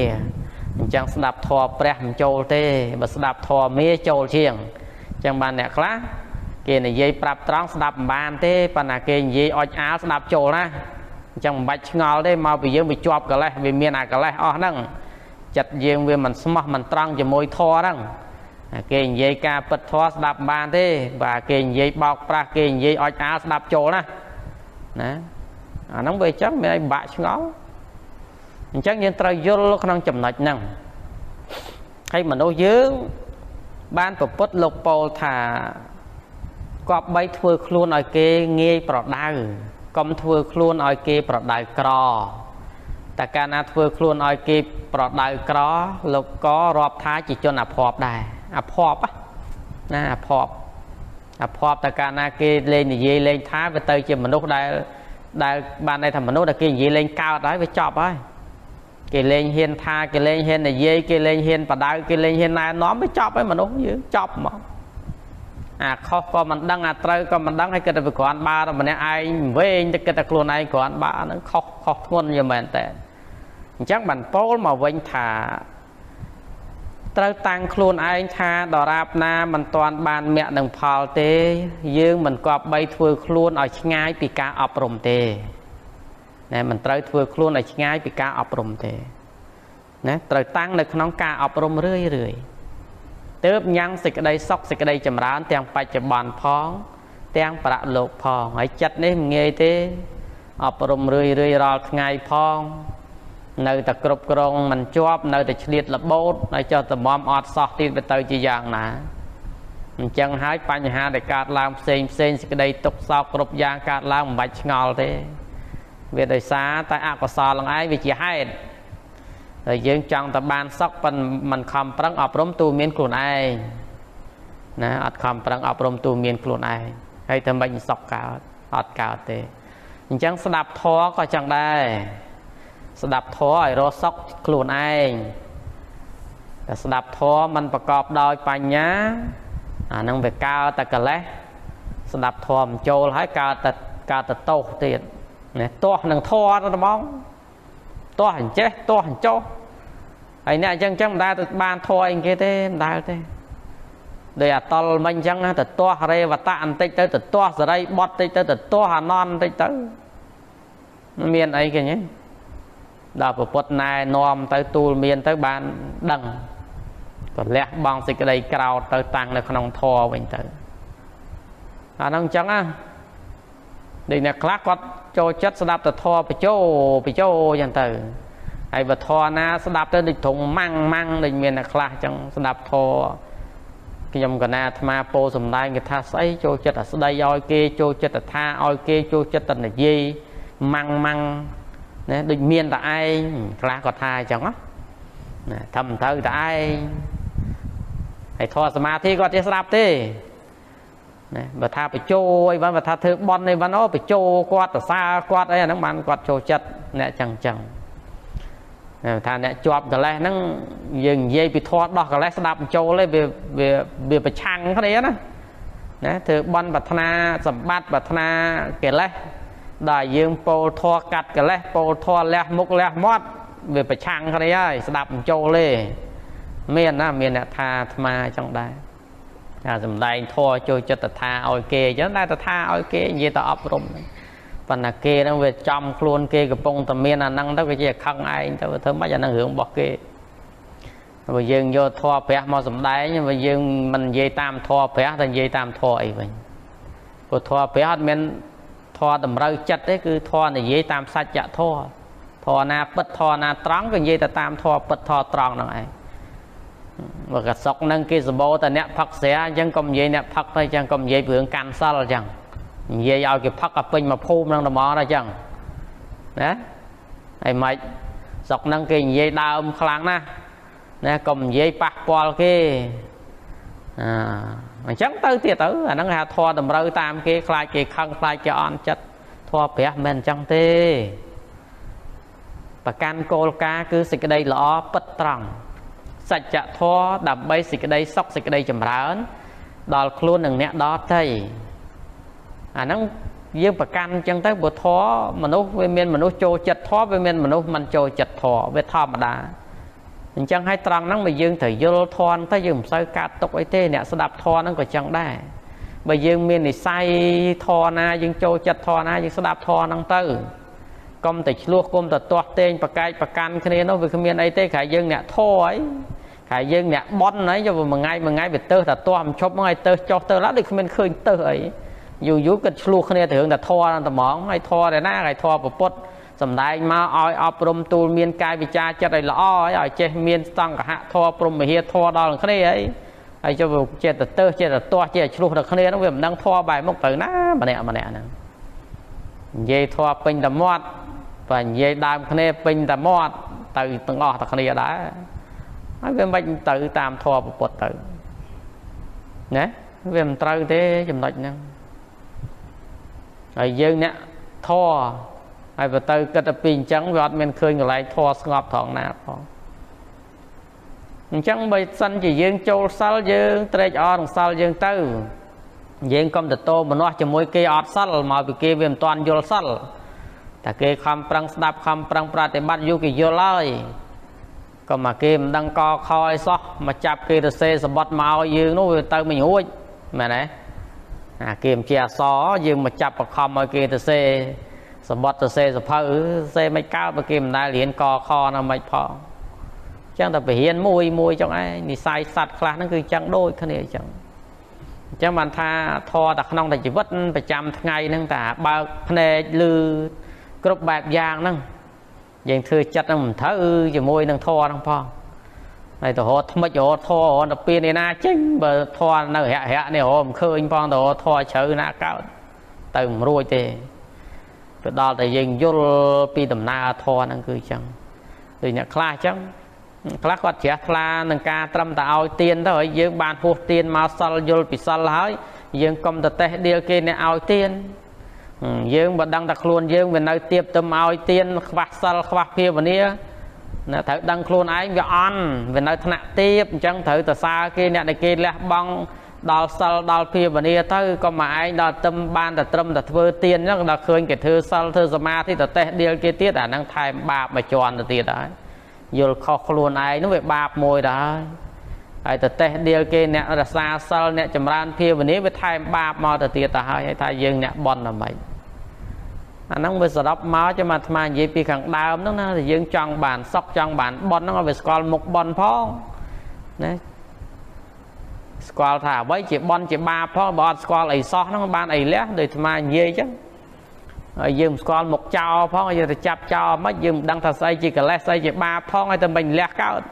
អញ្ចឹងស្ដាប់ធម៌ព្រះមិនចូលទេបើស្ដាប់ធម៌មេចូលជាងអញ្ចឹងបានអ្នកខ្លះគេនិយាយប្រាប់ត្រង់ស្ដាប់មិនបានទេប៉ុន្តែគេនិយាយអុចអាលស្ដាប់ចូលណាអញ្ចឹងមិនបាច់ឆ្ងល់ទេមកពីយើងវាជាប់កលេសវាមានអាកលេសអស់ហ្នឹង ចិត្តយើងវាមិនស្មោះមិនត្រង់ជាមួយធម៌ហ្នឹងគេនិយាយការពិតធម៌ស្ដាប់មិនបានទេបាទគេនិយាយបោកប្រាស់គេនិយាយអុចអាលស្ដាប់ចូលណាណាអាហ្នឹងវាអញ្ចឹងមានអីបាក់ឆ្ងល់អញ្ចឹងយើងត្រូវយល់ក្នុងចំណុចហ្នឹងហើយមនុស្សយើងបានប្រពុតលោកពោលថាគប្បីធ្វើខ្លួនឲ្យគេងាយប្រដៅកុំធ្វើខ្លួនឲ្យគេប្រដៅក្រ តែកាលណាធ្វើខ្លួនឲ្យគេប្រដៅក្រលោកក៏រាប់ថាជាជនអភ័ព្វដែរអភ័ព្វណាអភ័ព្វអភ័ព្វតែកាលណាគេលេងនិយាយលេងថាវាទៅជាមនុស្សដែលដែលបានន័យថាមនុស្សដែលគេនិយាយលេងកើតហើយវាចប់ហើយគេលេងហ៊ានថាគេលេងហ៊ាននិយាយគេលេងហ៊ានបដៅគេលេងហ៊ានណែនាំវាចប់ហើយមនុស្សយើងចប់មកអាខុសក៏មិនដឹងអាត្រូវក៏មិនដឹងហើយគិតតែវាគ្រាន់បាម្នាក់ឯងវែងតែគិតតែខ្លួនឯងគ្រាន់បាហ្នឹងខុសខុសធ្ងន់យ៉ាងមែនតើ អញ្ចឹងបានពោលមកវិញថាត្រូវតាំងខ្លួនឯងថាដរាបណាមិនទាន់បានមគ្គនឹងផលទេ យើងមិនគប្បីធ្វើខ្លួនឲ្យឆ្ងាយពីការអប់រំទេណាមិនត្រូវធ្វើខ្លួនឲ្យឆ្ងាយពីការអប់រំទេណាត្រូវតាំងនៅក្នុងការអប់រំរឿយរឿយទើបញ៉ាំងសេចក្តីសុខសេចក្តីចម្រើន ទាំងបច្ចុប្បន្នផង ទាំងប្រាក់លោកផងហើយចិត្តនេះមិនងាយទេអប់រំរឿយរឿយរាល់ថ្ងៃផង នៅតែគ្រប់គ្រងមិនជាប់នៅតែឆ្លៀតលបោតហើយចុះតម្រាំអត់សោះទៀតទៅទៅជាយ៉ាងណាអញ្ចឹងហើយបញ្ហាដែលកើតឡើងផ្សេងផ្សេងសេចក្តីទុកសោកគ្រប់យ៉ាងកើតឡើងមិនបាច់ឆ្ងល់ទេវាដោយសារតែអកុសលនឹងឯងវាជាហេតុហើយយើងចង់តែបានសុខប៉ុន្តែមិនខំប្រឹងអប់រំទូមានខ្លួនឯងណាអត់ខំប្រឹងអប់រំទូមានខ្លួនឯងហើយតែមិនសុខកើតអត់កើតទេអញ្ចឹងស្ដាប់ធម៌ក៏ចឹងដែរ ស្ដាប់ធម៌ឲ្យរស់សុខខ្លួនឯងតែស្ដាប់ធម៌มันប្រកបដោយបញ្ញាអានឹងវាកើតតែកិលេសស្ដាប់ធម៌មិនចូលហើយកើតតែកើតតែតោសទៀតណាទាស់នឹងធម៌ទៅហ្មងទាស់អញ្ចេះទាស់អញ្ចោះហើយអ្នកអញ្ចឹងអញ្ចឹងមិនដែលទៅបានធម៌អីគេទេមិនដែលទេដោយអតលមិញអញ្ចឹងទៅទាស់រេវតៈបន្តិចទៅទៅទាស់សរីបត់តិចទៅទៅទាស់អានន្ទបន្តិចទៅមានអីគេញ៉េ ដល់ប្រពុតណែនាំទៅទូលមានទៅបានដឹងក៏លះបង់សេចក្តីក្រោតទៅតាំងនៅក្នុងធម៌វិញទៅអាហ្នឹងអញ្ចឹងណាដូចអ្នកខ្លះគាត់ចូលចិត្តស្ដាប់តែធម៌បញ្ចោបញ្ចោអញ្ចឹងទៅហើយបើធម៌ណាស្ដាប់ទៅដូចត្រង់ម៉ាំងម៉ាំងដូចមានអ្នកខ្លះអញ្ចឹងស្ដាប់ធម៌ខ្ញុំកណាអាត្មាពោសំដែងគេថាស្អីចូលចិត្តតែស្ដីឲ្យគេចូលចិត្តតែថាឲ្យគេចូលចិត្តតែនិយាយម៉ាំងម៉ាំង ណាដូចមានតែឯងខ្លះគាត់ថាអញ្ចឹងណាថាមិនត្រូវតែឯងហើយធម៌សមាធិគាត់ចេះស្ដាប់ទេណាបើថាបញ្ចោអីបានបើថាធ្វើបន់អីបានអូបញ្ចោគាត់សរសើរគាត់អីអាហ្នឹងបានគាត់ចូលចិត្តអ្នកចឹងចឹងថាអ្នកជាប់កលេសហ្នឹងយើងនិយាយពីធម៌ដោះកលេសស្ដាប់បញ្ចូលទេវាវាវាប្រឆាំងគ្នាណាណាធ្វើបន់ប្រាថ្នាសម្បត្តិប្រាថ្នាកិលេស ដល់យើងពោលធေါ်កាត់កលេសពោលធေါ်លះមុខលះមាត់វាប្រឆាំងគ្នាហើយស្ដាប់បញ្ចូលទេមានណាមានអ្នកថាអាត្មាចឹងដែរថាសំដែងធေါ်ចូលចិត្តថាឲ្យគេអញ្ចឹងតែថាឲ្យគេនិយាយទៅអប់រំប៉ុន្តែគេហ្នឹងវាចំខ្លួនគេកំពុងតែមានអាហ្នឹងទៅគេជាខឹងឯងទៅធ្វើម៉េចអាហ្នឹងរឿងរបស់គេបើយើងយកធေါ်ព្រះមកសំដែងបើយើងមិននិយាយតាមធေါ်ព្រះតែនិយាយតាមធေါ်អីវិញព្រោះធေါ်ព្រះអត់មាន ធေါ်តម្រូវចិត្តទេគឺធေါ်និយាយតាមសច្ចធေါ်ធေါ်ណាពិតធေါ်ណាត្រង់ក៏និយាយទៅតាមធေါ်ពិតធေါ်ត្រង់ហ្នឹងឯងបើកសុកនឹងគេសម្បូរតែអ្នកផឹកស្រាអញ្ចឹងកុំនិយាយអ្នកផឹកទៅអញ្ចឹងកុំនិយាយរឿងកាន់សិលអញ្ចឹងនិយាយឲ្យគេផឹកឲ្យពេញមកភូមិនឹងត្មងអញ្ចឹងណាហើយមិនសុកនឹងគេនិយាយដើមខ្លាំងណាស់ណាកុំនិយាយប៉ះពាល់គេអា អញ្ចឹងទៅទៀតទៅអាហ្នឹងគេថាធေါ်តម្រូវតាមគេខ្លាចគេខឹងខ្លាចគេអន់ចិត្តធေါ်ព្រះមិនអញ្ចឹងទេប្រកាន់គោលការណ៍គឺសេចក្តីល្អពិតត្រង់សច្ចធម៌ដើម្បីសេចក្តីសុខសេចក្តីចម្រើន ដល់ខ្លួននិងអ្នកដទៃអាហ្នឹងយើងប្រកាន់អញ្ចឹងទៅព្រោះធម៌មនុស្សវាមានមនុស្សចូលចិត្តធម៌វាមានមនុស្សមិនចូលចិត្តធម៌វាធម្មតា អញ្ចឹងហើយត្រង់ហ្នឹងបើយើងត្រូវយល់ធម៌ទៅយើងមិនសូវកាត់ទុកអីទេអ្នកស្ដាប់ធម៌ហ្នឹងក៏ចឹងដែរបើយើងមាននិស័យធម៌ណាយើងចូលចិត្តធម៌ណាយើងស្ដាប់ធម៌ហ្នឹងទៅកុំតែឆ្លោះកុំតែទាស់ទែងប្រកែកប្រកាន់គ្នានោះវាគ្មានអីទេក្រៅយើងអ្នកធរហើយក្រៅយើងអ្នកបន់ហើយយកមួយថ្ងៃមួយថ្ងៃវាទៅតែទាស់មិនឈប់មកឲ្យទៅចុះទៅឡើយដូចគ្មានឃើញទៅអីយូរយូរគិតឆ្លោះគ្នាទៅរឿងតែធរតែហ្មងហើយធរតែណាហើយធរប្រពុត សំដែងមកឲ្យអប់រំទូលមានកាយវិចារចិត្តឲ្យល្អឲ្យចេះមានសង្កហៈធរព្រមវិហារធរដល់គ្នាអីហើយចុះចេះតែទៅចេះតែទាស់ចេះឆ្លោះដល់គ្នានោះវាមិនដឹងធរបែបមុខទៅណាម្នាក់ម្នាក់ហ្នឹងនិយាយធរពេញតែមាត់បើនិយាយដើមគ្នាពេញតែមាត់ទៅទាំងអស់តែគ្នាដែរហើយវាមិនទៅតាមធម៌ពុទ្ធទៅណាវាមិនត្រូវទេចំណុចហ្នឹងហើយយើងអ្នកធម៌ ហើយបើទៅគិតទៅពីអញ្ចឹងវាអត់មានឃើញកន្លែងធម៌ស្ងប់ត្រង់ណាផងអញ្ចឹងបើសិនជាយើងចូលសិលយើងត្រេកអរនឹងសិលយើងទៅយើងកុំទៅតោមនោះជាមួយគេអត់សិលមកពីគេវាមិនទាន់យល់សិលតែគេខំប្រឹងស្ដាប់ខំប្រឹងប្រតិបត្តិយូរគេយល់ហើយក៏មកគេមិនដឹងកខឲ្យសោះមកចាប់គេទៅសេសបត់មកយើងនោះវាទៅមិនរួចមែនទេអាគេមិនជាអសយើងមកចាប់បខំឲ្យគេទៅសេ សបត់ទៅសេសភៅសេមិនកើតបើគេមិនដែលរៀនកខណាមិនផងចឹងតែពរៀនមួយមួយចឹងឯងនិស័យសัตว์ខ្លះហ្នឹងគឺចឹងដូចគ្នាចឹងអញ្ចឹងបានថាធរតែក្នុងតែជីវិតប្រចាំថ្ងៃហ្នឹងតាបើកភ្នែកឮគ្រប់បែបយ៉ាងហ្នឹងយើងធ្វើចិត្តហ្នឹងមិនត្រូវជាមួយនឹងធម៌ហ្នឹងផងហើយទៅរត់ថ្មិចរត់ធម៌រត់ទៅពៀនឯណាចេញបើធម៌នៅរយៈរយៈនេះរត់មិនឃើញផងទៅរត់ធម៌ជ្រៅណាកើតទៅមិនរួចទេ ទៅដល់តែយើងយល់ពីដំណើរធម៌ហ្នឹងគឺអញ្ចឹងដូចអ្នកខ្លះអញ្ចឹងខ្លះគាត់ជ្រះថ្លានឹងការត្រឹមតែឲ្យទៀនទៅហើយយើងបានហួសទៀនមកសិលយល់ពីសិលហើយ យើងកុំទៅតេះដៀលគេអ្នកឲ្យទៀនយើងបើដឹងតែខ្លួនយើងវានៅទៀបទៅមកឲ្យទៀនខ្វះសិលខ្វះភាវនាណាត្រូវដឹងខ្លួនឯងវាអន់វានៅថ្នាក់ទៀបអញ្ចឹងត្រូវទៅសារគេអ្នកដែលគេលះបង់ ដល់សិលដល់ភាវនាទៅក៏មកឯងដល់ទឹមបានតែត្រឹមតែធ្វើទៀនអញ្ចឹងដល់ឃើញគេធ្វើសិលធ្វើសមាធិទៅតេះដៀលគេទៀតអាហ្នឹងថែមបាបមួយជាន់ទៅទៀតហើយយល់ខុសខ្លួនឯងនោះវាបាបមួយដែរហើយទៅតេះដៀលគេអ្នករសាសិលអ្នកចម្រើនភាវនាវាថែមបាបមកទៅទៀតទៅហើយហើយថាយើងអ្នកបន់តែម៉េចអាហ្នឹងវាសរុបមកចាំអាត្មានិយាយពីខាងដើមហ្នឹងណាយើងចង់បានសុខចង់បានបន់ហ្នឹងឲ្យវាស្គាល់មុខបន់ផងណា ស្គាល់ថាអ្វីជាបន់ជាបាបផងបើអត់ស្គាល់អីសោះហ្នឹងបានអីលះដូចអាត្មានិយាយអញ្ចឹងហើយយើងស្គាល់មុខចោលផងយើងទៅចាប់ចោលមិនយើងមិនដឹងថាស្អីជាកិលេសស្អីជាបាបផងហើយទៅមិនលះកើត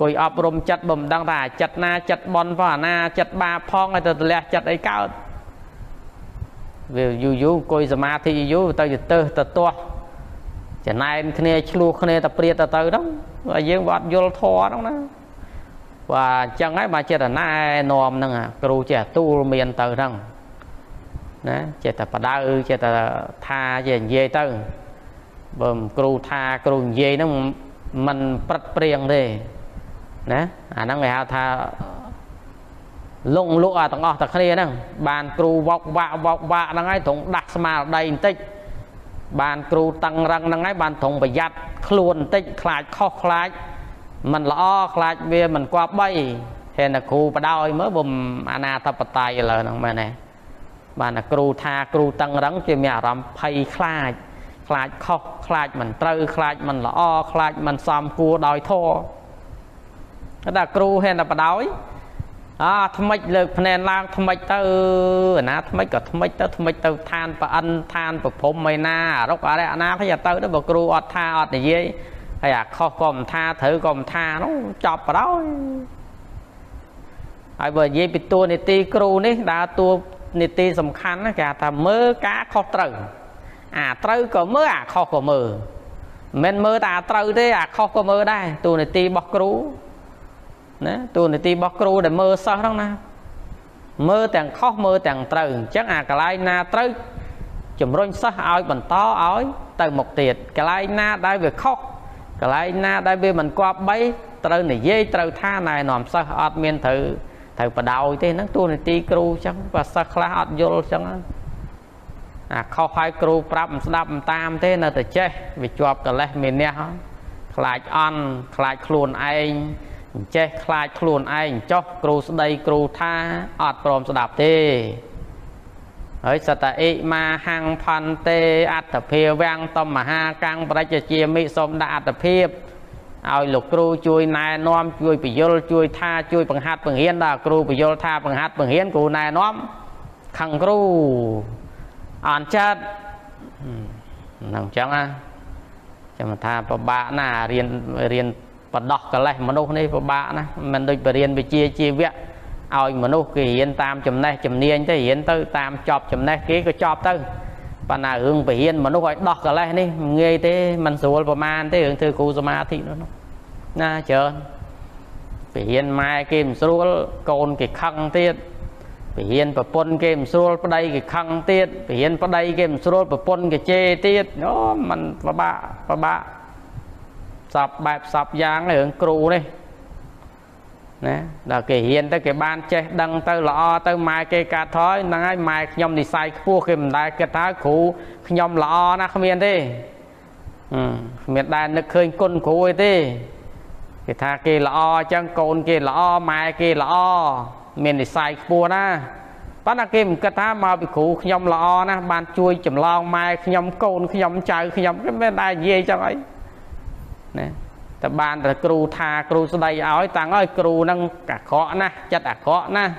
គួយអប់រំចិត្តបើមិនដឹងថាចិត្តណាចិត្តបន់ផងអាណាចិត្តបាបផងហើយទៅទលះចិត្តអីកើតវាយូរយូរអង្គុយសមាធិយូរទៅទៅទៅទៅទាស់ចំណែនគ្នាឆ្លោះគ្នាទៅព្រាតទៅទៅហ្នឹងហើយយើងវាអត់យល់ធរហ្នឹងណា បាទអញ្ចឹងហើយបាទចេតនានាំហ្នឹងគ្រូចេះទូលមានទៅហ្នឹងណាចេះតែបដៅចេះតែថាចេះនិយាយទៅបើគ្រូថាគ្រូនិយាយហ្នឹងมันព្រឹត្តព្រៀងទេណាអាហ្នឹងគេហៅថាលងលក់អាទាំងអស់តែគ្នាហ្នឹងបានគ្រូវោកវាក់វោកវាក់ហ្នឹងហើយត្រង់ដាស់ស្មារតីបន្តិចបានគ្រូតឹងរឹងហ្នឹងហើយបានត្រង់ប្រយ័ត្នខ្លួនបន្តិចខ្លាចខុសខ្លាច มันល្អខ្លាចវាមិនគប្បីហេតុតែគ្រូបដ ாய் មើលបំអាណាធិបតេយ្យឥឡូវហ្នឹងមែនទេបានតែគ្រូថាគ្រូតឹងរឹងជាមានអារម្មណ៍ភ័យខ្លាចខ្លាចខុសខ្លាចមិនត្រូវខ្លាចមិនល្អខ្លាចមិនសមគួរដោយធម៌តែគ្រូហេតុតែបដ ாய் អាថ្មិចលើកភ្នែនឡើងថ្មិចទៅអាណាថ្មិចក៏ថ្មិចទៅថ្មិចទៅឋានប្រអិនឋានប្រភពឯណារុកអរិយណាគេទៅទៅបើគ្រូអត់ថាអត់និយាយ ហើយអាខុសក៏មិនថាត្រូវក៏មិនថានោះចប់បដ ாய் ហើយបើនិយាយពីតួនាទីគ្រូនេះដើរតួនាទីសំខាន់ណាគេថាមើលការខុសត្រូវអាត្រូវក៏មើលអាខុសក៏មើលមិនមើលតែអាត្រូវទេអាខុសក៏មើលដែរតួនាទីរបស់គ្រូណាតួនាទីរបស់គ្រូដែលមើលសិស្សហ្នឹងណាមើលទាំងខុសមើលទាំងត្រូវអញ្ចឹងអាកន្លែងណាត្រូវជំរុញសិស្សឲ្យបន្តឲ្យទៅមុខទៀតកន្លែងណាដែលវាខុស កន្លែងណាដែលវាមិនគប្បីត្រូវនិយាយត្រូវថាណែនាំសិស្សអត់មានត្រូវត្រូវបដោយទេហ្នឹងតួនាទីគ្រូអញ្ចឹងបើសិស្សខ្លះអត់យល់អញ្ចឹងអាខុសឲ្យគ្រូប្រាប់មិនស្ដាប់មិនតាមទេនៅតែចេះវាជាប់កលេសមានះខ្លាចអន់ខ្លាចខ្លួនឯងចេះខ្លាចខ្លួនឯងចោះគ្រូស្ដីគ្រូថាអត់ព្រមស្ដាប់ទេ ហើយសតអិមាហាំងផន្ទេអត្តភាវាំងតមហាកាំងបរិជ្ជជាមិសូមដាក់អត្តភាពឲ្យលោកគ្រូជួយណែនាំជួយពយល់ជួយថាជួយបង្ហាត់បង្រៀនដល់គ្រូពយល់ថាបង្ហាត់បង្រៀនគ្រូណែនាំខឹងគ្រូអន់ចិត្តហ្នឹងអញ្ចឹងណាចាំថាពិបាកណារៀនរៀនបដោះកលេសមនុស្សនេះពិបាកណាមិនដូចបរៀនវិជាជីវៈ ឲ្យមនុស្សគេរៀនតាមចំណេះជំនាញទៅរៀនទៅតាមចប់ចំណេះគេក៏ចប់ទៅប៉ុន្តែរឿងបរៀនមនុស្សឲ្យដោះកលេសនេះងាយទេមិនស្រួលប្រមាណទេរឿងធ្វើគ្រូសមាធិនោះណាច្រើនបរៀនម៉ែគេមិនស្រួលកូនគេខឹងទៀតបរៀនប្រពន្ធគេមិនស្រួលប្តីគេខឹងទៀតបរៀនប្តីគេមិនស្រួលប្រពន្ធគេជេរទៀតអូมันពិបាកពិបាកសពបែបសពយ៉ាងរឿងគ្រូនេះ ណាដល់គេរៀនទៅគេបានចេះដឹងទៅល្អទៅម៉ែគេកាត់ថយហ្នឹងហើយម៉ែខ្ញុំនិស័យខ្ពស់គេមិនដែលគិតថាគ្រូខ្ញុំល្អណាស់គ្មានទេគ្មានដែលនឹកឃើញគុណគ្រូអីទេគេថាគេល្អអញ្ចឹងកូនគេល្អម៉ែគេល្អមាននិស័យខ្ពស់ណាប៉ុន្តែគេមិនគិតថាមកពីគ្រូខ្ញុំល្អណាស់បានជួយចម្លងម៉ែខ្ញុំកូនខ្ញុំចៅខ្ញុំគេមិនដែលនិយាយចឹងអីណា តែបានតែគ្រូថាគ្រូស្ដីឲ្យតាំងឲ្យគ្រូនឹងអាក្រក់ណាស់ចិត្តអាក្រក់ណាស់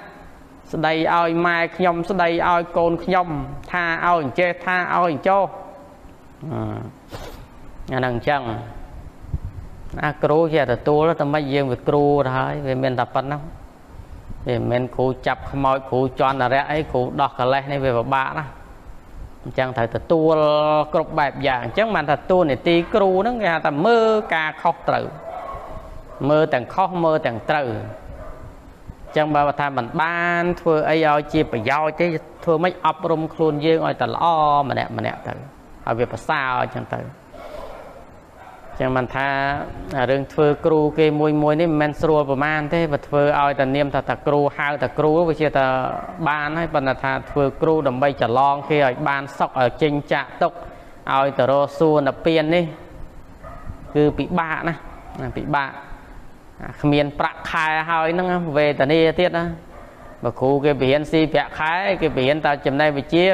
ស្ដីឲ្យម៉ែខ្ញុំស្ដីឲ្យកូនខ្ញុំ ថាឲ្យអញ្ចេះថាឲ្យអញ្ចោអាហ្នឹងអញ្ចឹងអាគ្រូជាទទួលតែមិនយើងវាគ្រូទៅហើយវាមានតែប៉ុណ្ណឹងវាមិនមែនគ្រូចាប់ខ្មោចគ្រូជន់អរិយអីគ្រូដោះកលេសនេះវាពិបាកណា អញ្ចឹងត្រូវទទួលគ្រប់បែបយ៉ាងអញ្ចឹងបានថាតួនាទីគ្រូហ្នឹងគេហៅថាមើលការខុសត្រូវមើលទាំងខុសមើលទាំងត្រូវអញ្ចឹងបើថាមិនបានធ្វើអីឲ្យជាប្រយោជន៍ទេធ្វើម៉េចអប់រំខ្លួនយើងឲ្យតែល្អម្នាក់ម្នាក់ទៅឲ្យវាប្រសើរអញ្ចឹងទៅ ចឹងមិនថារឿងធ្វើគ្រូគេមួយមួយនេះមិនមែនស្រួលប្រមាណទេបើធ្វើឲ្យតែនាមថាតាគ្រូហៅតាគ្រូវាជាតែបានហើយប៉ុន្តែថាធ្វើគ្រូដើម្បីច្រឡងគេឲ្យបានសុខឲ្យចេញចាក់ទុកឲ្យទៅរកសួនពៀននេះ គឺពិបាកណាពិបាកគ្មានប្រាក់ខែហើយហ្នឹងវេទនាទៀតណាបើគ្រូគេបរៀនស៊ីប្រាក់ខែគេបរៀនតែចំណេះវិជ្ជា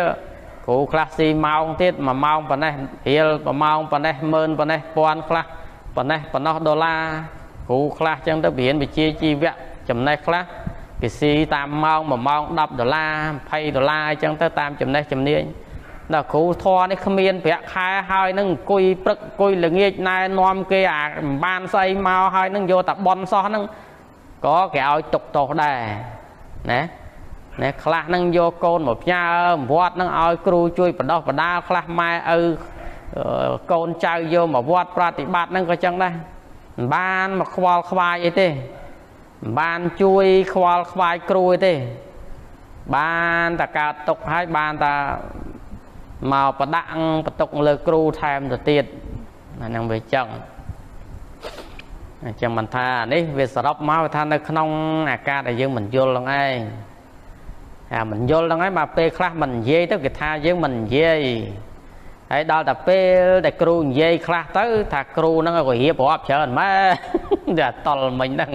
គ្រូខ្លះស៊ីម៉ោងទៀត1ម៉ោងប៉ុណ្ណេះរៀល1ម៉ោងប៉ុណ្ណេះម៉ឺនប៉ុណ្ណេះពាន់ខ្លះប៉ុណ្ណេះប៉ុណ្ណោះដុល្លារគ្រូខ្លះចឹងទៅបរៀនវិជ្ជាជីវៈចំណេះខ្លះគេស៊ីតាមម៉ោង1ម៉ោង10ដុល្លារ20ដុល្លារអញ្ចឹងទៅតាមចំណេះជំនាញដល់គ្រូធរនេះគ្មានប្រាក់ខែហើយនឹងអង្គុយព្រឹកអង្គុយល្ងាចណែនាំគេអាមិនបានស្អីមកហើយនឹងយកតែបន់សោះហ្នឹងក៏គេឲ្យទុកទោសដែរណា ណាខ្លះនឹងយកកូនមកផ្ញើវត្តនឹងឲ្យគ្រូជួយបដោះបដាលខ្លះម៉ែឪកូនចៅយកមកវត្តប្រតិបត្តិនឹងក៏ចឹងដែរមិនបានមកខ្វល់ខ្វាយអីទេមិនបានជួយខ្វល់ខ្វាយគ្រូអីទេ បានតែកើតទុកហើយបានតែមកបដាក់បន្ទុកលើគ្រូថែមទៅទៀតអាហ្នឹងវាចឹងអញ្ចឹងមិនថានេះវាសរុបមកថានៅក្នុងអាការដែលយើងមិនយល់ហ្នឹងឯង អាមិនយល់ហ្នឹងហើយមកពេលខ្លះមិននិយាយទៅគេថាយើងមិននិយាយហើយដល់តែពេលដែលគ្រូនិយាយខ្លះទៅ ថាគ្រូហ្នឹងក៏រៀបរាប់ច្រើនម៉ែតែតល់មិញហ្នឹង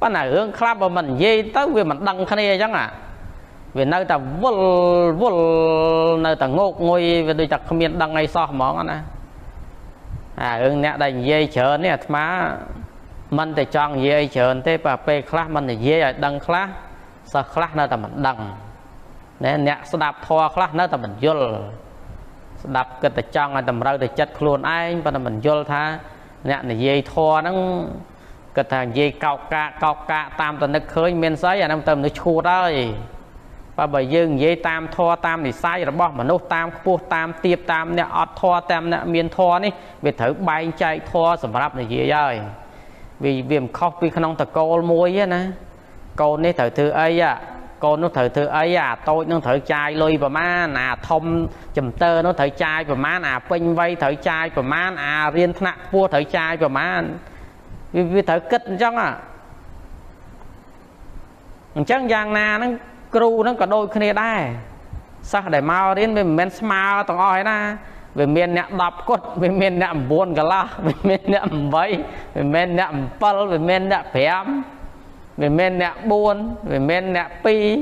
ប៉ុន្តែរឿងខ្លះបើមិននិយាយទៅវាមិនដឹងគ្នាអញ្ចឹងអាវានៅតែវល់វល់នៅតែងោកងុយវាដូចតែគ្មានដឹងអីសោះហ្មងណាអារឿងអ្នកដែលនិយាយច្រើននេះអាត្មាមិនតែចង់និយាយច្រើនទេបើពេលខ្លះមិននិយាយឲ្យដឹងខ្លះ សិស្សខ្លះនៅតែមិនដឹងណែអ្នកស្ដាប់ធម៌ខ្លះនៅតែមិនយល់ស្ដាប់គិតតែចង់ឲ្យតម្រូវទៅចិត្តខ្លួនឯងប៉ុន្តែមិនយល់ថា អ្នកនិយាយធម៌ហ្នឹងគិតថានិយាយកោកកាកកោកកាកតាមតនឹកឃើញមានស្អីអាហ្នឹងទៅមនុស្សឈួតហើយបើបើយើងនិយាយតាមធម៌តាមនិស័យរបស់មនុស្សតាមខ្ពស់តាមទៀបតាមអ្នកអត់ធម៌តាមអ្នកមានធម៌នេះវាត្រូវបែងចែកធម៌សម្រាប់និយាយហើយវាវាមិនខុសពីក្នុងតកូលមួយទេណា កូននេះត្រូវធ្វើអីកូននោះត្រូវធ្វើអីអាតូចនោះត្រូវចាយលុយប្រមាណអាធំចំតើនោះត្រូវចាយប្រមាណអាពេញវ័យត្រូវចាយប្រមាណអារៀនថ្នាក់ខ្ពស់ត្រូវចាយប្រមាណវាវាត្រូវគិតអញ្ចឹងអញ្ចឹងយ៉ាងណាហ្នឹងគ្រូហ្នឹងក៏ដូចគ្នាដែរសិស្សដែលមករៀនវាមិនមែនស្មើទាំងអស់ឯណាវាមានអ្នក10គត់វាមានអ្នក9កន្លះវាមានអ្នក8វាមានអ្នក7វាមានអ្នក5 វាមានអ្នក4វាមានអ្នក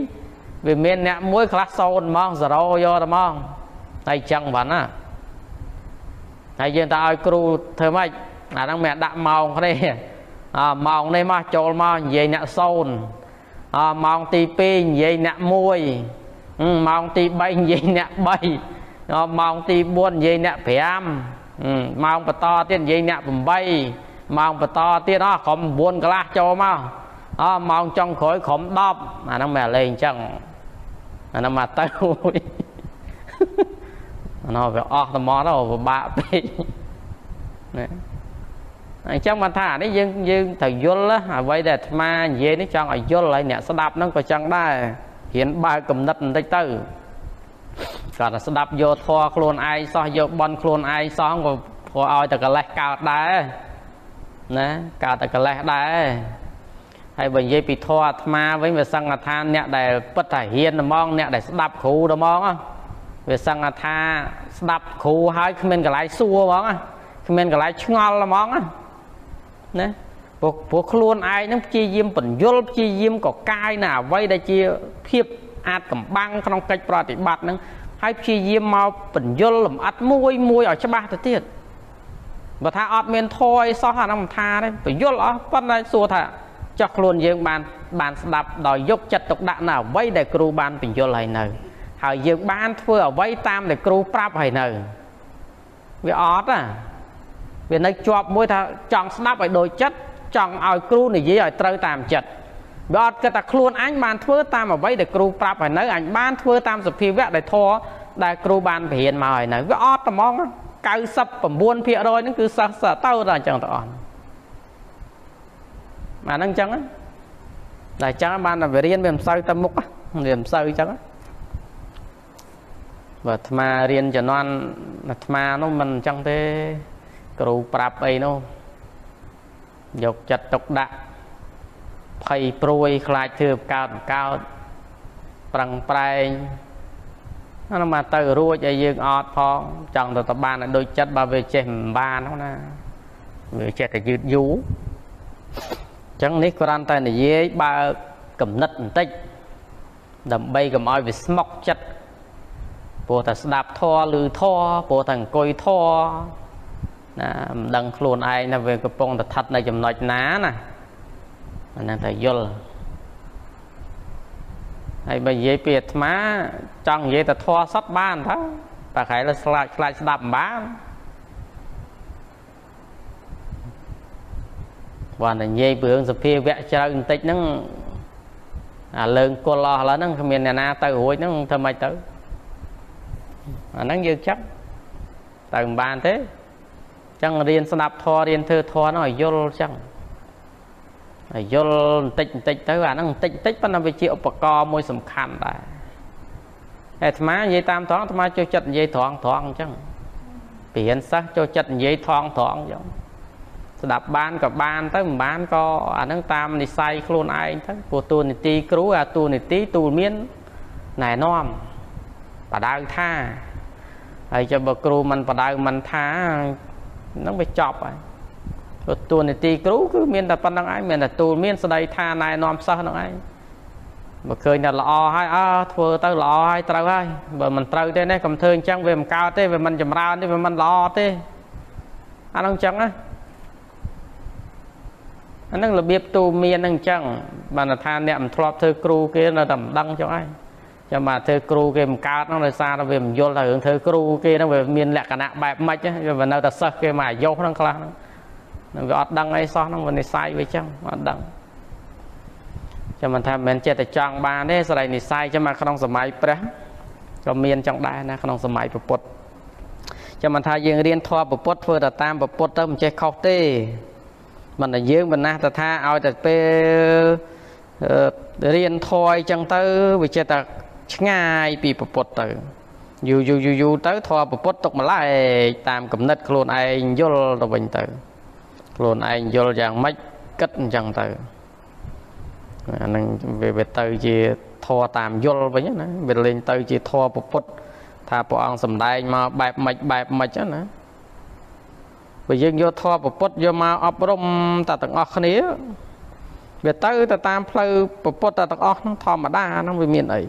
2វាមានអ្នក1ខ្លះ0ហ្មង0យកតែហ្មងហើយចឹងបានណាហើយយើងតើឲ្យគ្រូធ្វើម៉េចអាហ្នឹងមិនដាក់ម៉ោងគ្នាអម៉ោងនេះមកចូលមកនិយាយអ្នក0អម៉ោងទី2និយាយអ្នក1ម៉ោងទី3និយាយអ្នក3ម៉ោងទី4និយាយអ្នក5ម៉ោងបន្តទៀតនិយាយអ្នក8ម៉ោងបន្តទៀតអស់ក្រុម9កន្លះចូលមក អម៉ោងចុងក្រោយក្រុម10អាហ្នឹងមិនលេងអញ្ចឹងអាហ្នឹងមកទៅអានោះវាអស់តែមកទៅពិបាកពេកណាអញ្ចឹងបានថានេះយើងយើងត្រូវយល់អ្វីដែលអាត្មានិយាយនេះចង់ឲ្យយល់ហើយអ្នកស្ដាប់ហ្នឹងក៏ចឹងដែររៀនបើកគំនិតបន្តិចទៅគាត់តែស្ដាប់យកធေါ်ខ្លួនឯងសោះយកបន់ខ្លួនឯងសោះក៏ព្រោះឲ្យតែកលេសកើតដែរណាកើតតែកលេសដែរ ហើយបើនិយាយពីធម៌អាត្មាវិញវាសង្កថាអ្នកដែលពិតថាហ៊ានហ្មងអ្នកដែលស្ដាប់គ្រូហ្មងវាសង្កថាស្ដាប់គ្រូហើយគ្មានកន្លែងសួរហ្មងគ្មានកន្លែងឆ្ងល់ហ្មងណាព្រោះព្រោះខ្លួនឯងនឹងព្យាយាមបញ្យលព្យាយាមកកាយនៅអ្វីដែលជាភាពអាចកំបាំងក្នុងកិច្ចប្រតិបត្តិនឹងហើយព្យាយាមមកបញ្យលលំអិតមួយមួយឲ្យច្បាស់ទៅទៀតបើថាអត់មានធយសោះអានឹងមិនថាទេបញ្យលអស់ប៉ុន្តែសួរថា ចោះខ្លួនយើងបានបានស្ដាប់ដោយយកចិត្តទុកដាក់នៅអ្វីដែលគ្រូបានបញ្យល់ឲ្យនៅ ហើយយើងបានធ្វើអ្វីតាមដែលគ្រូប្រាប់ឲ្យនៅវាអត់ណាវានៅជាប់មួយថាចង់ស្ដាប់ឲ្យដូចចិត្តចង់ឲ្យគ្រូនិយាយឲ្យត្រូវតាមចិត្តវាអត់គិតថាខ្លួនអញបានធ្វើតាមអ្វីដែលគ្រូប្រាប់ឲ្យនៅអញបានធ្វើតាមសភាវៈដែលធរដែលគ្រូបានបរៀនមកហើយនៅវាអត់ត្មង99%ហ្នឹងគឺសិស្សទៅតែអញ្ចឹងទៅអស់ បាទហ្នឹងអញ្ចឹងតែអញ្ចឹងបានតែវារៀនវាមិនសូវទៅមុខវាមិនសូវអញ្ចឹងបើអាត្មារៀនជំនាន់អាត្មានោះមិនអញ្ចឹងទេគ្រូប្រាប់អីនោះយកចិត្តទុកដាក់ភ័យព្រួយខ្លាចធ្វើកោតកោតប្រឹងប្រែងអានោះមកទៅរួចឲ្យយើងអត់ផងចង់ទៅតបានឲ្យដូចចិត្តបើវាចេះមិនបានហ្នឹងណាវាចេះតែយឺតយូរអញ្ចឹងនេះគ្រាន់តែនិយាយបើកំណត់បន្តិចដើម្បីកុំឲ្យវាស្មុកចិត្តព្រោះតែស្ដាប់ធေါ်ឬធေါ်ព្រោះតែអង្គុយធေါ်ណាមិនដឹងខ្លួនឯងថាវាកំពុងតែស្ថិតនៅចំណុចណាណាអាហ្នឹងតែយល់ហើយបើនិយាយពីអាត្មាចង់និយាយតែធေါ်សតបានតើតែខែលស្លាចខ្លាចស្ដាប់មិនបាន បានតែនិយាយពីរឿងសភាវៈជ្រៅបន្តិចហ្នឹងអាលើងគុលអស់ឡើយហ្នឹងគ្មានអ្នកណាទៅរួចហ្នឹងធ្វើម៉េចទៅអាហ្នឹងយើងចាប់ទៅមិនបានទេចឹងរៀនស្ដាប់ធម៌រៀនធ្វើធម៌ហ្នឹងឲ្យយល់ចឹងឲ្យយល់បន្តិចបន្តិចទៅអាហ្នឹងបន្តិចបន្តិចប៉ុន្តែវាជាឧបករណ៍មួយសំខាន់ដែរអាត្មានិយាយតាមត្រង់អាត្មាចូលចិត្តនិយាយត្រង់ត្រង់អញ្ចឹងពរៀនសិស្សចូលចិត្តនិយាយត្រង់ត្រង់អញ្ចឹង ស្ដាប់បានក៏បាន ទៅមិនបានក៏អាហ្នឹងតាមនិស័យខ្លួនឯងទៅព្រោះតួនាទីគ្រូអាតួនាទីទូលមានណែនាំបដៅថាហើយចុះបើគ្រូមិនបដៅមិនថាហ្នឹងវាចប់ហើយព្រោះតួនាទីគ្រូគឺមានតែប៉ុណ្្នឹងឯងមានតែទូលមានស្ដីថាណែនាំសិស្សហ្នឹងឯងបើឃើញថាល្អហើយអើធ្វើទៅល្អហើយត្រូវហើយបើមិនត្រូវទេនេះកុំធ្វើអញ្ចឹងវាមិនកើតទេវាមិនចម្រើនទេវាមិនល្អទេអាហ្នឹងអញ្ចឹងណា អាហ្នឹងរបៀបទូមានហ្នឹងអញ្ចឹងបានថាអ្នកមិនធ្លាប់ធ្វើគ្រូគេនៅតែមិនដឹងចុះឯងចាំបាទធ្វើគ្រូគេមិនកើតហ្នឹងដោយសារតែវាមិនយល់ថារឿងធ្វើគ្រូគេហ្នឹងវាមានលក្ខណៈបែបម៉េចវានៅតែសិស្សគេមកអាយុហ្នឹងខ្លះហ្នឹងនឹងវាអត់ដឹងអីសោះហ្នឹងវានិស័យវាចឹងអត់ដឹងចាំមិនថាមិនមែនចិត្តតែចង់បានទេស្រីនិស័យចាំមកក្នុងសម័យព្រះក៏មានចឹងដែរណាក្នុងសម័យពុទ្ធចាំមិនថាយើងរៀនធម៌ពុទ្ធធ្វើតែតាមពុទ្ធទៅមិនចេះខុសទេ មិនតែយើងបណ្ណាស់ទៅថាឲ្យតែពេលរៀនធម៌អីចឹងទៅវាចេះតែឆ្ងាយពីពុទ្ធទៅយូរយូរយូរយូរទៅធម៌ពុទ្ធទុកម្លែកតាមគំនិតខ្លួនឯងយល់ទៅវិញទៅ ខ្លួនឯងយល់យ៉ាងម៉េចគិតអញ្ចឹងទៅអានឹងវាទៅជាធម៌តាមយល់វិញណាវាលេងទៅជាធម៌ពុទ្ធថាព្រះអង្គសំដែងមកបែបម៉េចបែបម៉េចណា បើយើងយកធម៌ពុទ្ធយកមកអប់រំតែទាំងអស់គ្នាវាទៅទៅតាមផ្លូវពុទ្ធតែទាំងអស់ហ្នឹងធម្មតាហ្នឹងវាមានអី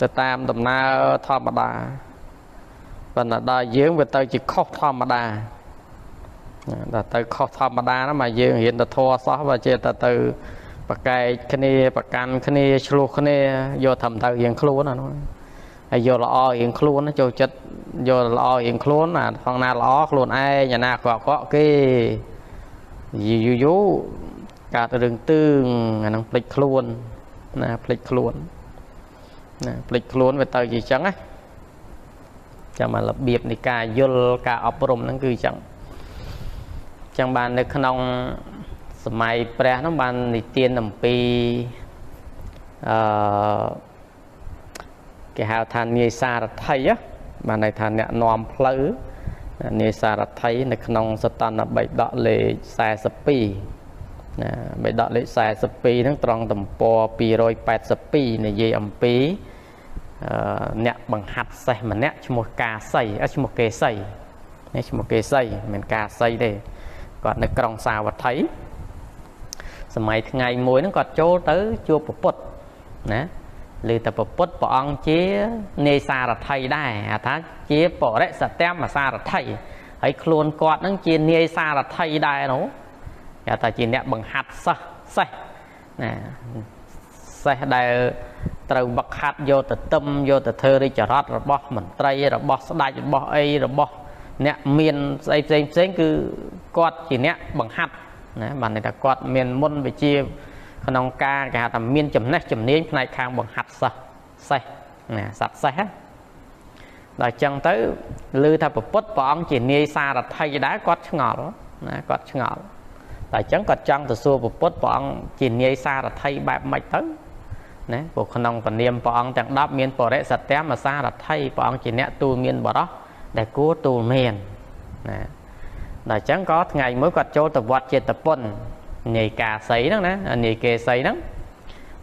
ទៅតាមដំណើរធម្មតាប៉ុន្តែដល់យើងវាទៅជាខុសធម្មតាដល់ទៅខុសធម្មតាហ្នឹងមកយើងរៀនទៅធေါ်សោះបើជាទៅទៅប្រកែកគ្នាប្រកាន់គ្នាឆ្លោះគ្នាយកធ្វើទៅរៀងខ្លួនអានោះ ហើយយកល្អរៀងខ្លួនចូលចិត្តយកល្អរៀងខ្លួនអាផងណាល្អខ្លួនឯងអាណាក្រក់ក្រក់គេយូរយូរកើតរឿងទើងអានឹងភ្លេចខ្លួនណាភ្លេចខ្លួនណាភ្លេចខ្លួនវាទៅជាអញ្ចឹងណាចាំមករបៀបនៃការយល់ការអប់រំហ្នឹងគឺអញ្ចឹងចឹងបាននៅក្នុងសម័យព្រះហ្នឹងបាននិទានអំពីអឺ គេហៅថានាយសារថីបានន័យថាអ្នកនាំផ្លូវនាយសារថីនៅក្នុងសតនបិដកលេខ42ណាបិដកលេខ42ហ្នឹងត្រង់ទំព័រ282និយាយអំពីអ្នកបង្ហាត់សេះម្នាក់ឈ្មោះកាសីឈ្មោះកេសីនេះឈ្មោះកេសីមិនមែនកាសីទេគាត់នៅក្រុងសាវត្ថីសម័យថ្ងៃមួយហ្នឹងគាត់ចូលទៅជួបពុទ្ធណា ឬតែពុទ្ធព្រះអង្គជានេសារថីដែរថាជាបរិសត្តមសារថីហើយខ្លួនគាត់ហ្នឹងជានាយសារថីដែរនោះគេថាជាអ្នកបង្ហាត់សិស្សសេះណាសេះដែលត្រូវវឹកហាត់យកទៅទឹមយកទៅធ្វើរាជរដ្ឋរបស់មន្ត្រីរបស់ស្ដេចរបស់អីរបស់អ្នកមានស្អីផ្សេងផ្សេងគឺគាត់ជាអ្នកបង្ហាត់ណាបានន័យថាគាត់មានមុនវិជា ក្នុងការគេហៅថាមានចំណេះជំនាញផ្នែកខាងបង្ហាត់សិស្សសេះណាសត្វសេះដល់អញ្ចឹងទៅឮថាពុទ្ធព្រះអង្គជានាយសារថីដែរគាត់ឆ្ងល់ណាគាត់ឆ្ងល់តែអញ្ចឹងគាត់ចង់ទៅសួរពុទ្ធព្រះអង្គជានាយសារថីបែបម៉េចទៅណាព្រោះក្នុងពនាមព្រះអង្គទាំង10មានបរិសត្យមសារថីព្រះអង្គជាអ្នកទូលមានបរោះដែលគួរទូលមានណាដល់អញ្ចឹងក៏ថ្ងៃមួយគាត់ចូលទៅវត្តចេតពុន នាយកាសីហ្នឹងណានាយកេសីហ្នឹង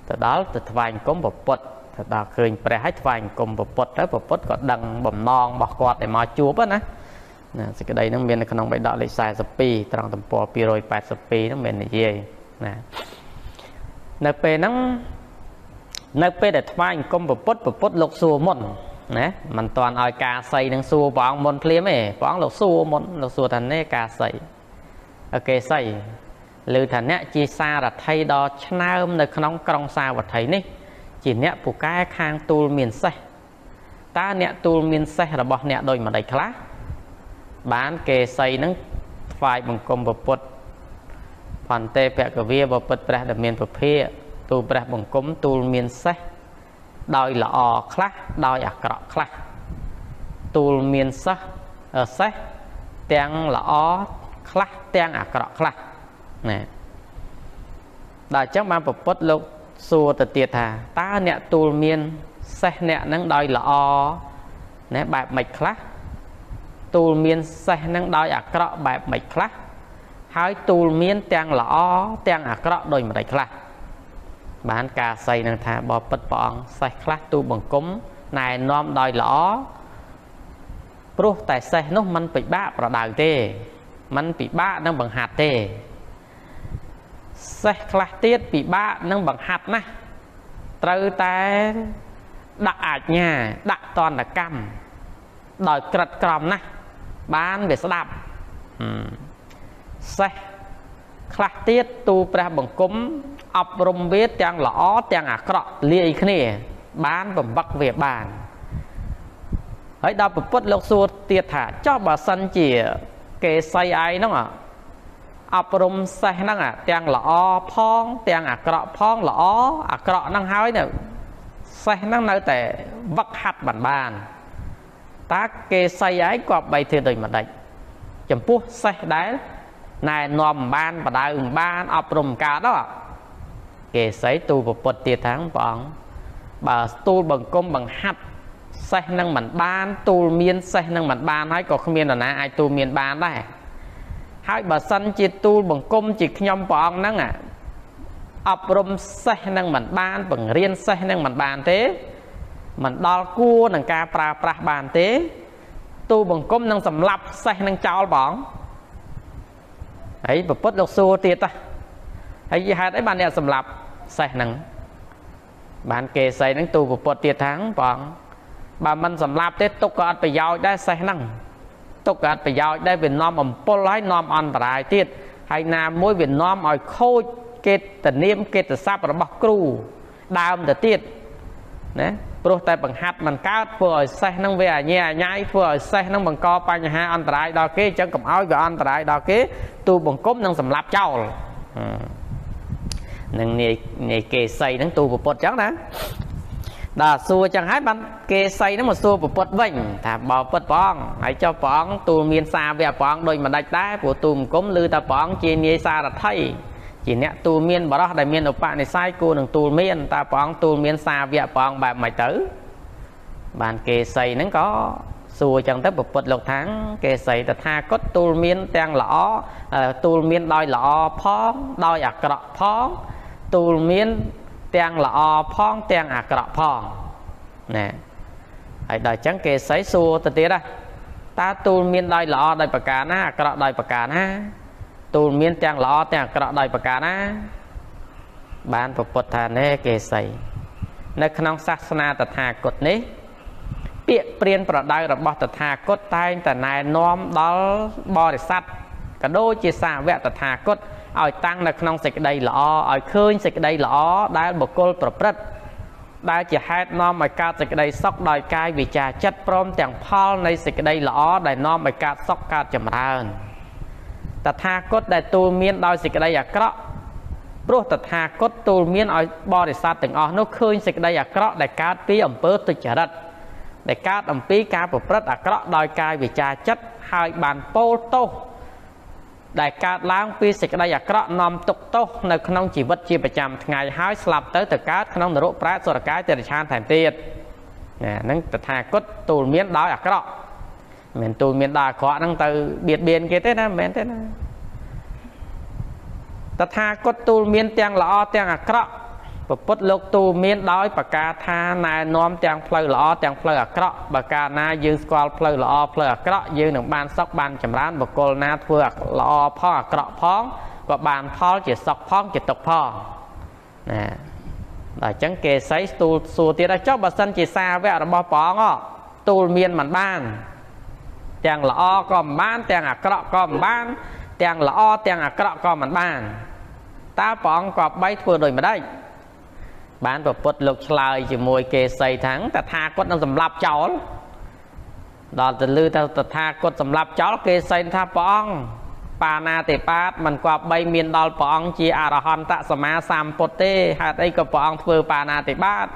ទៅដល់ទៅថ្វាយអង្គមពុទ្ធទៅដល់ឃើញព្រះហើយថ្វាយអង្គមពុទ្ធទៅពុទ្ធក៏ដឹងបំណងរបស់គាត់ដែលមកជួបណាណាសេចក្តីហ្នឹងមាននៅក្នុងបៃដកលេខ42ត្រង់ទំព័រ282ហ្នឹងមាននិយាយណានៅពេលហ្នឹងនៅពេលដែលថ្វាយអង្គមពុទ្ធពុទ្ធលោកសួរមុនណាមិនតាន់ឲ្យការស័យនឹងសួរព្រះអង្គមុនភ្លាមទេព្រះអង្គលោកសួរមុនលោកសួរថានេះការស័យអូខេស័យ ឬថាអ្នកជាសារថីដ៏ឆ្នើមនៅក្នុងក្រុងសាវត្ថីនេះ ជាអ្នកពូកែខាងទូលមានសេះតើអ្នកទូលមានសេះរបស់អ្នកដូចម្ដេចខ្លះបានគេស័យនឹងថ្វាយបង្គំពុទ្ធផន្តេភគវាបពុទ្ធព្រះដែលមានពភាទូលព្រះបង្គំទូលមានសេះដោយល្អខ្លះដោយអាក្រក់ខ្លះទូលមានសិស្សសេះទាំងល្អខ្លះទាំងអាក្រក់ខ្លះ ណាដល់អញ្ចឹងបានពពុទ្ធលោកសួរទៅទៀតថាតើអ្នកទូលមានសេះអ្នកនឹងដោយល្អណាបែបម៉េចខ្លះទូលមានសេះនឹងដោយអាក្រក់បែបម៉េចខ្លះហើយទូលមានទាំងល្អទាំងអាក្រក់ដោយម្ដេចខ្លះបានការស័យនឹងថាបបិទ្ធព្រះអង្គសេះខ្លះទូបង្គំណែនាំដោយល្អព្រោះតែសេះនោះมันពិបាកប្រដៅទេมันពិបាកនឹងបង្ហាត់ទេ សេះខ្លះទៀតពិបាកនឹងបង្ហាត់ណាស់ត្រូវតែដាក់អាជ្ញា ដាក់តន្តកម្មដោយក្រិតក្រមណាស់បានវាស្ដាប់សេះខ្លះទៀតទូព្រះបង្គំអប់រំវាទាំងល្អទាំងអាក្រក់លាយគ្នា បានបំបឹកវាបានហើយដល់ពពុទ្ធលោកសួរទៀតថាចោះបើសិនជា គេស័យឯហ្នឹង អប់រំសេះហ្នឹងទាំងល្អផង ទាំងអាក្រក់ផងល្អអាក្រក់ហ្នឹងហើយនៅសេះហ្នឹងនៅតែវឹកហាត់បានបានតើគេស័យឯងក៏បីធ្វើដូចម្ដេចចំពោះសេះដែលណែនាំបានបដៅបានអប់រំកើតដល់គេស័យទូពពុទ្ធទៀតថាព្រះអង្គបើស្ទូលបង្គំបង្ហាត់សេះនឹងមិនបាន ទូលមានសេះនឹងមិនបានហើយក៏គ្មាននរណាអាចទូលមានបានដែរ ហើយបើសិនជាទូលបង្គំជាខ្ញុំព្រះអង្គហ្នឹងអប់រំសេះនឹងមិនបានបង្រៀនសេះនឹងមិនបានទេមិនដល់គួរនឹងការប្រើប្រាស់បានទេ ទូបង្គំនឹងសម្លាប់សេះនឹងចោលបងហើយប្រពុតលោកសួរទៀតតាហើយហេតុអីបានអ្នកសម្លាប់សេះហ្នឹងបានគេស័យហ្នឹងទូពពុទ្ធទៀតថាបងបើមិនសម្លាប់ទេទុកក៏អត់ប្រយោជន៍ដែរសេះហ្នឹង ទុកក៏អត់ប្រយោជន៍ដែរវានាំអំពុលហើយនាំអន្តរាយទៀតហើយណាមួយវានាំឲ្យខូចគេតនាមគេតស័ព្ទរបស់គ្រូដើមទៅទៀតណាព្រោះតែបង្ហាត់មិនកើតធ្វើឲ្យសេះហ្នឹងវាអញ្ញាអញ្ញាយធ្វើឲ្យសេះហ្នឹងបង្កបញ្ហាអន្តរាយដល់គេអញ្ចឹងកុំឲ្យវាអន្តរាយដល់គេទូបង្គំនឹងសម្លាប់ចោលនឹងនាយនាយគេសីហ្នឹងទូពពុតចឹងណា ដល់សួរចឹងហើយបានគេសីហ្នឹងមកសួរពពុតវិញថាបើពុតព្រះអង្គហើយចុះព្រះអង្គទូលមានសារវៈព្រះអង្គដូចមិនដាច់ដែរព្រោះទូមង្គមឬថាព្រះអង្គជានាយសារថីជាអ្នកទូលមានបរោះដែលមានឧបនិស្ស័យគួរនឹងទូលមានតើព្រះអង្គទូលមានសារវៈព្រះអង្គបែបម៉េចទៅបានគេសីហ្នឹងក៏សួរចឹងទៅពុទ្ធលោកថាងគេសីតថាគតទូលមានទាំងល្អទូលមានដោយល្អផងដោយអាក្រក់ផងទូលមាន ទាំងល្អផងទាំងអាក្រក់ផងណាហើយដល់អញ្ចឹងគេស័យសួរទៅទៀតណាតើទូលមានដោយល្អដោយប្រការណាអាក្រក់ដោយប្រការណាទូលមានទាំងល្អទាំងអាក្រក់ដោយប្រការណា បានពពុទ្ធថាណែគេស័យនៅក្នុងសាសនាតថាគតនេះពាក្យព្រានប្រដៅរបស់តថាគតតែងតែណែនាំដល់បរិស័ទក៏ដូចជាសាវកតថាគត ឲ្យតាំងនៅក្នុងសេចក្តីល្អឲ្យឃើញសេចក្តីល្អដែលបុគ្គលប្រព្រឹត្តដែលជាហេតុនាំឲ្យកើតសេចក្តីសុខដោយកាយវិចាចិត្តព្រមទាំងផលនៃសេចក្តីល្អដែលនាំឲ្យកើតសុខកើតចម្រើនតថាគតដែលទូលមានដោយសេចក្តីអាក្រក់ព្រោះតថាគតទូលមានឲ្យបរិស័ទទាំងអស់នោះឃើញសេចក្តីអាក្រក់ដែលកើតពីអំពើទុច្ចរិតដែលកើតអំពីការប្រព្រឹត្តអាក្រក់ដោយកាយវិចាចិត្តហើយបានពោលទោស ដែលកើតឡើងពីសេចក្តីអាក្រក់នាំទុកទោសនៅក្នុងជីវិតជាប្រចាំថ្ងៃហើយស្លាប់ទៅទៅកើតក្នុងនរកប្រែតសុរកាយតិរិឆានថែមទៀតណាហ្នឹងតថាគតទូលមានដោយអាក្រក់មិនទូលមានដោយអាក្រក់ហ្នឹងទៅបៀតបៀនគេទេណាមិនមែនទេណាតថាគតទូលមានទាំងល្អទាំងអាក្រក់ ពពុទ្ធលោកទូលមានដោយប្រការថាណែនាំទាំងផ្លូវល្អទាំងផ្លូវអាក្រក់បើកាលណាយើងស្គាល់ផ្លូវល្អផ្លូវអាក្រក់យើងនឹងបានសុខបានចម្រើនបុគ្គលណាធ្វើល្អផងអាក្រក់ផងក៏បានផលជាសុខផងជាទុក្ខផងណាដល់អញ្ចឹងគេស័យស្ទូលសួរទៀតចុះបើសិនជាសាវករបស់ព្រះអង្គទូលមានមិនបាន ទាំងល្អក៏មិនបាន ទាំងអាក្រក់ក៏មិនបាន ទាំងល្អទាំងអាក្រក់ក៏មិនបានតើព្រះអង្គក៏បីធ្វើដូចម្ដេច បានប្រពុតលោកឆ្លើយជាមួយគេសីថាងតថាគតនឹងសម្លាប់ចោលដល់ទៅលឺថាតថាគតសម្លាប់ចោលគេសីថាព្រះអង្គបាណាតិបាតមិនគប្បីមានដល់ព្រះអង្គជាអរហន្តសម្មាសម្ពុទ្ធទេហេតុអីក៏ព្រះអង្គធ្វើបាណាតិបាត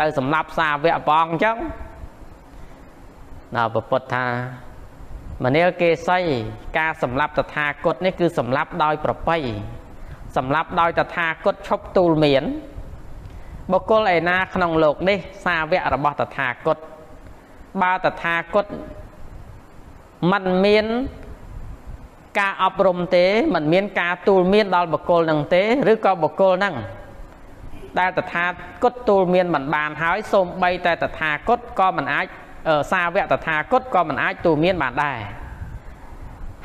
ទៅសម្លាប់សាវកព្រះអង្គអញ្ចឹងដល់ប្រពុតថាមនាលគេសីការសម្លាប់តថាគតនេះគឺសម្លាប់ដោយប្របីសម្លាប់ដោយតថាគតឈប់ទូលមាន បុគ្គលឯណាក្នុងលោកនេះសាវករបស់តថាគតបើតថាគតมันមានការអប់រំទេมันមានការទូលមានដល់បុគ្គលនឹងទេឬក៏បុគ្គលនឹងដែលតថាគតទូលមានមិនបានហើយសូម្បីតែតថាគតក៏មិនអាចសាវកតថាគតក៏មិនអាចទូលមានបានដែរ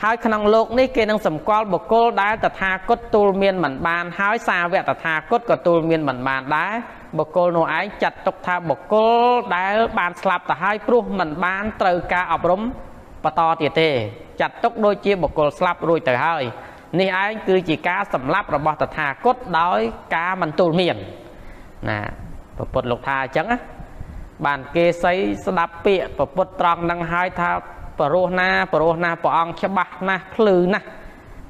ហើយក្នុងលោកនេះគេនឹងសម្គាល់បុគ្គលដែលតថាគតទូលមានមិនបាន ហើយសាវកតថាគតក៏ទូលមានមិនបានដែរបុគ្គលនោះឯងចាត់ទុកថាបុគ្គលដែលបានស្លាប់ទៅហើយព្រោះមិនបានត្រូវការអប់រំបន្តទៀតទេ ចាត់ទុកដូចជាបុគ្គលស្លាប់រួចទៅហើយនេះឯងគឺជាការសម្លាប់របស់តថាគតដោយការមិនទូលមាន ណាពុទ្ធលោកថាអញ្ចឹងណាបានគេសីស្ដាប់ពាក្យពុទ្ធត្រង់នឹងហើយថា បរោះណាបរោះណាព្រះអង្គច្បាស់ណាស់ភ្លឺណាស់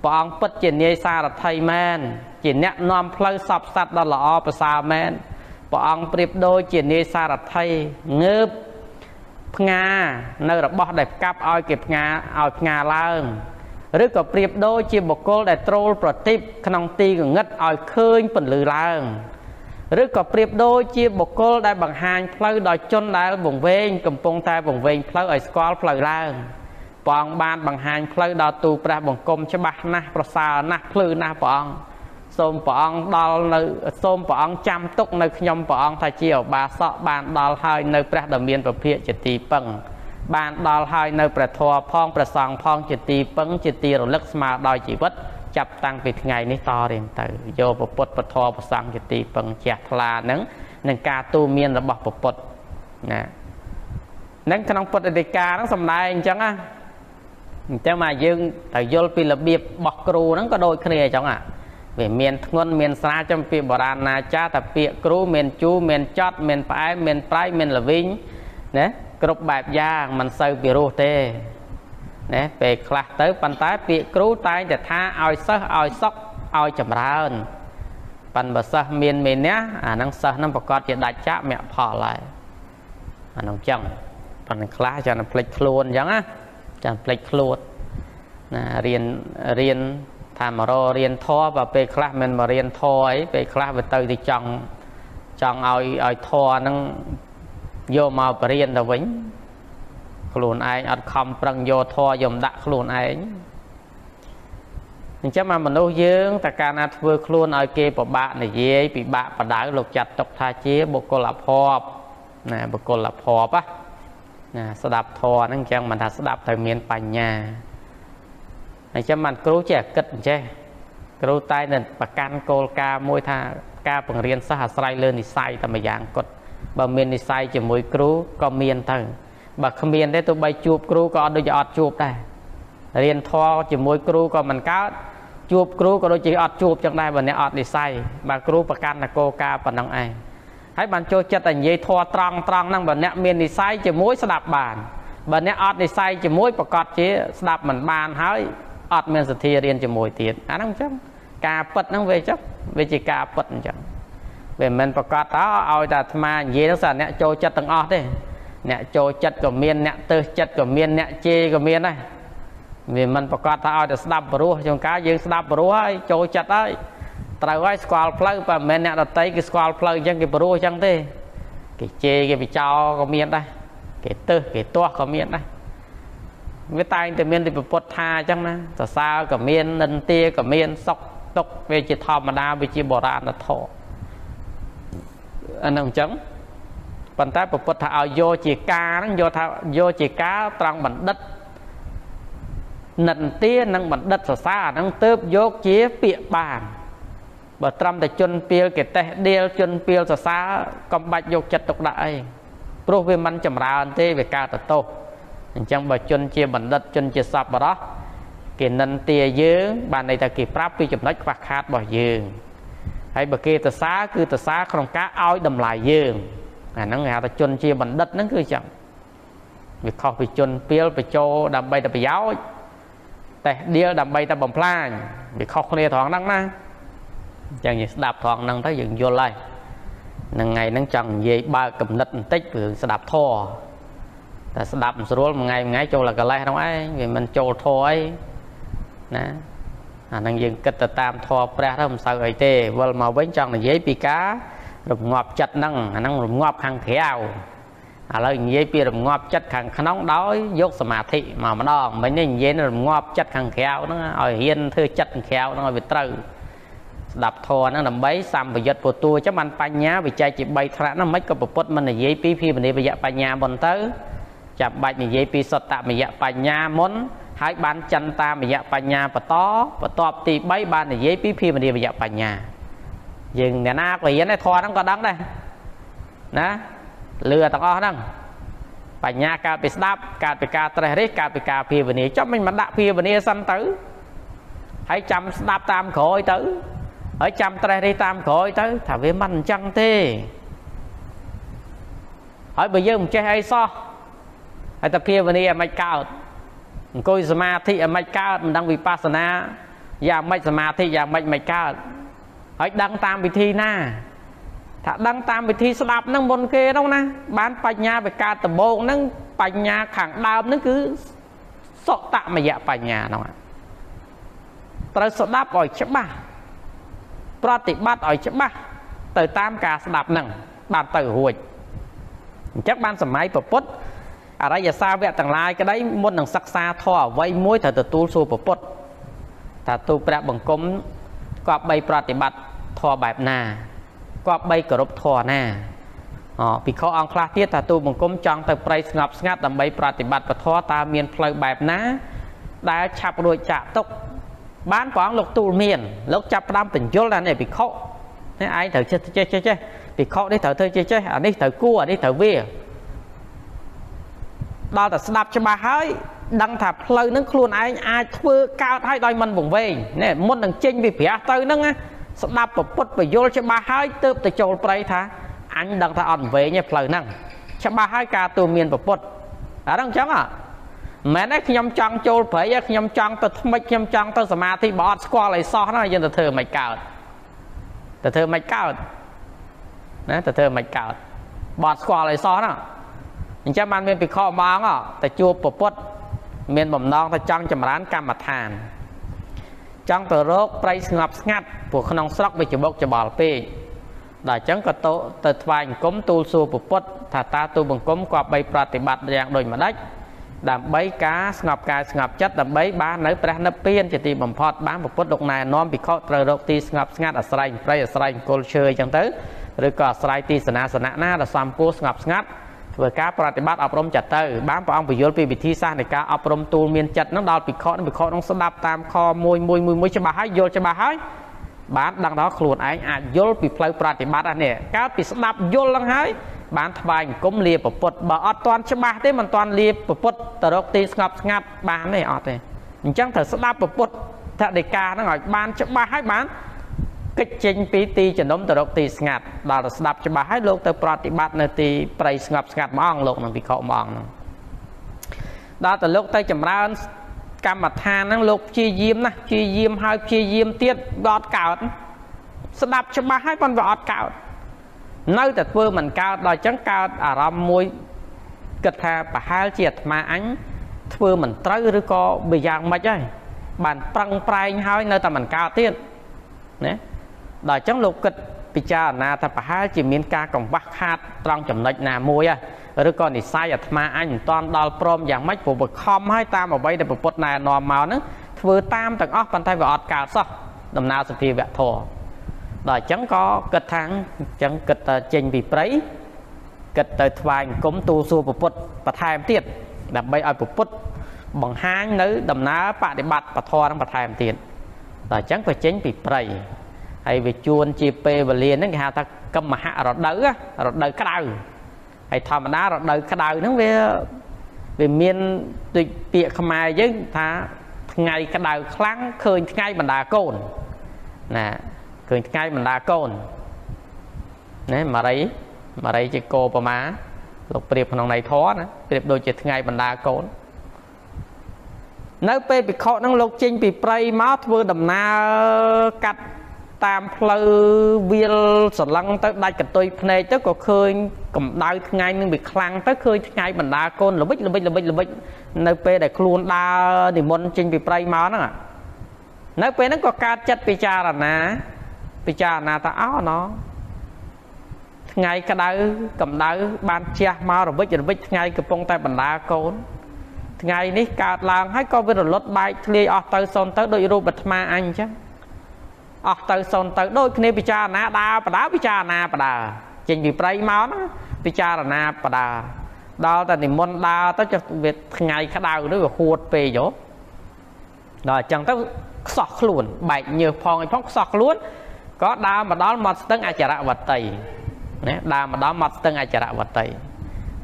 ព្រះអង្គពិតជានាយសារថីមែនជាអ្នកនាំផ្លូវសពសัตว์ដ៏ល្អប្រសើរមែនព្រះអង្គប្រៀបដូចជានាយសារថីងើបផ្ងានៅរបស់ដែលផ្កាប់ឲ្យគេផ្ងាឲ្យផ្ងាឡើងឬក៏ប្រៀបដូចជាបុគ្គលដែលត្រូលប្រទីបក្នុងទីកងឹតឲ្យឃើញពន្លឺឡើង ឬក៏ប្រៀបដូចជាបុគ្គលដែលបង្ហាញផ្លូវដល់ជនដែលវង្វេងកំពុងតែវង្វេងផ្លូវឲ្យស្គាល់ផ្លូវឡើងព្រះអង្គបានបង្ហាញផ្លូវដល់ទូព្រះបង្គំច្បាស់ណាស់ប្រសើរណាស់ភ្លឺណាស់ព្រះអង្គសូមព្រះអង្គដល់នៅសូមព្រះអង្គចាំទុកនៅខ្ញុំព្រះអង្គថាជាឧបាសកបានដល់ហើយនៅព្រះដ៏មានពភាកជាទីពឹងបានដល់ហើយនៅព្រះធម៌ផងព្រះសង្ឃផងជាទីពឹងជាទីរលឹកស្មើដោយជីវិត ចាប់តាំងពីថ្ងៃនេះតរៀងទៅយកពុទ្ធពធប្រសង្ឃជាទីពឹងជ្រះថ្លានឹងនឹងការទូមានរបស់ពុទ្ធណានឹងក្នុងពុទ្ធដីកាហ្នឹងសំដែងអញ្ចឹងណាអញ្ចឹងមកយើងទៅយល់ពីរបៀបបោះគ្រូហ្នឹងក៏ដូចគ្នាអញ្ចឹងណាវាមានធ្ងន់មានស្រាលចំពីបុរាណណាចាតែពាក្យគ្រូមានជូរមានចត់មានផ្អែមមានប្រៃមានល្វីងណាគ្រប់បែបយ៉ាងមិនសូវពីរោះទេ ណាពេលខ្លះទៅប៉ុន្តែពាក្យគ្រូតែងតែថាឲ្យសិស្សឲ្យសុខឲ្យចម្រើនប៉ុន្តែបើសិស្សមានមេនះអាហ្នឹងសិស្សហ្នឹងប្រកាសជាដាច់ចាក់មគ្គផលហើយអាហ្នឹងចឹងប៉ុន្តែខ្លះចាំតែភ្លេចខ្លួនអញ្ចឹងណាចាំភ្លេចខ្លួនណារៀនរៀនថាមកររៀនធម៌បើពេលខ្លះមិនមករៀនធម៌អីពេលខ្លះវាទៅទីចង់ចង់ឲ្យឲ្យធម៌ហ្នឹងយកមកបរៀនទៅវិញ ខ្លួនឯងអត់ខំប្រឹងយកធម៌យកដាក់ខ្លួនឯងអញ្ចឹងមកមនុស្សយើងតើកាលណាធ្វើខ្លួនឲ្យគេពិបាកនិយាយពិបាកបដៅលោកចាត់ទុកថាជាបុគ្គលអភ័ព្វណាបុគ្គលអភ័ព្វណាស្ដាប់ធម៌ហ្នឹងអញ្ចឹងមិនថាស្ដាប់ទៅមានបញ្ញាអញ្ចឹងបានគ្រូចេះគិតអញ្ចេះគ្រូតែនឹងប្រកាន់គោលការណ៍មួយថាការបង្រៀនសិស្សអាស្រ័យលើនិស័យតែម្យ៉ាងគត់បើមាននិស័យជាមួយគ្រូក៏មានទៅ បើគ្មានទេទោះបីជួបគ្រូក៏អត់ដូចជាអត់ជួបដែររៀនធម៌ជាមួយគ្រូក៏មិនកើតជួបគ្រូក៏ដូចជាអត់ជួបចឹងដែរបើអ្នកអត់និស័យបើគ្រូប្រកាន់តែគោលការណ៍ប៉ុណ្ណឹងឯងហើយបានចូលចិត្តតែនិយាយធម៌ត្រង់ត្រង់ហ្នឹងបើអ្នកមាននិស័យជាមួយស្ដាប់បានបើអ្នកអត់និស័យជាមួយប្រកាសជាស្ដាប់មិនបានហើយអត់មានសទ្ធារៀនជាមួយទៀតអាហ្នឹងអញ្ចឹងការពិតហ្នឹងវាអញ្ចឹងវាជាការពិតអញ្ចឹងវាមិនមែនប្រកាសតើឲ្យតែអាត្មានិយាយហ្នឹងសារអ្នកចូលចិត្តទាំងអស់ទេ អ្នកចូលចិត្តក៏មានអ្នកទើសចិត្តក៏មានអ្នកជេរក៏មានដែរវាមិនប្រកាសថាឲ្យតែស្ដាប់ព្រោះជួនកាលយើងស្ដាប់ព្រោះហើយចូលចិត្តហើយត្រូវហើយស្គាល់ផ្លូវបើមិនមែនអ្នកដតីគេស្គាល់ផ្លូវអញ្ចឹងគេព្រោះអញ្ចឹងទេគេជេរគេបិចោក៏មានដែរគេទើសគេទាស់ក៏មានដែរវាតែងតែមានទីពុទ្ធថាអញ្ចឹងណាសរសើរក៏មាននិន្ទាក៏មានសុខទុកវាជាធម្មតាវាជាបុរាណធម៌អានឹងអញ្ចឹង ប៉ុន្តែពុទ្ធថាឲ្យយកជាការហ្នឹងយកថាយកជាការត្រង់បណ្ឌិតនិន្ទានិងបណ្ឌិតសរសើរអាហ្នឹងទៅយកជាពាក្យបានបើត្រឹមតែជន់ពៀលកេតេះដៀលជន់ពៀលសរសើរកំបាច់យកចិត្តទុកដាក់អីព្រោះវាមិនចម្រើនទេវាកើតទៅទោសអញ្ចឹងបើជន់ជាបណ្ឌិតជន់ជាសពបរោះគេនិន្ទាយើង បានន័យថាគេប្រាប់ពីចំណុចខ្វះខាតរបស់យើងហើយបើគេតសាគឺតសាក្នុងការឲ្យតម្លៃយើង អាហ្នឹងគេហៅថាជនជាបណ្ឌិតហ្នឹងគឺចឹងវាខុសពីជនពៀលបញ្ចោដើម្បីតែប្រយោជន៍តេះដៀលដើម្បីតែបំផ្លាញវាខុសគ្នាត្រង់ហ្នឹងណាអញ្ចឹងយើងស្ដាប់ត្រង់ហ្នឹងទៅយើងយល់ហើយនឹងថ្ងៃហ្នឹងចង់និយាយបើកកំណត់បន្តិចរឿងស្ដាប់ធម៌តែស្ដាប់មិនស្រួលមួយថ្ងៃមួយថ្ងៃចូលតែកលេសហ្នឹងឯងវាមិនចូលធម៌អីណាអាហ្នឹងយើងគិតទៅតាមធម៌ព្រះទៅមិនសូវអីទេវិលមកវិញចង់និយាយពីការ រងាប់ចិត្តហ្នឹងអាហ្នឹងរងាប់ខាងក្រៅឥឡូវនិយាយពីរងាប់ចិត្តខាងក្នុងដោយយកសមាធិមកម្ដងមិញនេះនិយាយរងាប់ចិត្តខាងក្រៅហ្នឹងឲ្យហ៊ានធ្វើចិត្តខាងក្រៅហ្នឹងឲ្យវាត្រូវស្ដាប់ធម៌ហ្នឹងដើម្បីសម្បយុទ្ធពតួចឹងបានបញ្ញាវិច័យជា3ថ្នាក់ហ្នឹងមិនក៏ប្រពុតមិននិយាយពីភិបនិវយៈបញ្ញាមុនទៅចាំបាច់និយាយពីសតមយៈបញ្ញាមុនហើយបានចន្តាមយៈបញ្ញាបន្តបន្ទាប់ទី3បាននិយាយពីភិបនិវយៈបញ្ញា យើងអ្នកណាក៏រៀនដែរធម៌ហ្នឹងក៏ដឹងដែរណាលឺទាំងអស់ហ្នឹងបញ្ញាកើតពីស្ដាប់កើតពីការត្រេះរិះកើតពីការភាវនាចុះមិនមកដាក់ភាវនាសិនទៅហើយចាំស្ដាប់តាមក្រោយទៅហើយចាំត្រេះរិះតាមក្រោយទៅថាវាមិនអញ្ចឹងទេហើយបើយើងមិនចេះអីសោះហើយតែភាវនាមិនកើតអង្គុយសមាធិឲ្យមិនកើតមិនដឹងវិបស្សនាយ៉ាងម៉េចសមាធិយ៉ាងម៉េចមិនកើត ហើយដឹងតាមវិធីណាថាដឹងតាមវិធីស្ដាប់ហ្នឹងមុនគេហ្នឹងណាបានបញ្ញាវាកើតដំបូងហ្នឹងបញ្ញាខាងដើមហ្នឹងគឺសតមយៈបញ្ញាហ្នឹងត្រូវស្ដាប់ឲ្យច្បាស់ប្រតិបត្តិឲ្យច្បាស់ទៅតាមការស្ដាប់ហ្នឹងបានទៅរួចអញ្ចឹងបានសម័យពពុទ្ធអរិយសាវៈទាំងឡាយក្តីមុននឹងសិក្សាធម៌អ្វីមួយត្រូវទទួលសួរពពុទ្ធថាទូព្រះបង្គំ គប្បីប្រតិបត្តិធម៌បែបណាគប្បីគោរពធម៌ណាអភិក្ខុអង្គខ្លះទៀតថាទូបង្គំចង់ទៅប្រៃស្ងប់ស្ងាត់ដើម្បីប្រតិបត្តិពធតើមានផ្លូវបែបណា ដែលឆាប់រួចចាក់ទុកបានព្រះអង្គលោកទូលមានលោកចាប់ផ្ដើមបញ្យលថានេះភិក្ខុនេះឯងត្រូវចេះចេះចេះចេះភិក្ខុនេះត្រូវធ្វើចេះចេះអានេះត្រូវគួរអានេះត្រូវវា ដល់តែស្ដាប់ច្បាស់ហើយដឹងថាផ្លូវហ្នឹងខ្លួនឯងអាចធ្វើកើតឲ្យដោយមិនវង្វេងនេះមុននឹងចេញពីព្រះទៅហ្នឹងស្ដាប់ប្រពុតបយលច្បាស់ហើយទៅទៅចូលប្រៃថាអញដឹងថាអត់វង្វេងទេផ្លូវហ្នឹងច្បាស់ហើយការទូមានប្រពុតអាហ្នឹងអញ្ចឹងហ៎មែនទេខ្ញុំចង់ចូលព្រៃខ្ញុំចង់ទៅថ្មិចខ្ញុំចង់ទៅសមាធិបើអត់ស្គាល់អីសោះហ្នឹងយើងទៅធ្វើមិនកើតទៅធ្វើមិនកើតណាទៅធ្វើមិនកើតបើអត់ស្គាល់អីសោះហ្នឹង អញ្ចឹងបានមានពិខុមួយអង្គទៅជួបពពុទ្ធមានបំណងទៅចង់ចម្រើនកម្មដ្ឋាន ចង់ទៅរកប្រៃស្ងប់ស្ងាត់ព្រោះក្នុងស្រុកវាច្បុកច្បល់ពេកដល់អញ្ចឹងក៏ទៅទៅថ្វាយអង្គមទូលសួរពពុទ្ធថាតើទូបង្គំគប្បីប្រតិបត្តិយ៉ាងដូចម្ដេចដើម្បីការស្ងប់កាយស្ងប់ចិត្តដើម្បីបាននៅព្រះនិព្វានជាទីបំផុតបានពពុទ្ធលោកណែនាំភិក្ខុត្រូវរកទីស្ងប់ស្ងាត់អាស្រ័យព្រៃអាស្រ័យអង្គលឈើអញ្ចឹងទៅឬក៏អាស្រ័យទីសនាសនៈណាដែលសំពោះស្ងប់ស្ងាត់ ធ្វើការប្រតិបត្តិអប់រំចិត្តទៅបានព្រះអង្គបញ្យល់ពីវិធីសាស្ត្រនៃការអប់រំទូលមានចិត្តនឹងដល់ភិក្ខុនិងភិក្ខុនឹងស្ដាប់តាមខមួយមួយមួយមួយច្បាស់ហើយយល់ច្បាស់ហើយបានដឹងដល់ខ្លួនឯងអាចយល់ពីផ្លូវប្រតិបត្តិនេះកើតពីស្ដាប់យល់ឡើងហើយបានថ្វាយអង្គមលាពពុទ្ធបើអត់ទាន់ច្បាស់ទេមិនទាន់លាពពុទ្ធទៅរកទីស្ងប់ស្ងាត់បានទេអត់ទេអញ្ចឹងត្រូវស្ដាប់ពពុទ្ធថដេកាហ្នឹងឲ្យបានច្បាស់ហើយបាន កិច្ចចេញពីទីជំនុំទៅរកទីស្ងាត់ដល់ទៅស្ដាប់ច្បាស់ហើយលោកទៅប្រតិបត្តិនៅទីព្រៃស្ងប់ស្ងាត់មួយអង្គលោកនឹងពិខុមួយអង្គហ្នឹងដល់ទៅលោកទៅចម្រើនកម្មដ្ឋានហ្នឹងលោកព្យាយាមណាព្យាយាមហើយព្យាយាមទៀតវាអត់កើតស្ដាប់ច្បាស់ហើយប៉ុន្តែវាអត់កើតនៅតែធ្វើមិនកើតដល់អញ្ចឹងកើតអារម្មណ៍មួយគិតថាប្រហែលជាអាត្មាអញធ្វើមិនត្រូវឬក៏វាយ៉ាងម៉េចហើយបានប្រឹងប្រែងហើយនៅតែមិនកើតទៀតណា ដល់អញ្ចឹងលោកគិតពិចារណាថាប្រហែលជាមានការកង្វះខាតត្រង់ចំណុចណាមួយឬក៏និស័យអាត្មាអញមិនតាន់ដល់ព្រមយ៉ាងម៉េចព្រោះវាខំហើយតាមអ្វីដែលពុទ្ធណែនាំមកហ្នឹងធ្វើតាមទាំងអស់ប៉ុន្តែវាអត់កើតសោះដំណើរសភាវៈធម៌ដល់អញ្ចឹងក៏គិតថាអញ្ចឹងគិតតែចេញពីព្រៃគិតទៅថ្វាយអង្គមទូសួរពុទ្ធបន្ថែមទៀតដើម្បីឲ្យពុទ្ធបង្ហាញនៅដំណើរបដិបត្តិពធនឹងបន្ថែមទៀតដល់អញ្ចឹងក៏ចេញពីព្រៃ ហើយវាជួនជាពេលវេលាហ្នឹងគេហៅថាកម្មហរដូវរដូវក្តៅហើយធម្មតារដូវក្តៅហ្នឹងវាវាមានដូចពាក្យខ្មែរយើងថាថ្ងៃក្តៅខ្លាំងឃើញថ្ងៃបណ្ដាកូនណាឃើញថ្ងៃបណ្ដាកូនណាម៉ារីម៉ារីជាគោប្រមាលោកប្រៀបក្នុងន័យធរណាប្រៀបដូចជាថ្ងៃបណ្ដាកូននៅពេលភិក្ខុហ្នឹងលោកចេញពីព្រៃមកធ្វើដំណើរកាត់ តាមផ្លូវវាលសឡឹងទៅដាច់កតុយភ្នែកទៅក៏ឃើញកម្ដៅថ្ងៃនឹងវាខ្លាំងទៅឃើញថ្ងៃបណ្ដាកូនល្បិចល្បិចល្បិចល្បិចនៅពេលដែលខ្លួនដើរនិមន្តចេញពីព្រៃមកហ្នឹងនៅពេលហ្នឹងក៏កើតចិត្តពិចារណាពិចារណាថាអោណោថ្ងៃក្តៅកម្ដៅបានជះមករវិចរវិចថ្ងៃកំពុងតែបណ្ដាកូនថ្ងៃនេះកើតឡើងហើយក៏វារលត់បែកធ្លាយអស់ទៅសូនទៅដោយរូបអាត្មាអញអញ្ចឹង អស់ទៅសូនទៅដូចគ្នាពិចារណាដើរបដើពិចារណាបដើចេញពីព្រៃមកណាពិចារណាបដើដល់តែនិមន្តដើរទៅចុះវាថ្ងៃក្តៅនោះវាហួតពេកយោដល់អញ្ចឹងទៅខ្សោះខ្លួនបែកញើសផងអីផងខ្សោះខ្លួនក៏ដើរមកដល់មាត់ស្ទឹងអចរវតីណាដើរមកដល់មាត់ស្ទឹងអចរវតី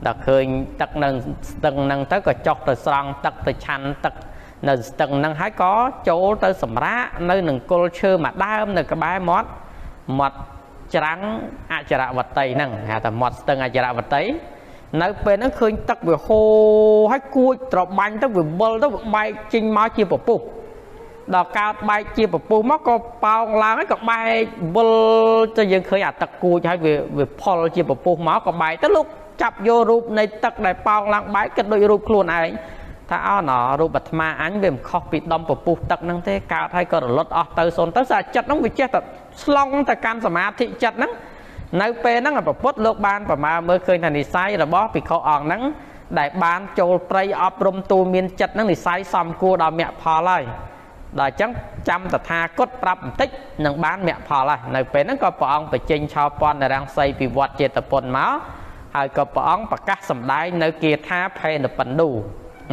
ដល់ឃើញទឹកនៅស្ទឹងហ្នឹងទៅក៏ចុះទៅស្រង់ទឹកទៅឆាន់ទឹក នៅស្ទឹងហ្នឹងហើយក៏ចូលទៅសម្រាកនៅនឹងគល់ឈើមួយដើម នៅក្បែរមាត់មាត់ច្រាំងអចរវតីហ្នឹងហៅថាមាត់ស្ទឹងអចរវតីនៅពេលហ្នឹងឃើញទឹកវាហូរហើយគួចត្របាញ់ទៅវាវិលទៅវាបែកចេញមកជាពពុះដល់កើតបែកជាពពុះមកក៏ប៉ោងឡើងហើយក៏បែកវិលទៅយើងឃើញអាទឹកគួចហើយវាវាផលជាពពុះមកក៏បែកទៅលោកចាប់យករូបនៃទឹកដែលប៉ោងឡើងបែកគិតដូចរូបខ្លួនឯង ថាអោណរូបអាត្មាអញវាមិនខុសពីដំពពុះទឹកហ្នឹងទេកើតហើយក៏រលត់អស់ទៅសូនទៅសាចិត្តហ្នឹងវាចេះតែស្លង់ទៅកាន់សមាធិចិត្តហ្នឹងនៅពេលហ្នឹងប្រពុតលោកបានប្រមាមើលឃើញថានិស័យរបស់ភិក្ខុអង្គហ្នឹងដែលបានចូលព្រៃអប់រំទូមានចិត្តហ្នឹងនិស័យសំគួរដល់មគ្គផលហើយដល់អញ្ចឹងចាំតថាគតប្រាប់បន្តិចនឹងបានមគ្គផលហើយនៅពេលហ្នឹងក៏ព្រះអង្គបញ្ចេញឆោពន្ធរាំងសីពីវត្តចេតពុនមកហើយក៏ព្រះអង្គប្រកាសសម្ដែងនៅគាថាភេនបណ្ឌូ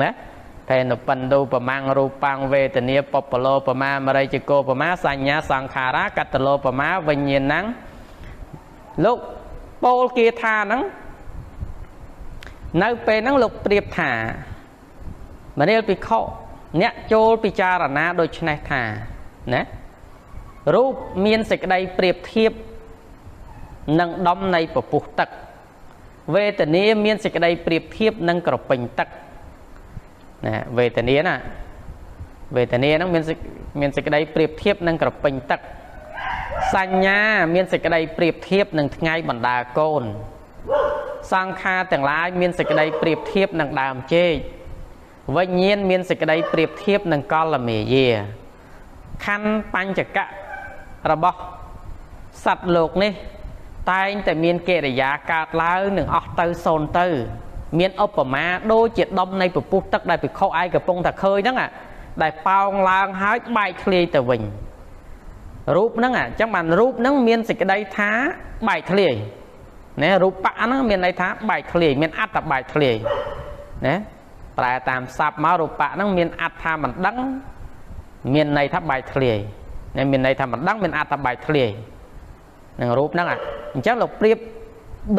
ណាភេនបណ្ឌូប្រមាំងរូបាំងវេទនាបបលោប្រមាមរិជគោប្រមាសញ្ញាសង្ខារាកតលោប្រមាវិញ្ញាណังលោកពោលគាថាហ្នឹងនៅពេលហ្នឹងលោកប្រៀបថាមនាលភិក្ខុអ្នកចូលពិចារណាដូចនេះថាណារូបមានសេចក្តីប្រៀបធៀបនឹងដុំនៃពពុះទឹកវេទនាមានសេចក្តីប្រៀបធៀបនឹងក្រពេញទឹក ណាវេទនាណាវេទនាហ្នឹងមានមានសេចក្តីប្រៀបធៀបនឹងក្រពេញទឹកសញ្ញា មានសេចក្តីប្រៀបធៀបនឹងថ្ងៃបណ្ដាកូន សង្ខារទាំងឡាយមានសេចក្តីប្រៀបធៀបនឹងដើមចេកវិញ្ញាណមានសេចក្តីប្រៀបធៀបនឹងកលមេយាខណ្ឌបញ្ចកៈរបស់សត្វលោកនេះ តែងតែមានកិរិយាកើតឡើងនឹងអស់ទៅសូន្យទៅ មានឧបមាដូចជាដុំនៃពពុះទឹកដែលពិខុឯងកំពុងតែឃើញហ្នឹងដែលប៉ោងឡើងហើយបែកធ្លាយទៅវិញរូបហ្នឹងអញ្ចឹងបានរូបហ្នឹងមានសេចក្តីថាបែកធ្លាយណារូបបៈហ្នឹងមានន័យថាបែកធ្លាយមានអត្តបែកធ្លាយណាប្រែតាមស័ព្ទមករូបៈហ្នឹងមានអត្តថាមិនដឹងមានន័យថាបែកធ្លាយណាមានន័យថាមិនដឹងមានអត្តថាបែកធ្លាយនឹងរូបហ្នឹងអញ្ចឹងលោកប្រៀប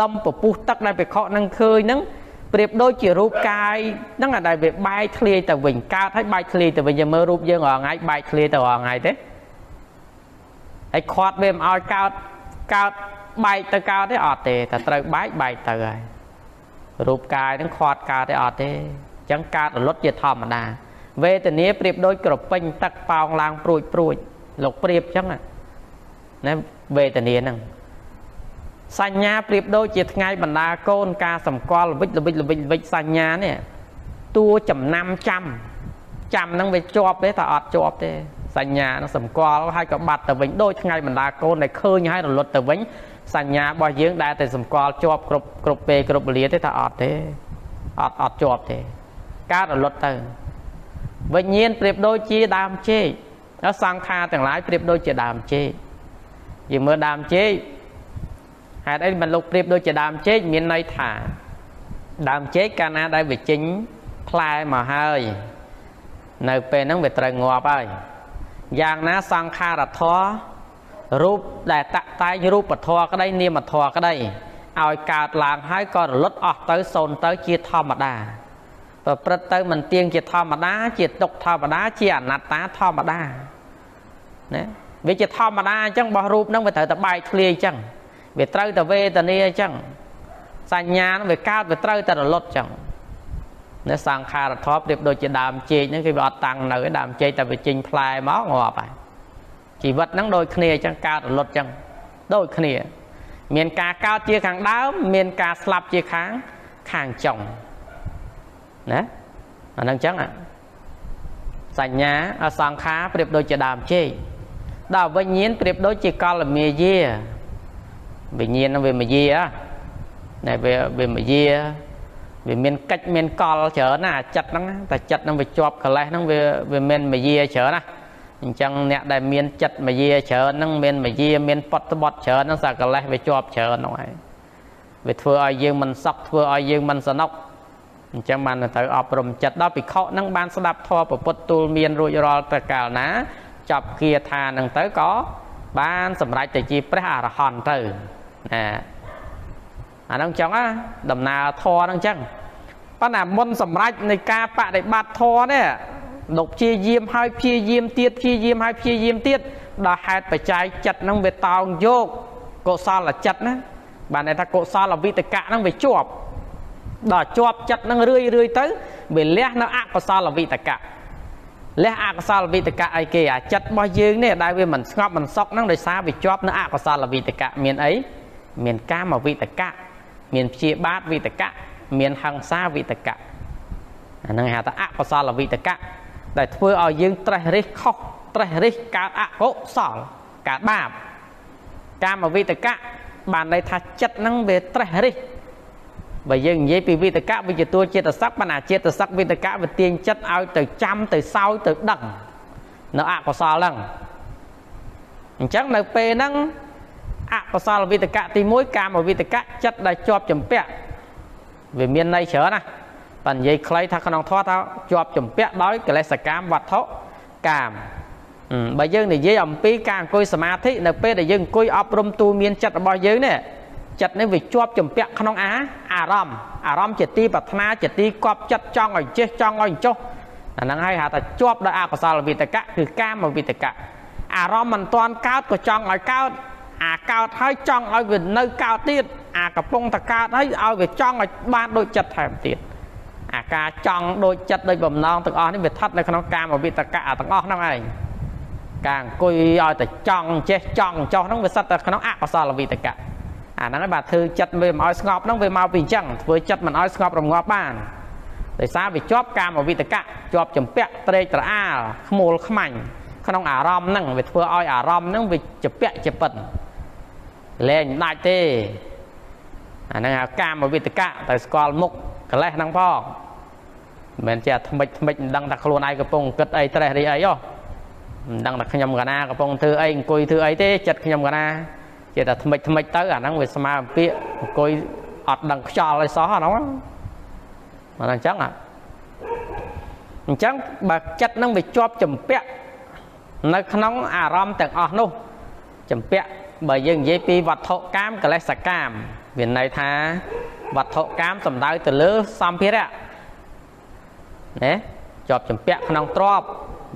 ដំពពុះទឹកដែលបេខហ្នឹងឃើញហ្នឹង ប្រៀបដូចជារូបកាយហ្នឹងដែលវាបែកធ្លាយទៅវិញកើតហើយបែកធ្លាយទៅវិញយើងមើលរូបយើងរាល់ថ្ងៃបែកធ្លាយទៅរាល់ថ្ងៃទេហើយខាត់វាមិនឲ្យកើតកើតបែកទៅកើតទេអត់ទេតែត្រូវបែកបែកទៅហើយរូបកាយហ្នឹងខាត់កើតទេអត់ទេអញ្ចឹងកើតរលត់ជាធម្មតា វេទនាប្រៀបដូចក្រពេញទឹកប៉ោងឡើងព្រួយព្រួយលោកប្រៀបអញ្ចឹងណាវេទនាហ្នឹង សញ្ញាប្រៀបដូចជាថ្ងៃបណ្ដាកូនការសម្គាល់ល្វិចល្វិចល្វិចល្វិចសញ្ញានេះតួចំណាំចាំចាំនឹងវាជាប់ទេតែអត់ជាប់ទេសញ្ញានឹងសម្គាល់ហើយក៏បាត់ទៅវិញដូចថ្ងៃបណ្ដាកូនដែលឃើញហើយរលត់ទៅវិញសញ្ញារបស់យើងដែលតែសម្គាល់ជាប់គ្រប់គ្រប់ពេលគ្រប់វេលាទេថាអត់ទេអត់អត់ជាប់ទេកើតរលត់ទៅវិញ្ញាណប្រៀបដូចជាដើមចេកហើយសង្ខារទាំងឡាយប្រៀបដូចជាដើមចេកយើងមើលដើមចេក ហេតុអីមិនលោកប្រៀបដូចជាដើមចេកមានន័យថា ដើមចេកកាលណាដែលវាចេញផ្លែមកហើយ នៅពេលហ្នឹងវាត្រូវងាប់ហើយយ៉ាងណាសង្ខារធររូបដែលតតែងរូបធរក្តីនាមធរក្តីឲ្យកើតឡើងហើយក៏រលត់អស់ទៅសូន្យទៅជាធម្មតាប្រព្រឹត្តទៅមិនទៀងជាធម្មតា ជាទុកធម្មតា ជាអនត្តាធម្មតាណាវាជាធម្មតាអញ្ចឹងរបស់រូបហ្នឹងវាត្រូវតែបែកធ្លាយអញ្ចឹង វាត្រូវតែវេទនាអញ្ចឹងសញ្ញានឹងវាកើតវាត្រូវតែរលត់អញ្ចឹងនៅសង្ខារធម៌ប្រៀបដូចជាដើមចេកហ្នឹងគឺវាអត់តាំងនៅដើមចេកតែវាចេញផ្លែមកងាប់ហើយជីវិតហ្នឹងដូចគ្នាអញ្ចឹងកើតរលត់អញ្ចឹងដូចគ្នា មានការកើតជាខាងដើម មានការស្លាប់ជាខាងខាងចុងណាអាហ្នឹងអញ្ចឹងសញ្ញាអសង្ខារប្រៀបដូចជាដើមចេកដល់វិញ្ញាណប្រៀបដូចជាកលមាយា វិញ្ញាណហ្នឹងវាមាយាណាវាវាមាយាវាមានកិច្ចមានកលច្រើនណាចិត្តហ្នឹងតែចិត្តហ្នឹងវាជាប់កលេសហ្នឹងវាវាមានមាយាច្រើនណាអញ្ចឹងអ្នកដែលមានចិត្តមាយាច្រើនហ្នឹងមានមាយាមានបត់បត់ច្រើនហ្នឹងសាកលេសវាជាប់ច្រើនហ្នឹងហើយវាធ្វើឲ្យយើងមិនសក់ធ្វើឲ្យយើងមិនសនុកអញ្ចឹងបានទៅអប់រំចិត្តដល់ភិក្ខុហ្នឹងបានស្ដាប់ធម៌ពុទ្ធទូលមានរួចរាល់តែកាលណាចប់គាថាហ្នឹងទៅក៏បានសម្រេចទៅជាព្រះអរហន្តទៅ ណាអាហ្នឹងចឹងណាដំណើរធរហ្នឹងចឹងប៉ុន្តែមុនសម្រេចនៃការបដិបត្តិធរនេះលោកព្យាយាមហើយព្យាយាមទៀតព្យាយាមហើយព្យាយាមទៀតដល់ហេតុបច្ច័យចិត្តហ្នឹងវាតោងយកកុសលចិត្តណាបានន័យថាកុសលវិតកៈហ្នឹងវាជាប់ដល់ជាប់ចិត្តហ្នឹងរឿយរឿយទៅវាលះនៅអកុសលវិតកៈលះអកុសលវិតកៈអីគេអាចិត្តរបស់យើងនេះដែលវាមិនស្ងប់មិនសុខហ្នឹងដោយសារវាជាប់នៅអកុសលវិតកៈមានអី មានកាមវិតកៈមានព្យាបាទវិតកៈមានហង្សាវិតកៈអាហ្នឹងហៅថាអកុសលវិតកៈដែលធ្វើឲ្យយើងត្រេះរិះខុសត្រេះរិះកើតអកុសលកើតបាបកាមវិតកៈបានន័យថាចិត្តហ្នឹងវាត្រេះរិះបើយើងនិយាយពីវិតកៈវាជាតួចិត្តស័កបណ្ណាចិត្តស័កវិតកៈវាទាញចិត្តឲ្យទៅចាំទៅសោយទៅដឹងនៅអកុសលហ្នឹងអញ្ចឹងនៅពេលហ្នឹង អកុសលវិតកៈទី1កាមវិតកៈចិត្តដែលជាប់ចម្ពាក់វាមានន័យច្រើនណាបើនិយាយខ្លីថាក្នុងធម៌ថាជាប់ចម្ពាក់ដោយកិលេសកម្មវត្ថុកាមបើយើងនិយាយអំពីការអង្គុយសមាធិនៅពេលដែលយើងអង្គុយអប់រំទូមានចិត្តរបស់យើងនេះចិត្តនេះវាជាប់ចម្ពាក់ក្នុងអាអារម្មណ៍អារម្មណ៍ជាទីប្រាថ្នាជាទីគប់ចិត្តចង់ឲ្យចេះចង់ឲ្យចុះអាហ្នឹងហើយហៅថាជាប់ដោយអកុសលវិតកៈគឺកាមវិតកៈអារម្មណ៍មិនទាន់កើតក៏ចង់ឲ្យកើត អាកើតហើយចង់ឲ្យវានៅកើតទៀតអាកំពុងតកើតហើយឲ្យវាចង់ឲ្យបានដូចចិត្តថែមទៀតអាការចង់ដូចចិត្តដូចបំណងទាំងអស់នេះវាស្ថិតនៅក្នុងកាមវិតកៈទាំងអស់ហ្នឹងឯងការអង្គុយឲ្យតែចង់ចេះចង់ចោះហ្នឹងវាស្ថិតនៅក្នុងអកុសលវិតកៈអាហ្នឹងបាទធ្វើចិត្តវាមិនឲ្យស្ងប់ហ្នឹងវាមកពីអញ្ចឹងធ្វើចិត្តមិនឲ្យស្ងប់រងាប់បានដោយសារវាជាប់កាមវិតកៈជាប់ចម្ពាក់ត្រេកត្រអាលខ្មួលខ្មាញ់ក្នុងអារម្មណ៍ហ្នឹងវាធ្វើឲ្យអារម្មណ៍ហ្នឹងវាជាពាក់ជាពិត លែងដាច់ទេអាហ្នឹងហៅកាមវិតកៈទៅស្គាល់មុខកលេសហ្នឹងផងមិនមែនជាថ្មិចថ្មិចមិនដឹងថាខ្លួនឯងកំពុងគិតអីត្រេះរីអីហ៎មិនដឹងថាខ្ញុំកណាកំពុងធ្វើអីអង្គុយធ្វើអីទេចិត្តខ្ញុំកណាជាតែថ្មិចថ្មិចទៅអាហ្នឹងវាស្មើពាកអង្គុយអត់ដឹងខ្យល់អីសោះអាហ្នឹងមកអញ្ចឹងអញ្ចឹងបើចិត្តហ្នឹងវាជាប់ចម្ពាក់នៅក្នុងអារម្មណ៍ទាំងអស់នោះចម្ពាក់ បើយើងនិយាយពីវត្ថុកាមកលេសកាមមានន័យថាវត្ថុកាមសំដៅទៅលើសម្ភារៈណាជាប់ចម្ពាក់ក្នុងទ្រប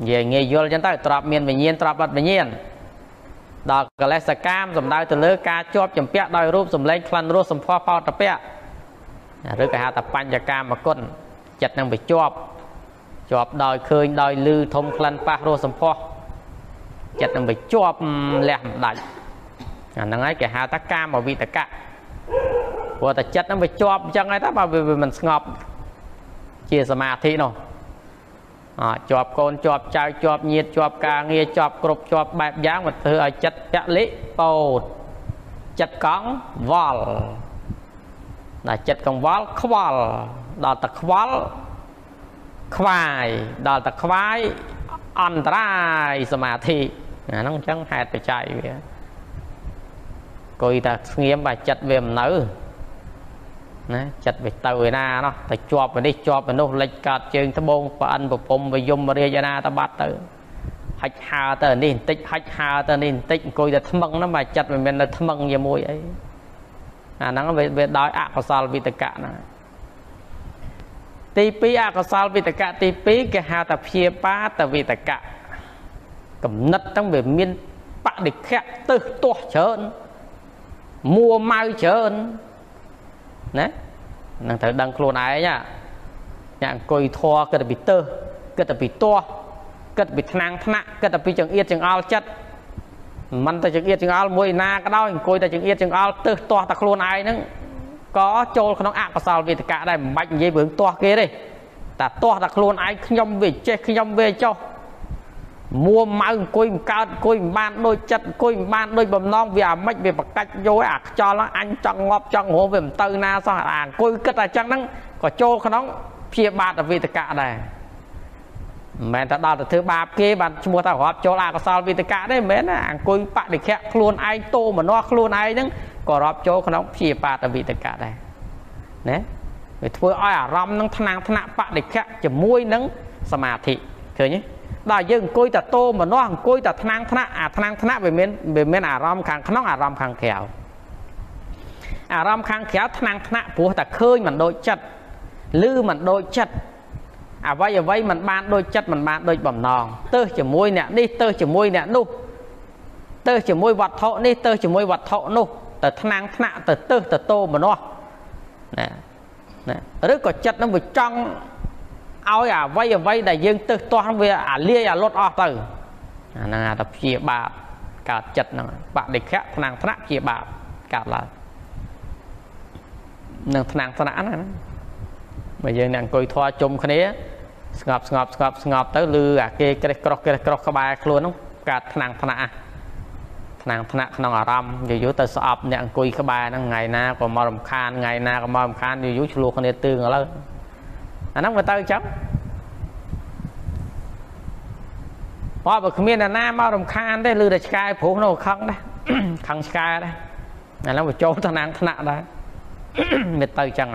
និយាយងាយយល់ចឹងទៅទ្របមានវិញ្ញាណទ្របអត់វិញ្ញាណដល់កលេសកម្មសំដៅទៅលើការជាប់ចម្ពាក់ដោយរូបសម្លេងក្លិនរសសម្ផស្សផោតពៈឬក៏ហៅថាបញ្ញកាមគុណចិត្តនឹងវាជាប់ជាប់ដោយឃើញដោយលឺធំក្លិនប៉ះរសសម្ផស្សចិត្តនឹងវាជាប់លះមិនដាច់ អាហ្នឹងហើយគេហៅថាកាមវិតកៈព្រោះតែចិត្តហ្នឹងវាជាប់អញ្ចឹងហើយតាបើវាមិនស្ងប់ជាសមាធិនោះអជាប់កូនជាប់ចៅជាប់ញាតជាប់ការងារជាប់គ្រប់ជាប់បែបយ៉ាងមកធ្វើឲ្យចិត្តពលិពោតចិត្តកង់វល់ដល់ចិត្តកង្វល់ខ្វល់ដល់តែខ្វល់ខ្វាយដល់តែខ្វាយអន្តរាយសមាធិអាហ្នឹងអញ្ចឹងហេតុបច្ច័យវា គួយតែស្ងៀមបើចិត្តវាមិននៅណាចិត្តវាទៅឯណាណោះតែជាប់នេះជាប់នោះលិចកាត់ជើងត្បូងប្អិនប្រពំវិយមរាជណាតបាត់ទៅហាច់ហើទៅនេះបន្តិចហាច់ហើទៅនេះបន្តិចអង្គុយតែថ្មឹងហ្នឹងបើចិត្តមិនមែននៅថ្មឹងជាមួយអីអាហ្នឹងវាដោយអកុសលវិតកៈហ្នឹងទី2អកុសលវិតកៈទី2គេហៅថាព្យាបាទវិតកៈកំណត់ហ្នឹងវាមានបដិខៈទឹះទាស់ច្រើន មួម៉ៅច្រើនណានឹងត្រូវដឹងខ្លួនឯងញ៉ាអង្គុយធေါ်គិតពីទឹះគិតពីទាស់គិតពីថ្នាំងថ្នាក់គិតពីចង្អៀតចង្អល់ចិត្តមិនតែចង្អៀតចង្អល់មួយណាក៏ដោយអង្គុយតែចង្អៀតចង្អល់ទឹះទាស់តែខ្លួនឯងហ្នឹងក៏ចូលក្នុងអកុសលវេទកៈដែរមិនបាច់និយាយរឿងទាស់គេទេតែទាស់តែខ្លួនឯងខ្ញុំវាចេះខ្ញុំវាចោះ មួម៉ៅអង្គុយមិនកើតអង្គុយមិនបានដូចចិត្តអង្គុយមិនបានដូចបំណងវាអាម៉េចវាបកាច់យកអាខ្យល់ហ្នឹងអញចង់ងាប់ចង់រស់វាមិនទៅណាសោះអាអង្គុយគិតតែចឹងហ្នឹងក៏ចូលក្នុងព្យាបាទវេទកៈដែរមិនមែនតែដល់ទៅធ្វើបាបគេបានឈ្មោះថារាប់ចូលអកុសលវិតកៈទេមិនមែនណាអង្គុយបដិខៈខ្លួនឯងតោមនោះខ្លួនឯងហ្នឹងក៏រាប់ចូលក្នុងព្យាបាទវិតកៈដែរណាវាធ្វើឲ្យអារម្មណ៍នឹងថ្នាំងថ្នាក់បដិខៈជាមួយនឹងសមាធិឃើញទេ ដល់យើងអង្គុយតែតោមនោះអង្គុយតែថ្នាំងថ្នាក់អាថ្នាំងថ្នាក់វាមានវាមានអារម្មណ៍ខាងក្នុងអារម្មណ៍ខាងក្រៅអារម្មណ៍ខាងក្រៅថ្នាំងថ្នាក់ព្រោះតែឃើញមិនដូចចិត្តឬមិនដូចចិត្តអ្វីអ្វីមិនបានដូចចិត្តមិនបានដូចបំណងទៅជាមួយអ្នកនេះទៅជាមួយអ្នកនោះទៅជាមួយវត្ថុនេះទៅជាមួយវត្ថុនោះទៅថ្នាំងថ្នាក់ទៅទៅទៅតោមនោះណាណាឬក៏ចិត្តនឹងវាចង់ ឲ្យអ្វីអ្វីដែលយើងទៅទាស់វាអាលាយអាលុតអស់ទៅអាហ្នឹងអាទៅព្យាបាទកើតចិត្តហ្នឹងបដិខៈថ្នាំងថ្នាក់ព្យាបាទកើតឡើងនឹងថ្នាំងថ្នាក់ហ្នឹងបើយើងអ្នកអង្គុយធွာជុំគ្នាស្ងប់ស្ងប់ស្ងប់ស្ងប់ទៅឬអាគេក្រេះក្រោះក្រេះក្រោះក្បែរខ្លួនហ្នឹងកើតថ្នាំងថ្នាក់ថ្នាំងថ្នាក់ក្នុងអារម្មណ៍យូរយូរទៅស្អប់អ្នកអង្គុយក្បែរហ្នឹងថ្ងៃណាក៏មករំខានថ្ងៃណាក៏មករំខានយូរយូរឆ្លោះគ្នាទើងឥឡូវ អាហ្នឹងវាទៅអញ្ចឹងបើបើគ្មានអ្នកណាមករំខានទេឬតែឆ្កែព្រោះនោះខឹងដែរខឹងឆ្កែដែរអាហ្នឹងវាចូលថ្នាំងថ្នាក់ដែរវាទៅអញ្ចឹង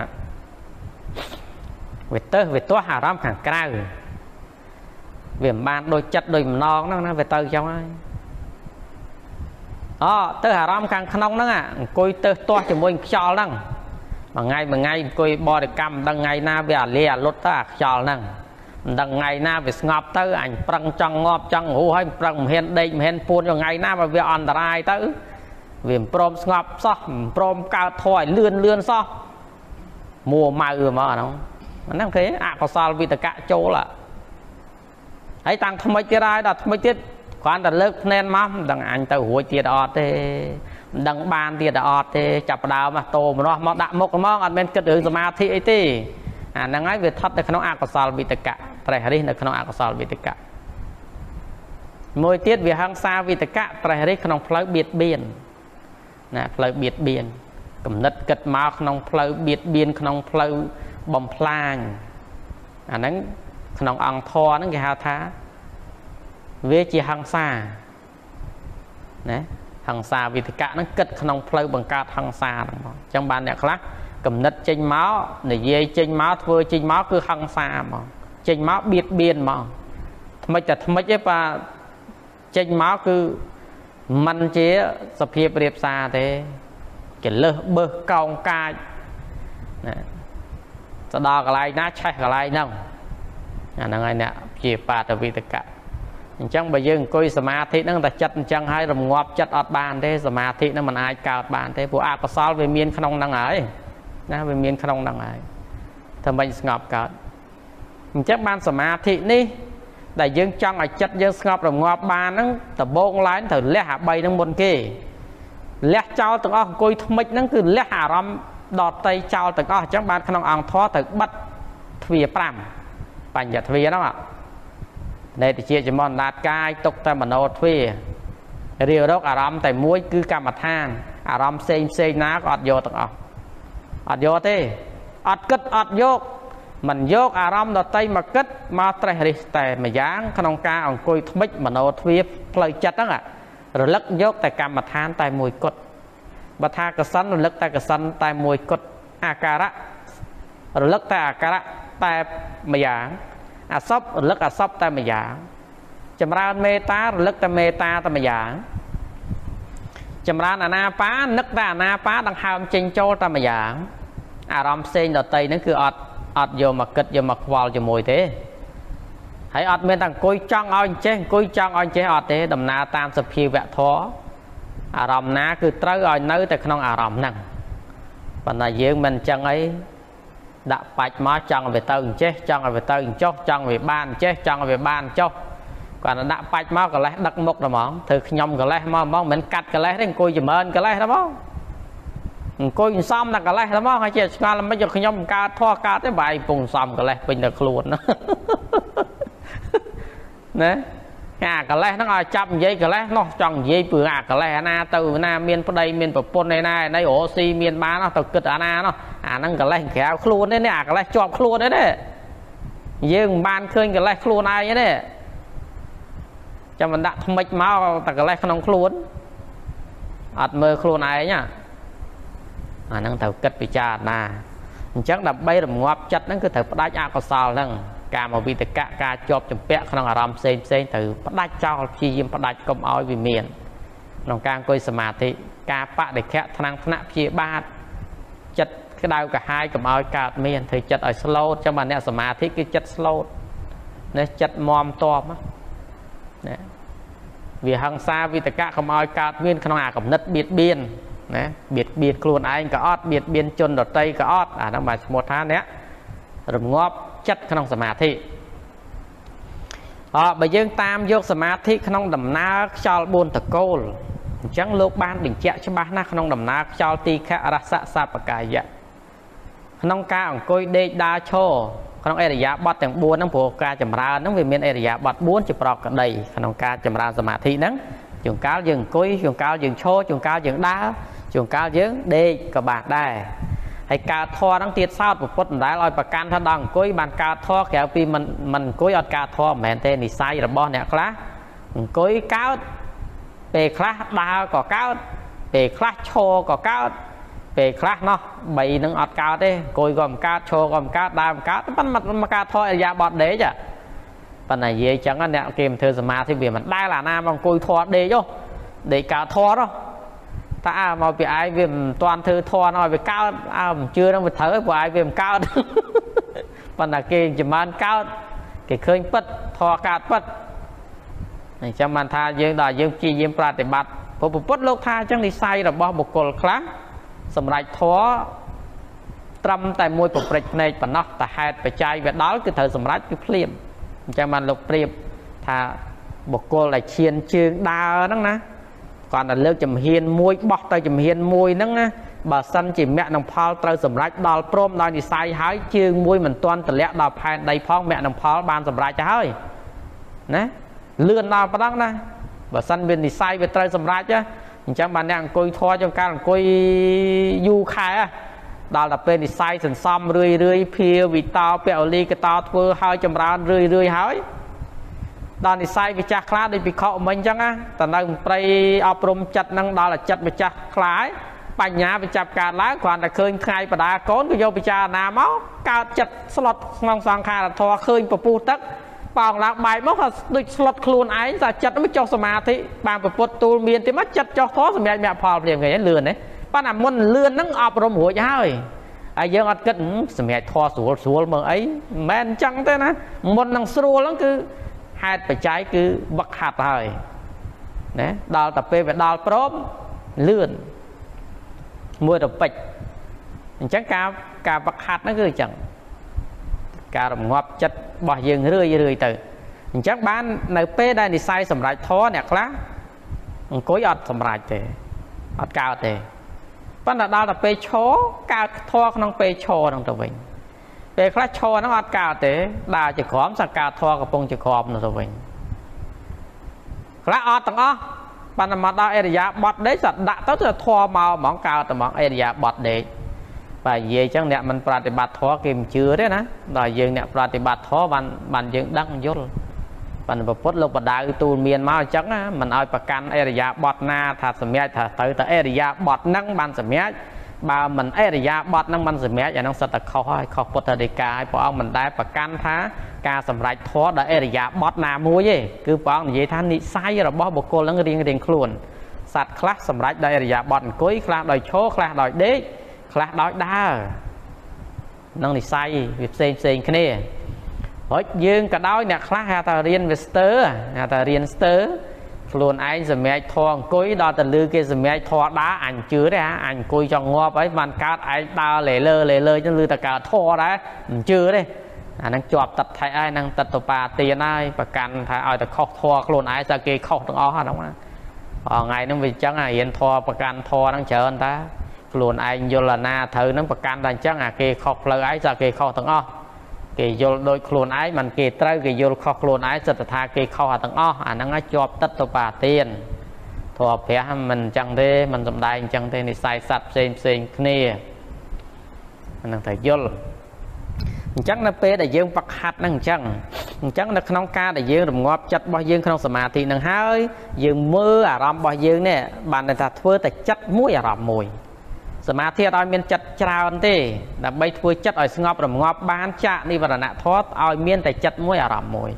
វាទៅវាទាស់អារម្មណ៍ខាងក្រៅវាមិនបានដូចចិត្តដូចម្ដងហ្នឹងណាវាទៅអញ្ចឹងហើយអូទៅអារម្មណ៍ខាងក្នុងហ្នឹងអង្គុយទៅទាស់ជាមួយខ្យល់ហ្នឹង មួយថ្ងៃមួយថ្ងៃអង្គុយបរិកម្មមិនដឹងថ្ងៃណាវាអាលាអាលុតទៅអាខ្យល់ហ្នឹងមិនដឹងថ្ងៃណាវាស្ងប់ទៅអញប្រឹងចង់ងាប់ចង់រស់ហើយប្រឹងមិនហ៊ានដេកមិនហ៊ានពួនថ្ងៃណាបើវាអន្តរាយទៅវាមិនព្រមស្ងប់សោះមិនព្រមកើតធေါ်ឲ្យលឿនលឿនសោះមួម៉ៅមកអាហ្នឹងអាហ្នឹងគេអកុសលវិតកៈចូលហើយតាំងថ្មិចទៀតហើយដល់ថ្មិចទៀតគ្រាន់តែលើកភ្នែនមកមិនដឹងអញទៅរួចទៀតអត់ទេ មិនដឹងបានទៀតអត់ទេចាប់ដើមតោមនោះមកដាក់មុខហ្មងអត់មែនគិតរឿងសមាធិអីទេអាហ្នឹងហើយវាថត់នៅក្នុងអកុសលវិតកៈត្រេះរិះនៅក្នុងអកុសលវិតកៈមួយទៀតវាហង្សាវិតកៈត្រេះរិះក្នុងផ្លូវបៀតបៀនណាផ្លូវបៀតបៀនកំណត់គិតមកក្នុងផ្លូវបៀតបៀនក្នុងផ្លូវបំផ្លាញអាហ្នឹងក្នុងអង្គធរហ្នឹងគេហៅថាវាជាហង្សាណា ហង្សាវិធកៈហ្នឹងគិតក្នុងផ្លូវបង្កើតហង្សាហ្នឹងមកអញ្ចឹងបានអ្នកខ្លះកំណត់ចេញមកនិយាយចេញមកធ្វើចេញមកគឺហង្សាមកចេញមកបៀតបៀនមកថ្មិចតែថ្មិចឯងប៉ាចេញមកគឺมันជាសភាពរៀបសារទេកិលេសបើសកោងកាចណាទៅដល់កន្លែងណាឆេះកន្លែងហ្នឹងអាហ្នឹងហើយអ្នកជាបាតវិតកៈ អញ្ចឹងបើយើងអង្គុយសមាធិហ្នឹងតែចិត្តអញ្ចឹងហើយរងាប់ចិត្តអត់បានទេសមាធិហ្នឹងมันអាចកើតបានទេព្រោះអកុសលវាមានក្នុងហ្នឹងហើយណាវាមានក្នុងហ្នឹងហើយធ្វើម៉េចស្ងប់កើតអញ្ចឹងបានសមាធិនេះដែលយើងចង់ឲ្យចិត្តយើងស្ងប់រងាប់បានហ្នឹងដំបូងឡើងត្រូវលះអា3ហ្នឹងមុនគេលះចោលទាំងអស់អង្គុយថ្មិចហ្នឹងគឺលះអារម្មណ៍ដតីចោលទាំងអស់អញ្ចឹងបានក្នុងអង្គធរត្រូវបិទទ្វា5បញ្ញទ្វាហ្នឹង នេតិជាចំនដាតកាយទុកតែមโนទ្វារាវរកអារម្មណ៍តែមួយគឺកម្មដ្ឋានអារម្មណ៍ផ្សេងផ្សេងណាក៏អត់យកទាំងអស់អត់យកទេអត់គិតអត់យកមិនយកអារម្មណ៍ដតីមកគិតមកត្រេះរិះតែម្យ៉ាងក្នុងការអង្គុយថ្មិចមโนទ្វាផ្លូវចិត្តហ្នឹងរលឹកយកតែកម្មដ្ឋានតែមួយគត់បើថាកសិនរលឹកតែកសិនតែមួយគត់អាការៈរលឹកតែអាការៈតែម្យ៉ាង អសពរលឹកអសពតែម្យ៉ាងចម្រើនមេត្តារលឹកតែមេត្តាតែម្យ៉ាងចម្រើនអាណាបានឹកតែអាណាបាដង្ហើមចេញចូលតែម្យ៉ាងអារម្មណ៍ផ្សេងដតីហ្នឹងគឺអត់អត់យកមកគិតយកមកខ្វល់ជាមួយទេហើយអត់មានតែអង្គុយចង់ឲ្យចេះអង្គុយចង់ឲ្យចេះអត់ទេដំណើរតាមសភាវៈធម៌អារម្មណ៍ណាគឺត្រូវឲ្យនៅតែក្នុងអារម្មណ៍ហ្នឹងប៉ុន្តែយើងមិនអញ្ចឹងអី ដាក់បាច់មកចង់ឲ្យវាទៅអញ្ចេះចង់ឲ្យវាទៅអញ្ចោះចង់ឲ្យវាបានអញ្ចេះចង់ឲ្យវាបានចោះគាត់ដាក់បាច់មកកលេសដឹកមុខតែហ្មងធ្វើខ្ញុំកលេសមកហ្មងមិនកាត់កលេសទេអង្គុយចម្រើនកលេសតែហ្មងអង្គុយសំតែកលេសតែហ្មងហើយជាឆ្ងល់មិនខ្ញុំកើតធေါ်កើតទេបាយពងសំកលេសពេញតែខ្លួនណា អាកលេសហ្នឹងឲ្យចាប់និយាយកលេសនោះចង់និយាយពើអាកលេសអាណាទៅណាមានប្តីមានប្រពន្ធឯណាឯណៃរស់ស៊ីមានបាននោះទៅគិតអាណានោះអាហ្នឹងកលេសក្រៅខ្លួនទេនេះអាកលេសជាប់ខ្លួនទេនេះយើងមិនបានឃើញកលេសខ្លួនឯងទេចាំមិនដាក់ថ្មិចមកតែកលេសក្នុងខ្លួនអត់មើលខ្លួនឯងអាហ្នឹងត្រូវគិតពិចារណាអញ្ចឹងដើម្បីរងាប់ចិត្តហ្នឹងគឺត្រូវផ្ដាច់អកុសលហ្នឹង កាមវិតកៈការជាប់ចម្ពាក់ក្នុងអារម្មណ៍ផ្សេងផ្សេងត្រូវផ្ដាច់ចោលព្យាយាមផ្ដាច់កុំឲ្យវាមានក្នុងការអង្គុយសមាធិការបដិខៈថ្នាំងថ្នាក់ព្យាបាទចិត្តក្តៅក្រហាយកុំឲ្យកើតមានធ្វើចិត្តឲ្យស្លូតចាំបើអ្នកសមាធិគឺចិត្តស្លូតនេះចិត្តមមតបណាវាហង្សាវិតកៈកុំឲ្យកើតមានក្នុងអាកំណិតបៀតបៀនណាបៀតបៀនខ្លួនឯងក៏អត់បៀតបៀនជនដតីក៏អត់អាហ្នឹងបាទឈ្មោះថាអ្នករងាប់ ចិត្តក្នុងសមាធិអបើយើងតាមយកសមាធិក្នុងដំណើរខ្យល់4តកូលអញ្ចឹងលោកបានបញ្ជាក់ច្បាស់ណាស់ក្នុងដំណើរខ្យល់ទីខរសសពកាយៈក្នុងការអង្គុយដេកដើរឈរក្នុងអរិយាប័តទាំង4ហ្នឹងព្រោះការចម្រើនហ្នឹងវាមានអរិយាប័ត4ជាប្រកក្តីក្នុងការចម្រើនសមាធិហ្នឹងជួនកាលយើងអង្គុយជួនកាលយើងឈរជួនកាលយើងដើរជួនកាលយើងដេកក៏បានដែរ ហើយកើតធរហ្នឹងទៀតសោតពុទ្ធមិនដែលឲ្យប្រកាន់ថាដល់អង្គុយបានកើតធរក្រៅពីមិនមិនអង្គុយអត់កើតធរមិនមែនទេនិស័យរបស់អ្នកខ្លះអង្គុយកើតពេលខ្លះដើរក៏កើតពេលខ្លះឈរក៏កើតពេលខ្លះណោះ3នឹងអត់កើតទេអង្គុយក៏មិនកើតឈរក៏មិនកើតដើរមិនកើតប៉ុន្តែមកកើតធរអរិយាបថដេកប៉ុន្តែនិយាយចឹងអ្នកគេមិនធ្វើសមាធិវាមិនដែលអាណាមកអង្គុយធរដេកហ៎ដេកកើតធរហ៎ តើអើមកពីឯងវាមិនទាន់ធ្វើធន់ឲ្យវាកើតអើមិនជឿនឹងវាត្រូវព្រោះឯងវាមិនកើតប៉ុន្តែគេចម្រើនកើតគេឃើញពិតធរកើតពិតអញ្ចឹងបានថាយើងដល់យើងព្យាយាមប្រតិបត្តិព្រោះពុទ្ធលោកថាអញ្ចឹងនិស័យរបស់បុគ្គលខ្លះសម្រាប់ធរត្រឹមតែមួយប្រព្រឹត្តភ្នែកប៉ុណ្ណោះតែហេតុបច្ច័យវាដល់គឺត្រូវសម្រេចគឺភ្លាមអញ្ចឹងបានលោកប្រៀបថាបុគ្គលដែលឈានជើងដើរហ្នឹងណា គាត់តែលើកចំហៀនមួយបោះទៅចំហៀនមួយហ្នឹងណាបើសិនជាមគ្គនឹងផលត្រូវសម្រេចដល់ព្រមដល់និស័យហើយជើងមួយមិនទាន់ទម្លាក់ដល់ផែនដីផងមគ្គនឹងផលបានសម្រេចទៅហើយណាលឿនដល់ប៉ុណ្ណឹងណាបើសិនវានិស័យវាត្រូវសម្រេចអញ្ចឹងបានអ្នកអង្គុយធေါ်ចង្ការអង្គុយយូរខែដល់តែពេលនិស័យសន្សំរឿយរឿយភាវិតោពអលីកតោធ្វើឲ្យចម្រើនរឿយរឿយហើយ ដល់និស័យម្ចាស់ខ្លាដូចពិខុមិញអញ្ចឹងណាតនៅព្រៃអប់រំចិត្តនឹងដល់ចិត្តម្ចាស់ខ្លាយបញ្ញាវាចាប់កើតឡើងគ្រាន់តែឃើញថ្ងៃបដាកូនក៏យកពិចារណាមកកើតចិត្តស្លុតក្នុងសង្ខារធម៌ឃើញពពុះទឹកប៉ោងឡើងបែកមកក៏ដូចស្លុតខ្លួនឯងតែចិត្តមិនចុះសមាធិបានពពុតទូលមានទេមកចិត្តចុះធម៌សម្រាប់មគ្គផលព្រាមឃើញលឿនទេប៉ុន្តែមុនលឿនហ្នឹងអប់រំរួចហើយហើយយើងអត់គិតសម្រាប់ធម៌ស្រួលស្រួលមើលអីមិនមែនអញ្ចឹងទេណាមុននឹងស្រួលហ្នឹងគឺ ហេតុបច្ច័យគឺវឹកហាត់ហើយណាដល់តែពេលវាដល់ព្រមលឿនមួយទៅពេចអញ្ចឹងការការវឹកហាត់ហ្នឹងគឺអញ្ចឹងការរងាប់ចិត្តរបស់យើងរឿយរឿយទៅអញ្ចឹងបាននៅពេលដែលនិស័យសម្រេចធរអ្នកខ្លះអង្គុយអត់សម្រេចទេអត់កើតទេប៉ុន្តែដល់តែពេលឈរកើតធေါ်ក្នុងពេលឈរហ្នឹងទៅវិញ ពេលខ្លះឈរហ្នឹងអត់កើតទេដើរជាក្រមសង្ការធေါ်កំពុងជាក្រមនោះទៅវិញខ្លះអត់ទាំងអស់ប៉ុន្តែមកដល់អេរិយាបត់ដេកសត្វដាក់ទៅទៅធေါ်មកហ្មងកើតតែហ្មងអេរិយាបត់ដេកបាទនិយាយអញ្ចឹងអ្នកមិនប្រតិបត្តិធម៌គេមិនជឿទេណាដល់យើងអ្នកប្រតិបត្តិធម៌បានបានយើងដឹងយល់ប៉ុន្តែពុទ្ធលោកបដៅទូលមានមកអញ្ចឹងណាមិនឲ្យប្រកាន់អរិយាបត់ណាថាសម្រាប់ថាទៅតែអរិយាបត់ហ្នឹងបានសម្រាប់ បើមិនអរិយាបត់ហ្នឹងមិនសម្រាប់អាហ្នឹងសិតតែខុសហើយខុសពុទ្ធដីកាហើយព្រះអង្គមិនដែលប្រកាន់ថាការសម្រេចធម៌ដល់អរិយាបត់ណាមួយទេគឺព្រះអង្គនិយាយថានិស័យរបស់បុគ្គលហ្នឹងរៀងរៀងខ្លួនសត្វខ្លះសម្រេចដោយអរិយាបត់អង្គុយខ្លះដោយឈរខ្លះដោយដេកខ្លះដោយដើរនឹងនិស័យវាផ្សេងផ្សេងគ្នារួចយើងក៏ដោយអ្នកខ្លះហៅថារៀនវាស្ទើហៅថារៀនស្ទើ ខ្លួនឯងសម្រេចធေါ်អង្គុយដល់ទៅលឺគេសម្រេចធေါ်ដើរអញជឿទេហ่าអញអង្គុយចង់ងាប់ហើយបានកើតឯងដើរលេលើលេលើចឹងលឺតែកើតធေါ်ដែរមិនជឿទេអាហ្នឹងជាប់ទឹកថៃហើយហ្នឹងទឹកតបាទៀនហើយប្រកាន់ថាឲ្យតែខុសធေါ်ខ្លួនឯងតែគេខុសទាំងអស់ហ្នឹងណាថ្ងៃហ្នឹងវាចឹងអារៀនធေါ်ប្រកាន់ធေါ်ហ្នឹងច្រើនតាខ្លួនឯងយល់អាណាត្រូវនឹងប្រកាន់តែអញ្ចឹងអាគេខុសផ្លូវឯងថាគេខុសទាំងអស់ គេយល់ដូចខ្លួនឯងមិនគេត្រូវគេយល់ខុសខ្លួនឯងសិតថាគេខុសទាំងអស់អាហ្នឹងឲ្យជាប់ទឹកទៅបាទានធម៌ព្រះមិនអញ្ចឹងទេមិនសំដែងអញ្ចឹងទេនិស័យសัตว์ផ្សេងផ្សេងគ្នាអាហ្នឹងតែយល់អញ្ចឹងនៅពេលដែលយើងបកហាត់ហ្នឹងអញ្ចឹងអញ្ចឹងនៅក្នុងការដែលយើងរងាប់ចិត្តរបស់យើងក្នុងសមាធិហ្នឹងហើយយើងមើលអារម្មណ៍របស់យើងនេះបានថាធ្វើតែចិត្តមួយអារម្មណ៍មួយ សមាធិអត់ឲ្យមានចិត្តច្រើនទេដើម្បីធ្វើចិត្តឲ្យស្ងប់រងាប់បានចាក់និវរណៈធម៌ឲ្យមានតែចិត្តមួយអារម្មណ៍មួយ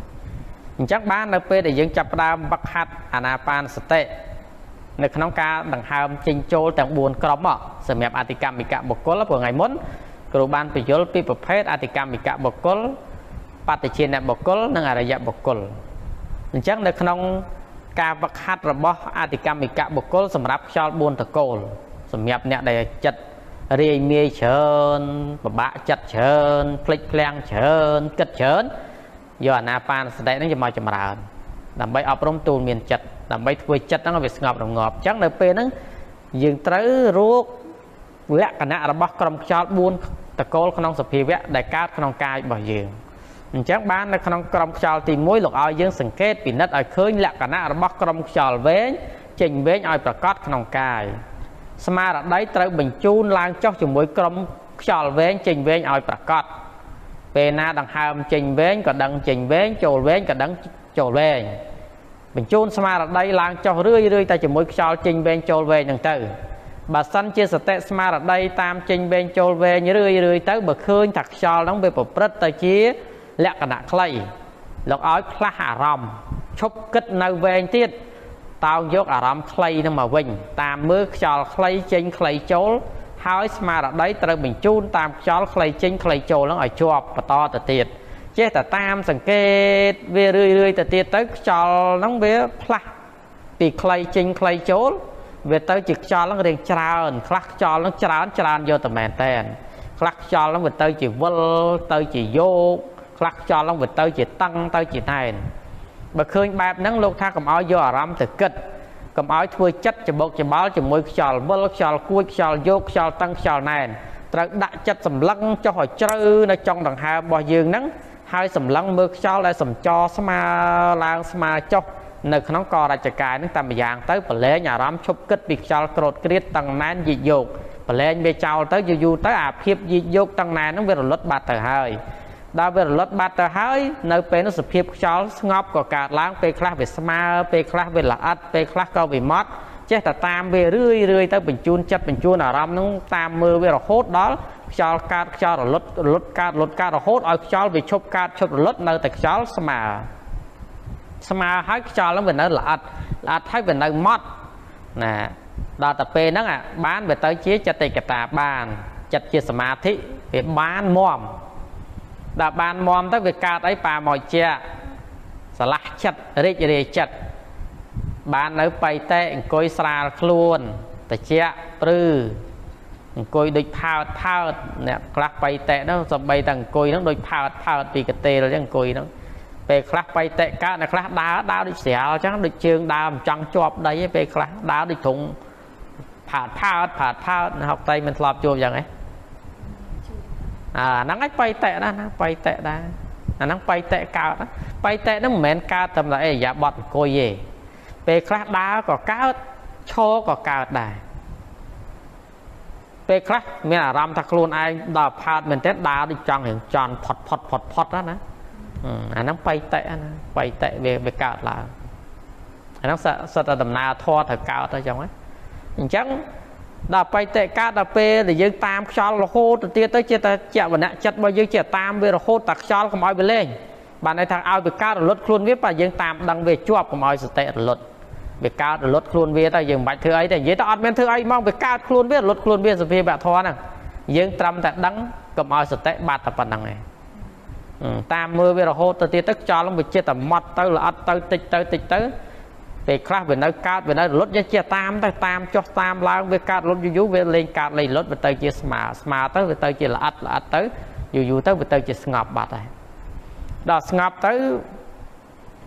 អញ្ចឹងបាននៅពេលដែលយើងចាប់ផ្ដើមវឹកហាត់អាណាបានសតិនៅក្នុងការដង្ហើមចេញចូលទាំង4ក្រុមសម្រាប់អតិកម្មិកបុគ្គលព្រោះថ្ងៃមុនគ្រូបានបញ្យល់ពីប្រភេទអតិកម្មិកបុគ្គលបតិជានបុគ្គលនិងអរិយបុគ្គលអញ្ចឹងនៅក្នុងការវឹកហាត់របស់អតិកម្មិកបុគ្គលសម្រាប់ខ្យល់4តកូល សម្រាប់អ្នកដែលចិត្តរាយមាយច្រើនពិបាកចិត្តច្រើនភ្លេចភ្លាំងច្រើនគិតច្រើនយកអាណាបានសតិហ្នឹងយកមកចម្រើនដើម្បីអប់រំទូលមានចិត្តដើម្បីធ្វើចិត្តហ្នឹងឲ្យវាស្ងប់រងាប់អញ្ចឹងនៅពេលហ្នឹងយើងត្រូវរកលក្ខណៈរបស់ក្រុមខ្យល់4តកូលក្នុងសភាវៈដែលកើតក្នុងកាយរបស់យើងអញ្ចឹងបាននៅក្នុងក្រុមខ្យល់ទី1លោកឲ្យយើងសង្កេតពិនិត្យឲ្យឃើញលក្ខណៈរបស់ក្រុមខ្យល់វែងចេញវែងឲ្យប្រកបក្នុងកាយ ស្មារតីត្រូវបញ្ជូនឡើងចុះជាមួយក្រុមខ្យល់វែងចេញវែងឲ្យប្រកបពេលណាដង្ហើមចេញវែងក៏ដឹងចេញវែងចូលវែងក៏ដឹងចូលវែងបញ្ជូនស្មារតីឡើងចុះរឿយរឿយតែជាមួយខ្យល់ចេញវែងចូលវែងហ្នឹងទៅបើសិនជាសតិស្មារតីតាមចេញវែងចូលវែងរឿយរឿយទៅបើឃើញថាខ្យល់ហ្នឹងវាប្រព្រឹត្តទៅជាលក្ខណៈខ្លីលោកឲ្យផ្លាស់អារម្មណ៍ឈប់គិតនៅវែងទៀត តោងយកអារម្មណ៍ខ្លីនឹងមកវិញតាមមើលខ្យល់ខ្លីចេញខ្លីចូលហើយស្មារតីត្រូវបញ្ជូនតាមខ្យល់ខ្លីចេញខ្លីចូលនឹងឲ្យជាប់បន្តទៅទៀតចេះតែតាមសង្កេតវារឿយរឿយទៅទៀតទៅខ្យល់ហ្នឹងវាផ្លាស់ពីខ្លីចេញខ្លីចូលវាទៅជាខ្យល់ហ្នឹងរៀងច្រើនខ្លះខ្យល់ហ្នឹងច្រើនច្រើនយកតែមែនតែនខ្លះខ្យល់ហ្នឹងវាទៅជាវិលទៅជាយោកខ្លះខ្យល់ហ្នឹងវាទៅជាតឹងទៅជាណែន បើឃើញបែបហ្នឹងលោកថាកុំឲ្យយកអារម្មណ៍ទៅគិតកុំឲ្យធ្វើចិត្តច្បុកច្បល់ជាមួយខ្យល់វិលខ្យល់គួចខ្យល់យកខ្យល់តឹងខ្យល់ណែនត្រូវដាក់ចិត្តសម្លឹងចុះឲ្យជ្រៅនៅចុងដង្ហើមរបស់យើងហ្នឹងហើយសម្លឹងមើលខ្យល់ដែលសំចស្មើឡើងស្មើចុះនៅក្នុងករចកាយហ្នឹងតាមម្យ៉ាងទៅប្រឡែងអារម្មណ៍ឈប់គិតពីខ្យល់ក្រោតក្រៀតតឹងណែនយីយកប្រឡែងវាចោលទៅយូរយូរទៅអាភាពយីយកតឹងណែនហ្នឹងវារលត់បាត់ទៅហើយ ដល់វារលត់បាត់ទៅហើយនៅពេលនោះសភាពខ្យល់ស្ងប់ក៏កើតឡើងពេលខ្លះវាស្មើពេលខ្លះវាល្អិតពេលខ្លះក៏វាម៉ត់ចេះតែតាមវារឿយរឿយទៅបញ្ជូនចិត្តបញ្ជូនអារម្មណ៍នោះតាមមើលវារហូតដល់ខ្យល់កើតខ្យល់រលត់រលត់កើតរលត់កើតរហូតឲ្យខ្យល់វាឈប់កើតឈប់រលត់នៅតែខ្យល់ស្មើស្មើហើយខ្យល់ហ្នឹងវានៅល្អិតល្អិតហើយវានៅម៉ត់ណាដល់តែពេលហ្នឹងបានវាទៅជាចិត្តកតាបានចិត្តជាសមាធិវាបានមម ដល់បានមមទៅវាកើតអីប៉ាមកជាស្រឡះចិត្តរីករាយចិត្តបាននៅបៃតេអង្គុយស្រាលខ្លួនតិចព្រឺអង្គុយដូចផើតផើតអ្នកខ្លះបៃតេហ្នឹងសំបីតែអង្គុយហ្នឹងដូចផើតផើតពីកតេលអញ្ចឹងអង្គុយហ្នឹងពេលខ្លះបៃតេកើតអ្នកខ្លះដើរដើរដូចស្រាលអញ្ចឹងដូចជើងដើរមិនចង់ជាប់ដីទេពេលខ្លះដើរដូចធុងផផើតផើតផើតផើតហុកតៃមិនធ្លាប់ជួបយ៉ាងហ៎ អាហ្នឹងឯងបៃតៈណាណាបៃតៈដែរអាហ្នឹងបៃតៈកើតបៃតៈហ្នឹងមិនមែនកើតតែអេយ៉ាបត់អង្គុយទេពេលខ្លះដើរក៏កើតឈរក៏កើតដែរពេលខ្លះមានអារម្មណ៍ថាខ្លួនឯងដល់ផើតមែនទែនដើរដូចចង់រៀងចន់ផុតផុតផុតផុតណាអាហ្នឹងបៃតៈណាបៃតៈវាវាកើតឡើងអាហ្នឹងសិតតែដំណើរធម៌ត្រូវកើតទៅចឹងអញ្ចឹង ដល់បៃតៈកើតដល់ពេលដែលយើងតាមខ្យល់រហូតទៅទៀតទៅជាតែជាវណ្ណៈចិត្តរបស់យើងជាតាមវារហូតតែខ្យល់កុំឲ្យវាលេងបានន័យថាឲ្យវាកើតរលត់ខ្លួនវាបើយើងតាមដឹងវាជាប់កុំឲ្យសតិរលត់វាកើតរលត់ខ្លួនវាទៅយើងមិនបាច់ធ្វើអីទេនិយាយទៅអត់មានធ្វើអីហ្មងវាកើតខ្លួនវារលត់ខ្លួនវាសភាវៈធម៌ហ្នឹងយើងត្រឹមតែដឹងកុំឲ្យសតិបាត់តែប៉ុណ្្នឹងឯងតាមមើលវារហូតទៅទៀតទៅខ្យល់វាចិត្តតែម៉ត់ទៅល្អិតទៅតិចទៅតិចទៅ ពេលខ្លះវានៅកើតវានៅរលត់យកជាតាមទៅតាមចុះតាមឡើងវាកើតរលត់យូរយូរវាលេងកើតលេងរលត់វាទៅជាស្មើស្មើទៅវាទៅជាល្អិតល្អិតទៅយូរយូរទៅវាទៅជាស្ងប់បាត់ហើយដល់ស្ងប់ទៅ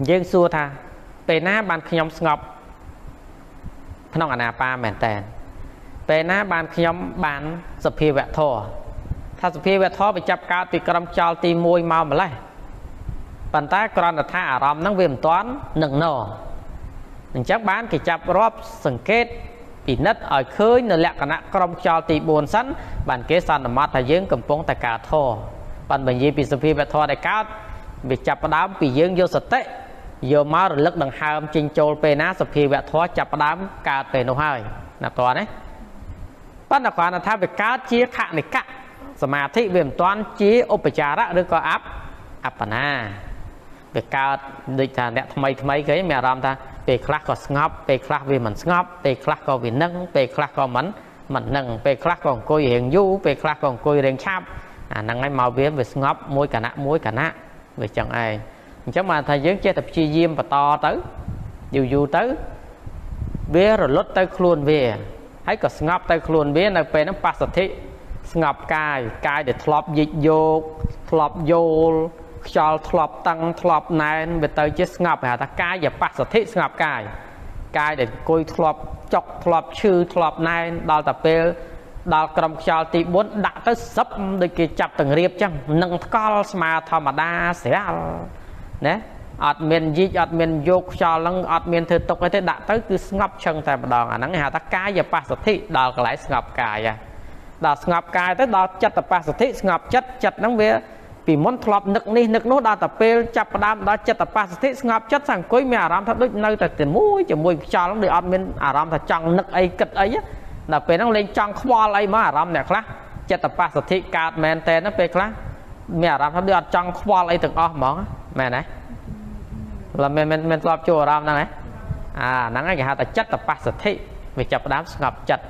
យើងសួរថាពេលណាបានខ្ញុំស្ងប់ក្នុងអនាបាមែនតើពេលណាបានខ្ញុំបានសភាវៈធរថាសភាវៈធរវាចាប់កើតពីក្រមចោលទី1មកម្លេះប៉ុន្តែគ្រាន់តែថាអារម្មណ៍ហ្នឹងវាមិនទាន់នឹងណ អញ្ចឹងបានគេចាប់រាប់សង្កេតពិនិត្យឲ្យឃើញនៅលក្ខណៈក្រមខ្យល់ទី4សិនបានគេសន្មត់ថាយើងកំពុងតែកើតធរបានបើនិយាយពីសភាវៈធរដែលកើតវាចាប់ផ្ដើមពីយើងយកសតិយកមករលឹកដង្ហើមចេញចូលពេលណាសភាវៈធរចាប់ផ្ដើមកើតពេលនោះហើយណាតើណាប៉ុន្តែគ្រាន់តែថាវាកើតជាខនិកៈសមាធិវាមិនទាន់ជាឧបចារៈឬក៏អបអបណាវាកើតដូចថាអ្នកថ្មីថ្មីគេមានអារម្មណ៍ថា ពេលខ្លះក៏ស្ងប់ពេលខ្លះវាមិនស្ងប់ពេលខ្លះក៏វានឹងពេលខ្លះក៏មិនមិននឹងពេលខ្លះក៏អង្គុយរៀងយូរពេលខ្លះក៏អង្គុយរៀងឆាប់អាហ្នឹងហើយមកវាវាស្ងប់មួយគណៈមួយគណៈវាចឹងឯងអញ្ចឹងបានថាយើងចេះតែព្យាយាមបន្តទៅយូរយូរទៅវារលត់ទៅខ្លួនវាហើយក៏ស្ងប់ទៅខ្លួនវានៅពេលហ្នឹងបស្សទ្ធិស្ងប់កាយកាយដែលធ្លាប់យិចយកធ្លាប់យល់ ខ្យល់ធ្លាប់តឹងធ្លាប់ណែនវាទៅជាស្ងប់គេហៅថាកាយបស្សទ្ធិស្ងប់កាយកាយដែលអង្គុយធ្លាប់ចុកធ្លាប់ឈឺធ្លាប់ណែនដល់តែពេលដល់ក្រុមខ្យល់ទី4ដាក់ទៅសឹបដូចគេចាប់ទាំងរៀបចឹងនឹងថ្កល់ស្មើធម្មតាស្រាលណាអត់មានយីកអត់មានយកខ្យល់ហ្នឹងអត់មានធ្វើទុកអីទេដាក់ទៅគឺស្ងប់ឈឹងតែម្ដងអាហ្នឹងគេហៅថាកាយបស្សទ្ធិដល់កន្លែងស្ងប់កាយដល់ស្ងប់កាយទៅដល់ចិត្តបស្សទ្ធិស្ងប់ចិត្តចិត្តហ្នឹងវា ពីមុនធ្លាប់នឹកនេះនឹកនោះដល់តែពេលចាប់ផ្ដើមដល់ចិត្តបស្សតិស្ងប់ចិត្តសង្គួយមានអារម្មណ៍ថាដូចនៅតែជាមួយជាមួយខ្យល់ដូចអត់មានអារម្មណ៍ថាចង់នឹកអីគិតអីដល់ពេលហ្នឹងលេងចង់ខ្វល់អីមកអារម្មណ៍អ្នកខ្លះចិត្តបស្សតិកើតមែនតែនពេលខ្លះមានអារម្មណ៍ថាដូចអត់ចង់ខ្វល់អីទាំងអស់ហ្មងមែនទេឡើមិនមិនមិនធ្លាប់ជួអារម្មណ៍ហ្នឹងហ៎អាហ្នឹងគេហៅថាចិត្តបស្សតិវាចាប់ផ្ដើមស្ងប់ចិត្ត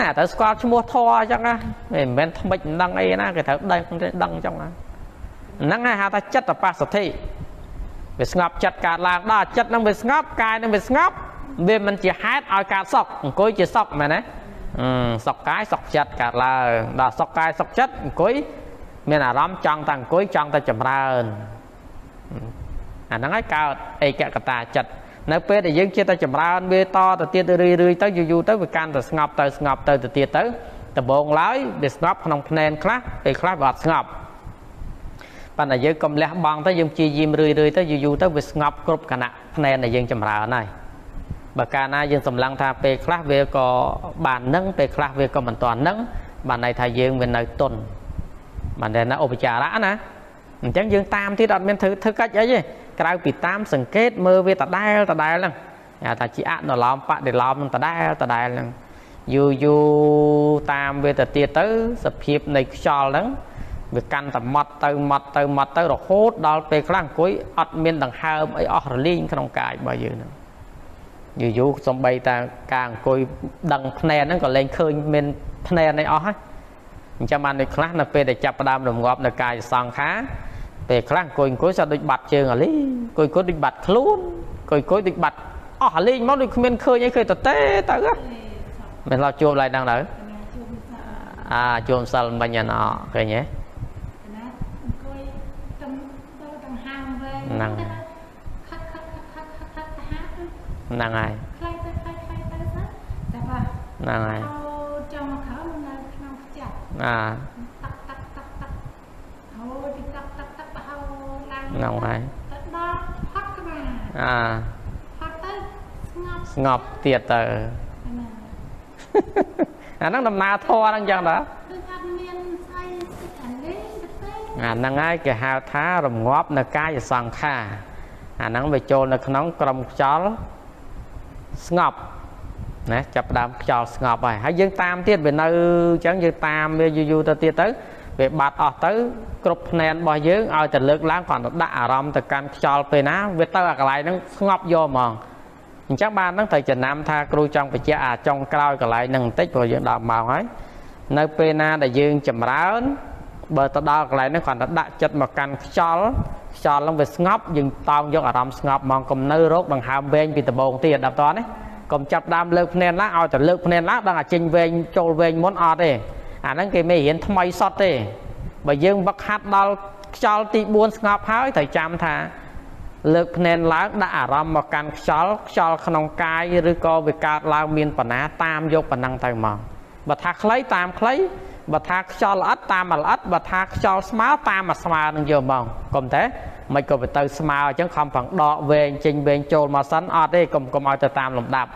ណាទៅស្គាល់ឈ្មោះធរអញ្ចឹងណាមិនមែនថ្មិចមិនដឹងអីណាគេត្រូវដឹងដឹងអញ្ចឹងណា ហ្នឹងហើយហៅថាចិត្តបស្សទ្ធិវាស្ងប់ចិត្តកើតឡើងដល់ចិត្តហ្នឹងវាស្ងប់កាយហ្នឹងវាស្ងប់វាមិនជាហេតុឲ្យកើតសុខអង្គុយជាសុខមែនទេអឺសុខកាយសុខចិត្តកើតឡើងដល់សុខកាយសុខចិត្តអង្គុយមានអារម្មណ៍ចង់តែអង្គុយចង់តែចម្រើនអាហ្នឹងហើយកើតឯកកតាចិត្តនៅពេលដែលយើងជាតែចម្រើនវាតទៅទៀតទៅរឿយរឿយទៅយូរយូរទៅវាកាន់តែស្ងប់ទៅស្ងប់ទៅទៅទៀតទៅដំបងឡើយវាស្ងប់ក្នុងភ្នែនខ្លះពេលខ្លះវាអត់ស្ងប់ ប៉ុន្តែយើងកុំលះបង់ទៅយើងព្យាយាមរឿយរឿយទៅយូរយូរទៅវាស្ងប់គ្រប់គណៈភ្នែនដែលយើងចម្រើនហើយបើកាលណាយើងសម្លឹងថាពេលខ្លះវាក៏បាននឹងពេលខ្លះវាក៏មិនទាន់នឹងបានន័យថាយើងវានៅទុនបានតែណាឧបចារៈណាអញ្ចឹងយើងតាមទៀតអត់មានធ្វើធ្វើកាច់អីទេក្រៅពីតាមសង្កេតមើលវាដដែលដដែលហ្នឹងហៅថាជាអនុឡោមបដិឡោមនឹងដដែលដដែលហ្នឹងយូរយូរតាមវាទៅទៀតទៅសភាពនៃខ្យល់ហ្នឹង វាកាន់តែម៉ត់ទៅម៉ត់ទៅម៉ត់ទៅរហូតដល់ពេលខ្លះអង្គុយអត់មានដង្ហើមអីអស់រលីងក្នុងកាយរបស់យើងហ្នឹងយូរយូរសំបីតាការអង្គុយដឹងភ្នែនហ្នឹងក៏លែងឃើញមានភ្នែនអីអស់ហើយអញ្ចឹងបានដូចខ្លះនៅពេលដែលចាប់ផ្ដើមរងាប់នៅកាយសង្ខារពេលខ្លះអង្គុយអង្គុយសោះដូចបាត់ជើងអាលីអង្គុយអង្គុយដូចបាត់ខ្លួនអង្គុយអង្គុយដូចបាត់អស់អាលីមកដូចគ្មានឃើញអីឃើញតទេទៅមិនឡោជួបឡើងដល់ទៅអាជួបសិលមិញអាណោឃើញទេ ហ្នឹងហ្នឹងហើយខ្លាយទៅខ្លាយខ្លាយទៅតែថាហ្នឹងហើយចង់មកក្រោយនៅក្នុងខ្ចាត់អាតាក់តាក់តាក់តាក់ហូរទីតាក់តាក់តាក់បហៅឡើងហ្នឹងហើយទៅដល់ផុតក្បាលអាផុតទៅស្ងប់ស្ងប់ទៀតទៅណាអាហ្នឹងដំណើរធម៌ហ្នឹងចឹងតាគឺអត់មានស្អីស្អីអាលេងទៅទេ អាហ្នឹងហើយគេហៅថារងាប់នៅកាយសង្ខារអាហ្នឹងវាចូលនៅក្នុងក្រមខ្យល់ស្ងប់ណាចាប់ផ្ដើមខ្យល់ស្ងប់ហើយហើយយើងតាមទៀតវានៅអញ្ចឹងយើងតាមវាយូរយូរទៅទៀតទៅវាបាត់អស់ទៅគ្រប់ភ្នែនរបស់យើងឲ្យតែលើកឡើងគ្រាន់តែដាក់អារម្មណ៍ទៅកាន់ខ្យល់ពេលណាវាទៅអាកន្លែងហ្នឹងស្ងប់យកហ្មងអញ្ចឹងបានហ្នឹងត្រូវចំណាំថាគ្រូចង់បញ្ជាក់អាចុងក្រោយកន្លែងហ្នឹងបន្តិចព្រោះយើងដល់ម៉ោងហើយនៅពេលណាដែលយើងចម្រើន បើទៅដល់កន្លែងហ្នឹងគ្រាន់តែដាក់ចិត្តមកកាន់ខ្យល់ខ្យល់ហ្នឹងវាស្ងប់យើងតោងយកអារម្មណ៍ស្ងប់ហ្មងកុំនៅរោគដង្ហើមវែងពីដំបងទៀតដល់តនេះកុំចាប់ដើមលើកភ្នែនឡើងឲ្យតែលើកភ្នែនឡើងដឹងអាចេញវែងចូលវែងមុនអត់ទេអាហ្នឹងគេមិនរៀនថ្មីសតទេបើយើងវឹកហាត់ដល់ខ្យល់ទី4ស្ងប់ហើយត្រូវចាំថាលើកភ្នែនឡើងដាក់អារម្មណ៍មកកាន់ខ្យល់ខ្យល់ក្នុងកាយឬក៏វាកើតឡើងមានបណ្ណាតាមយកប៉ុណ្ណឹងទៅមកបើថាខ្លីតាមខ្លី បើថាខ្យល់ល្អិតតាមមកល្អិតបើថាខ្យល់ស្មើតាមមកស្មើនឹងយកហ្មងកុំតែមិនក៏ទៅស្មើអញ្ចឹងខំប្រឹងដកវែងចេញវែងចូលមកសិនអត់ទេកុំកុំឲ្យទៅតាមលំដាប់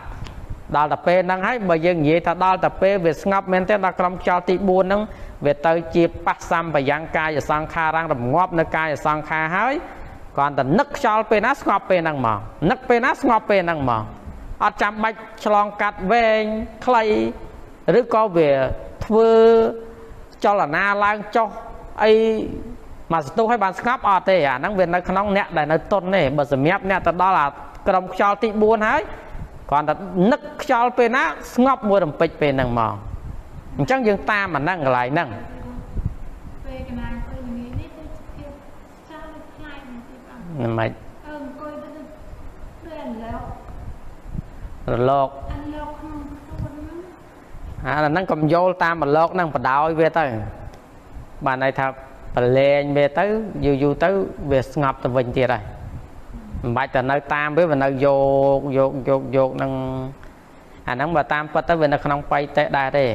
ដល់តែពេលហ្នឹងហើយបើយើងនិយាយថាដល់តែពេលវាស្ងប់មែនទេដល់ក្រុមខ្យល់ទី4ហ្នឹងវាទៅជាបស្សសម្បយ៉ាងកាយសង្ខារាំងរងាប់នៅកាយសង្ខារហើយគ្រាន់តែនឹកខ្យល់ពេលណាស្ងប់ពេលហ្នឹងមកនឹកពេលណាស្ងប់ពេលហ្នឹងមកអត់ចាំបាច់ឆ្លងកាត់វែងខ្លី ឬក៏វាធ្វើចលនាឡើងចុះអីមកសន្ទុះឲ្យបានស្ងប់អត់ទេអាហ្នឹងវានៅក្នុងអ្នកដែលនៅតុនទេបើសម្រាប់អ្នកទៅដល់អាក្រុមខ្យល់ទី4ហើយគ្រាន់តែនឹកខ្យល់ពេលណាស្ងប់មួយរំពេចពេលហ្នឹងមកអញ្ចឹងយើងតាមអាហ្នឹងកន្លែងហ្នឹងពេលកណាអង្គុយល្ងាចនេះទៅជាចោលខ្លាយបន្តិចអត់មិនម៉េចអឺអង្គុយទៅដូចអាឡោរលកអាឡោក្នុងខ្លួនហ្នឹង អាហ្នឹងកុំយល់តាមរលកហ្នឹងបដោយវាទៅបានន័យថាប្រឡែងវាទៅយូរយូរទៅវាស្ងប់ទៅវិញទៀតហើយមិនបាច់តែនៅតាមវាវានៅយកយកយកយកហ្នឹងអាហ្នឹងបើតាមពិតទៅវានៅក្នុងបៃតេដែរទេ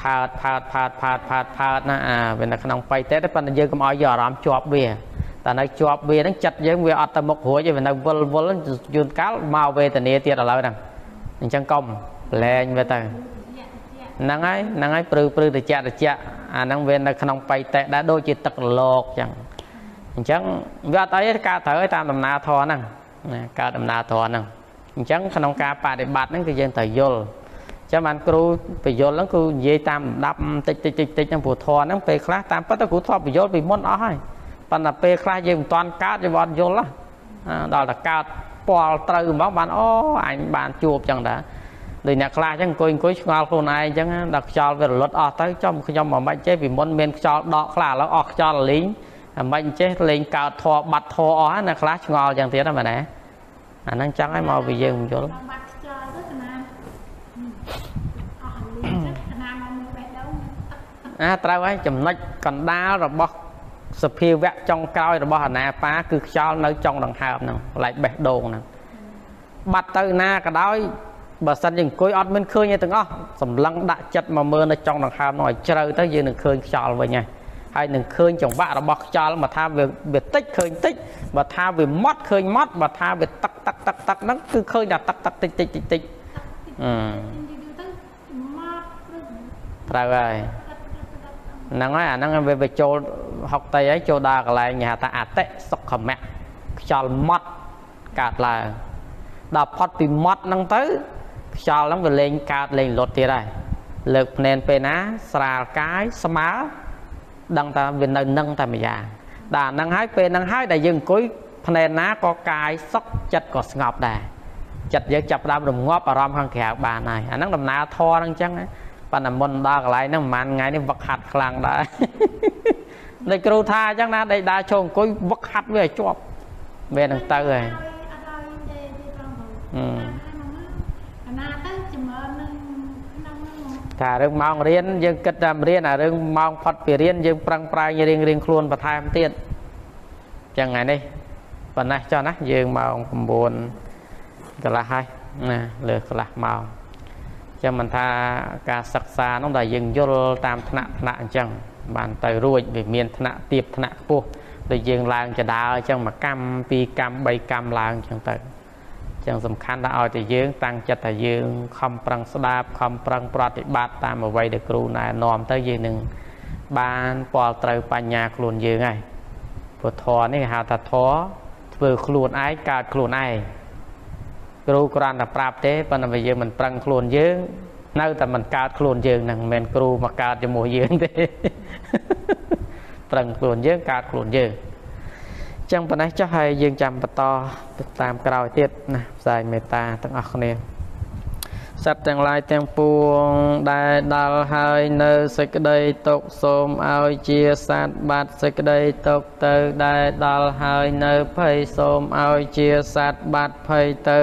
ផើតផើតផើតផើតផើតផើតណាអាវានៅក្នុងបៃតេទេប៉ុន្តែយើងកុំឲ្យយកអារម្មណ៍ជាប់វាតែនៅជាប់វាហ្នឹងចិត្តយើងវាអត់ទៅមុខរួចទេវានៅវិលវិលយូនកាលមកវេទនាទៀតឥឡូវហ្នឹងអញ្ចឹងកុំប្រឡែងវាទៅយៈយៈ ហ្នឹងហើយហ្នឹងហើយព្រឺព្រឺតិចតិចអាហ្នឹងវានៅក្នុងបៃតេដែរដូចជាទឹករលកអញ្ចឹងអញ្ចឹងវាអត់អីទេការត្រូវឲ្យតាមដំណើរធរហ្នឹងណាការដំណើរធរហ្នឹងអញ្ចឹងក្នុងការបដិបត្តិហ្នឹងគឺយើងត្រូវយល់អញ្ចឹងបានគ្រូបញ្យល់ហ្នឹងគឺនិយាយតាមលំដាប់តិចតិចតិចតិចហ្នឹងព្រោះធរហ្នឹងពេលខ្លះតាមពិតទៅគ្រូធ្លាប់បញ្យល់ពីមុនអស់ហើយប៉ុន្តែពេលខ្លះយើងមិនតាន់កើតយើងអត់យល់ហ៎អាដល់តែកើតពាល់ត្រូវហ្មងបានអូអញបានជួបអញ្ចឹងដែរ ដូចអ្នកខ្លះអញ្ចឹងអង្គុយអង្គុយឆ្ងល់ខ្លួនឯងអញ្ចឹងណាដល់ខ្យល់វារលត់អស់ទៅចំខ្ញុំមិនបាច់ចេះពីមុនមានខ្យល់ដកខ្លះឥឡូវអស់ខ្យល់លេងមិនបាច់ចេះលេងកើតធေါ်បាត់ធေါ်អស់ហើយអ្នកខ្លះឆ្ងល់អញ្ចឹងទៀតហ្នឹងមែនទេអាហ្នឹងចឹងហើយមកពីយើងមិនយល់ដល់បាត់ខ្យល់ទៅកណាអស់លីចឹងកណាមកមើលបេះដូងទឹកអាត្រូវហើយចំណុចកណ្ដាលរបស់សភាវៈចុងក្រោយរបស់អាណាបាគឺខ្យល់នៅចុងដង្ហើមហ្នឹងកន្លែងបេះដូងហ្នឹងបាត់ទៅណាក៏ដោយ បើសិនយើងអង្គុយអត់មានឃើញទេទាំងអស់សម្លឹងដាក់ចិត្តមកមើលនៅចុងដង្ហើមនោះឲ្យជ្រៅទៅយើងនឹងឃើញខ្យល់វិញហើយហើយនឹងឃើញចង្វាក់របស់ខ្យល់មកថាវាវាតិចឃើញតិចបើថាវាម៉ត់ឃើញម៉ត់បើថាវាទឹកទឹកទឹកទឹកហ្នឹងគឺឃើញតែទឹកទឹកតិចតិចតិចតិចអឺយូរយូរទៅមកព្រឹកត្រូវហើយទឹកទឹកទឹកទឹកហ្នឹងហើយអាហ្នឹងវាវាចូលហុកតីហើយចូលដល់កន្លែងគេហៅថាអតិសុខមៈខ្យល់ម៉ត់កើតឡើងដល់ផុតពីម៉ត់ហ្នឹងទៅ ខ្យល់ហ្នឹងវាលែងកើតលែងលត់ទៀតហើយលើកភ្នែនពេលណា ស្រាលកាយស្មើដឹងថាវានៅនឹងតែម្យ៉ាងដល់អាហ្នឹងហើយពេលហ្នឹងហើយដែលយើងអង្គុយភ្នែនណាក៏កាយសុខចិត្តក៏ស្ងប់ដែរចិត្តយើងចាប់ផ្ដើមរងាប់អារម្មណ៍ខាងក្រៅបានហើយអាហ្នឹងដំណើរធរហ្នឹងអញ្ចឹងណាប៉ុន្តែមុនដល់កន្លែងហ្នឹងប្រហែលថ្ងៃនេះវឹកហាត់ខ្លាំងដែរដូចគ្រូថាអញ្ចឹងណាដេកដើរចូលអង្គុយវឹកហាត់វាឲ្យជាប់វានឹងទៅហើយអ អាណាទៅចម្រើននឹងក្នុងហ្នឹងថារឿងម៉ោងរៀនយើងគិតតែរៀនអារឿងម៉ោងផុតពីរៀនយើងប្រឹងប្រែងរៀងរៀងខ្លួនបន្ថែមទៀតអញ្ចឹងថ្ងៃនេះប៉ុណ្ណេះចុះណាយើងម៉ោង9កន្លះហើយណាលើកន្លះម៉ោងអញ្ចឹងចឹងមិនថាការសិក្សានោះដែលយើងយល់តាមថ្នាក់ថ្នាក់អញ្ចឹងបានទៅរួចវាមានថ្នាក់ទៀបថ្នាក់ខ្ពស់ដូចយើងឡើងចដាលអញ្ចឹងមួយកម្មពីរកម្មបីកម្មឡើងអញ្ចឹងទៅអញ្ចឹងសំខាន់ថាឲ្យតែយើងតាំងចិត្តថាយើងខំប្រឹងស្ដាប់ខំប្រឹងប្រតិបត្តិតាមអ្វីដែលគ្រូណែនាំទៅយើងនឹងបានពលត្រូវបញ្ញាខ្លួនយើងហើយព្រោះធម៌នេះគេហៅថាធម៌ធ្វើខ្លួនឯងកើតខ្លួនឯងគ្រូគ្រាន់តែប្រាប់ទេប៉ុន្តែបើយើងមិនប្រឹងខ្លួនយើង នៅតែមិនកើតខ្លួនយើងហ្នឹងមិនមែនគ្រូមកកើតជាមួយយើងទេ ប្រឹងខ្លួនយើងកើតខ្លួនយើងអញ្ចឹងប៉ុណ្ណេះចុះហើយយើងចាំបន្តទៅតាមក្រោយទៀតណាផ្សាយមេត្តាទាំងអស់គ្នាសត្វទាំងឡាយទាំងពួងដែលដល់ហើយនៅសេចក្តីទុកសូមឲ្យជាសត្វបាត់សេចក្តីទុកទៅដែលដល់ហើយនៅភ័យសូមឲ្យជាសត្វបាត់ភ័យទៅ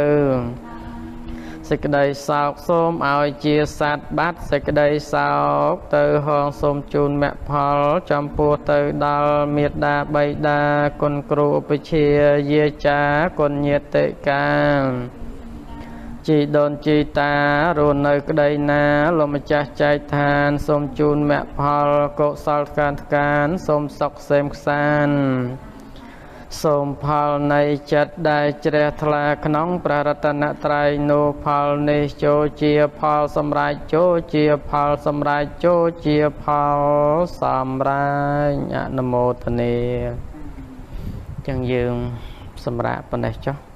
សេចក្តីសោកសូមឲ្យជាសត្វបាត់សេចក្តីសោកទៅហងសូមជូនមគ្គផលចំពោះទៅដល់មេត្តាបៃតាគុណគ្រូឧបជាយាចាគុណញាតិកាជីដូនជីតារស់នៅក្តីណាលោកម្ចាស់ចែកឋានសូមជូនមគ្គផលកុសលកានកានសូមសុខសេមខ្សាន សូមផលនៃចិត្តដែលជ្រះថ្លាក្នុងព្រះរតនត្រ័យនោះផលនេះចូលជាផលសម្រាប់ចូលជាផលសម្រាប់ចូលជាផលសម្រាប់អនុមោទនាចឹងយើងសម្រាប់ប៉ុណ្ណេះចុះ